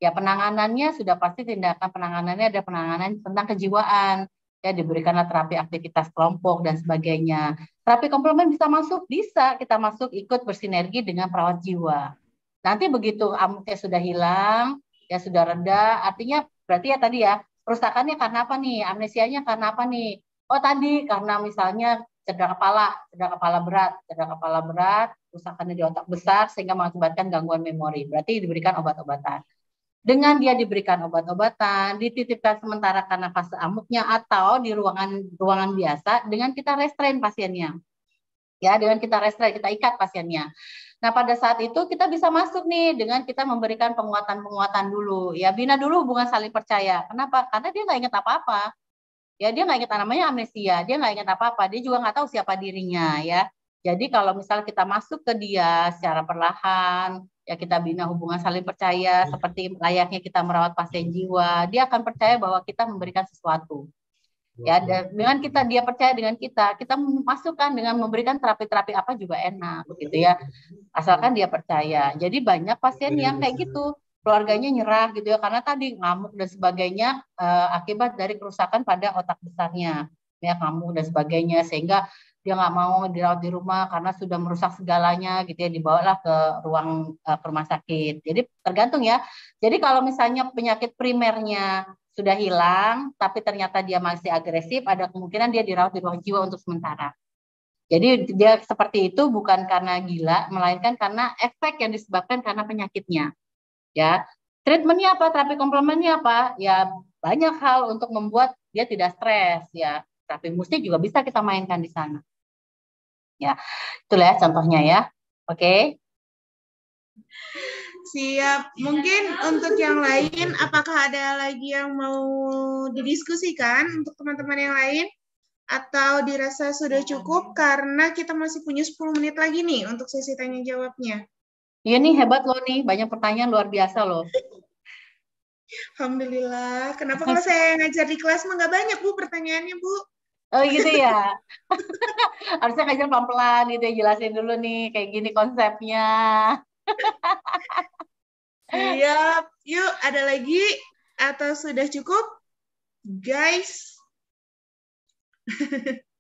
Ya penanganannya sudah pasti tindakan penanganannya ada penanganan tentang kejiwaan, ya diberikanlah terapi aktivitas kelompok dan sebagainya. Terapi komplement bisa masuk, bisa kita masuk ikut bersinergi dengan perawat jiwa. Nanti begitu amuknya sudah hilang, ya sudah reda, artinya berarti ya tadi ya kerusakannya karena apa nih? Amnesianya karena apa nih? Oh tadi karena misalnya cedera kepala, cedera kepala berat, cedera kepala berat, kerusakannya di otak besar sehingga mengakibatkan gangguan memori. Berarti diberikan obat-obatan. Dengan dia diberikan obat-obatan, dititipkan sementara karena fase amuknya atau di ruangan ruangan biasa dengan kita restrain pasiennya. Ya, dengan kita restrain, kita ikat pasiennya. Nah, pada saat itu kita bisa masuk nih dengan kita memberikan penguatan-penguatan dulu. Ya, bina dulu hubungan saling percaya. Kenapa? Karena dia nggak ingat apa-apa. Ya, dia nggak ingat namanya amnesia. Dia nggak ingat apa-apa. Dia juga nggak tahu siapa dirinya. Ya, jadi kalau misal kita masuk ke dia secara perlahan, ya kita bina hubungan saling percaya seperti layaknya kita merawat pasien jiwa, dia akan percaya bahwa kita memberikan sesuatu. Ya, dengan kita dia percaya dengan kita, kita masukkan dengan memberikan terapi-terapi apa juga enak, begitu ya. Asalkan dia percaya. Jadi banyak pasien yang kayak gitu, keluarganya nyerah gitu ya karena tadi ngamuk dan sebagainya eh, akibat dari kerusakan pada otak besarnya, ya ngamuk dan sebagainya sehingga dia nggak mau dirawat di rumah karena sudah merusak segalanya gitu ya dibawalah ke ruang eh, rumah sakit. Jadi tergantung ya. Jadi kalau misalnya penyakit primernya sudah hilang tapi ternyata dia masih agresif, ada kemungkinan dia dirawat di ruang jiwa untuk sementara. Jadi dia seperti itu bukan karena gila, melainkan karena efek yang disebabkan karena penyakitnya. Ya, treatmentnya apa? Terapi komplemennya apa? Ya banyak hal untuk membuat dia tidak stres. Ya, terapi musik juga bisa kita mainkan di sana. Ya, itulah ya contohnya ya. Oke. Siap. Mungkin untuk yang lain, apakah ada lagi yang mau didiskusikan untuk teman-teman yang lain? Atau dirasa sudah cukup karena kita masih punya 10 menit lagi nih untuk sesi tanya jawabnya. Iya nih hebat loh nih, banyak pertanyaan luar biasa loh. Alhamdulillah. Kenapa kalau saya ngajar di kelas mah nggak banyak Bu pertanyaannya Bu? Oh gitu ya. Harusnya ngajar pelan-pelan gitu ya, jelasin dulu nih kayak gini konsepnya. Siap. Yuk, ada lagi atau sudah cukup? Guys.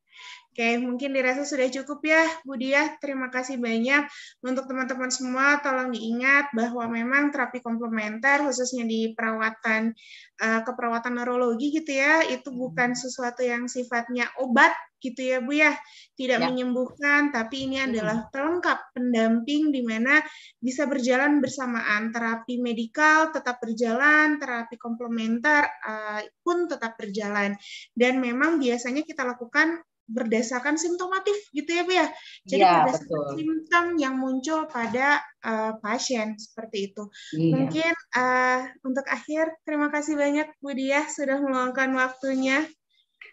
Oke, mungkin dirasa sudah cukup ya, Bu Diah. Terima kasih banyak untuk teman-teman semua. Tolong diingat bahwa memang terapi komplementer, khususnya di perawatan eh, keperawatan neurologi gitu ya, itu bukan sesuatu yang sifatnya obat gitu ya, Bu ya. Tidak Ya. menyembuhkan, tapi ini adalah pelengkap pendamping di mana bisa berjalan bersamaan. Terapi medikal tetap berjalan, terapi komplementer eh, pun tetap berjalan. Dan memang biasanya kita lakukan berdasarkan simptomatif gitu ya Bu ya. Jadi Iya, berdasarkan betul. simptom yang muncul pada eh, pasien seperti itu. Iya. Mungkin eh, untuk akhir terima kasih banyak Bu Diah sudah meluangkan waktunya.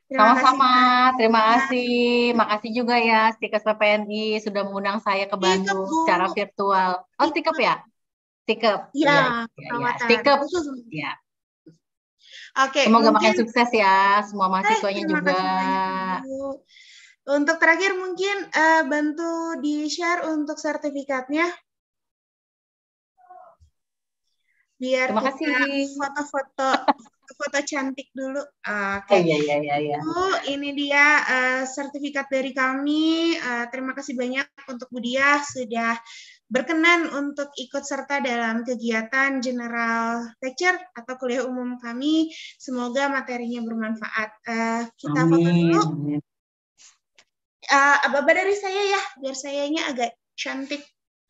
Terima kasih. Sama-sama, terima kasih. Makasih juga ya Stikes PPNI sudah mengundang saya ke Bandung Bu. secara virtual. Oh, Stikep ya? Stikep. Iya, iya, iya. perawatan. Stikep. Ya. Oke, Semoga makin sukses ya semua eh, mahasiswanya terima juga. kasih banyak. Untuk terakhir mungkin eh, bantu di-share untuk sertifikatnya biar Terima kita kasih. foto-foto foto cantik dulu. Oke. Oh iya iya iya iya. Bu, ini dia eh, sertifikat dari kami. Eh, terima kasih banyak untuk Bu Diah sudah berkenan untuk ikut serta dalam kegiatan general lecture atau kuliah umum kami. Semoga materinya bermanfaat. Eh, kita foto Amin. dulu. amin. Eh, aba-aba dari saya ya, biar sayanya agak cantik.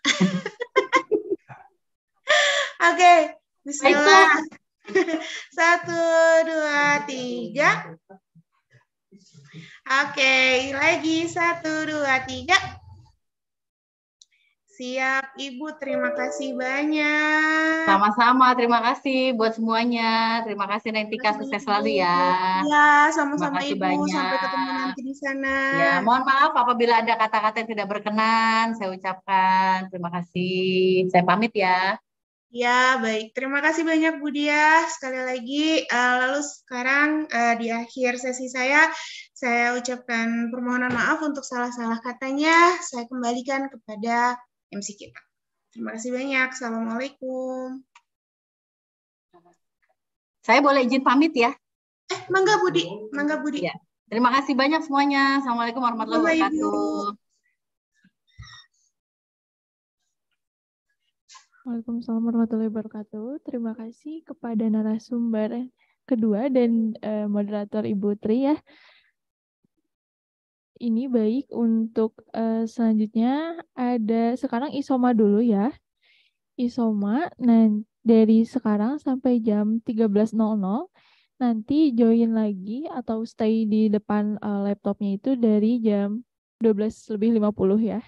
Oke, Bismillah. Satu, dua, tiga. Oke, lagi satu, dua, tiga. Siap, Ibu. Terima kasih banyak. Sama-sama, terima kasih buat semuanya. Terima kasih Nentika, sukses selalu ya. Ya, Terima sama-sama Ibu. banyak. Sampai ketemu nanti di sana. Ya, mohon maaf apabila ada kata-kata yang tidak berkenan, saya ucapkan terima kasih. Saya pamit ya. Ya, baik. Terima kasih banyak Bu Diah. Sekali lagi, eh, lalu sekarang eh, di akhir sesi saya, saya ucapkan permohonan maaf untuk salah-salah katanya. Saya kembalikan kepada MC kita. Terima kasih banyak. Assalamualaikum. Saya boleh izin pamit ya. Eh, Mangga Budi. Mangga Budi. Ya. Terima kasih banyak semuanya. Assalamualaikum warahmatullahi wabarakatuh. Waalaikumsalam warahmatullahi wabarakatuh. Terima kasih kepada narasumber kedua dan eh, moderator Ibu Tri ya. Ini baik untuk eh, selanjutnya ada sekarang Isoma dulu ya. Isoma nah dari sekarang sampai jam 13.00 nanti join lagi atau stay di depan eh, laptopnya itu dari jam 12 lebih 50 ya.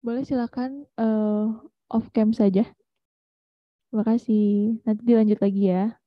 Boleh silakan eh, off cam saja. Terima kasih. Nanti dilanjut lagi ya.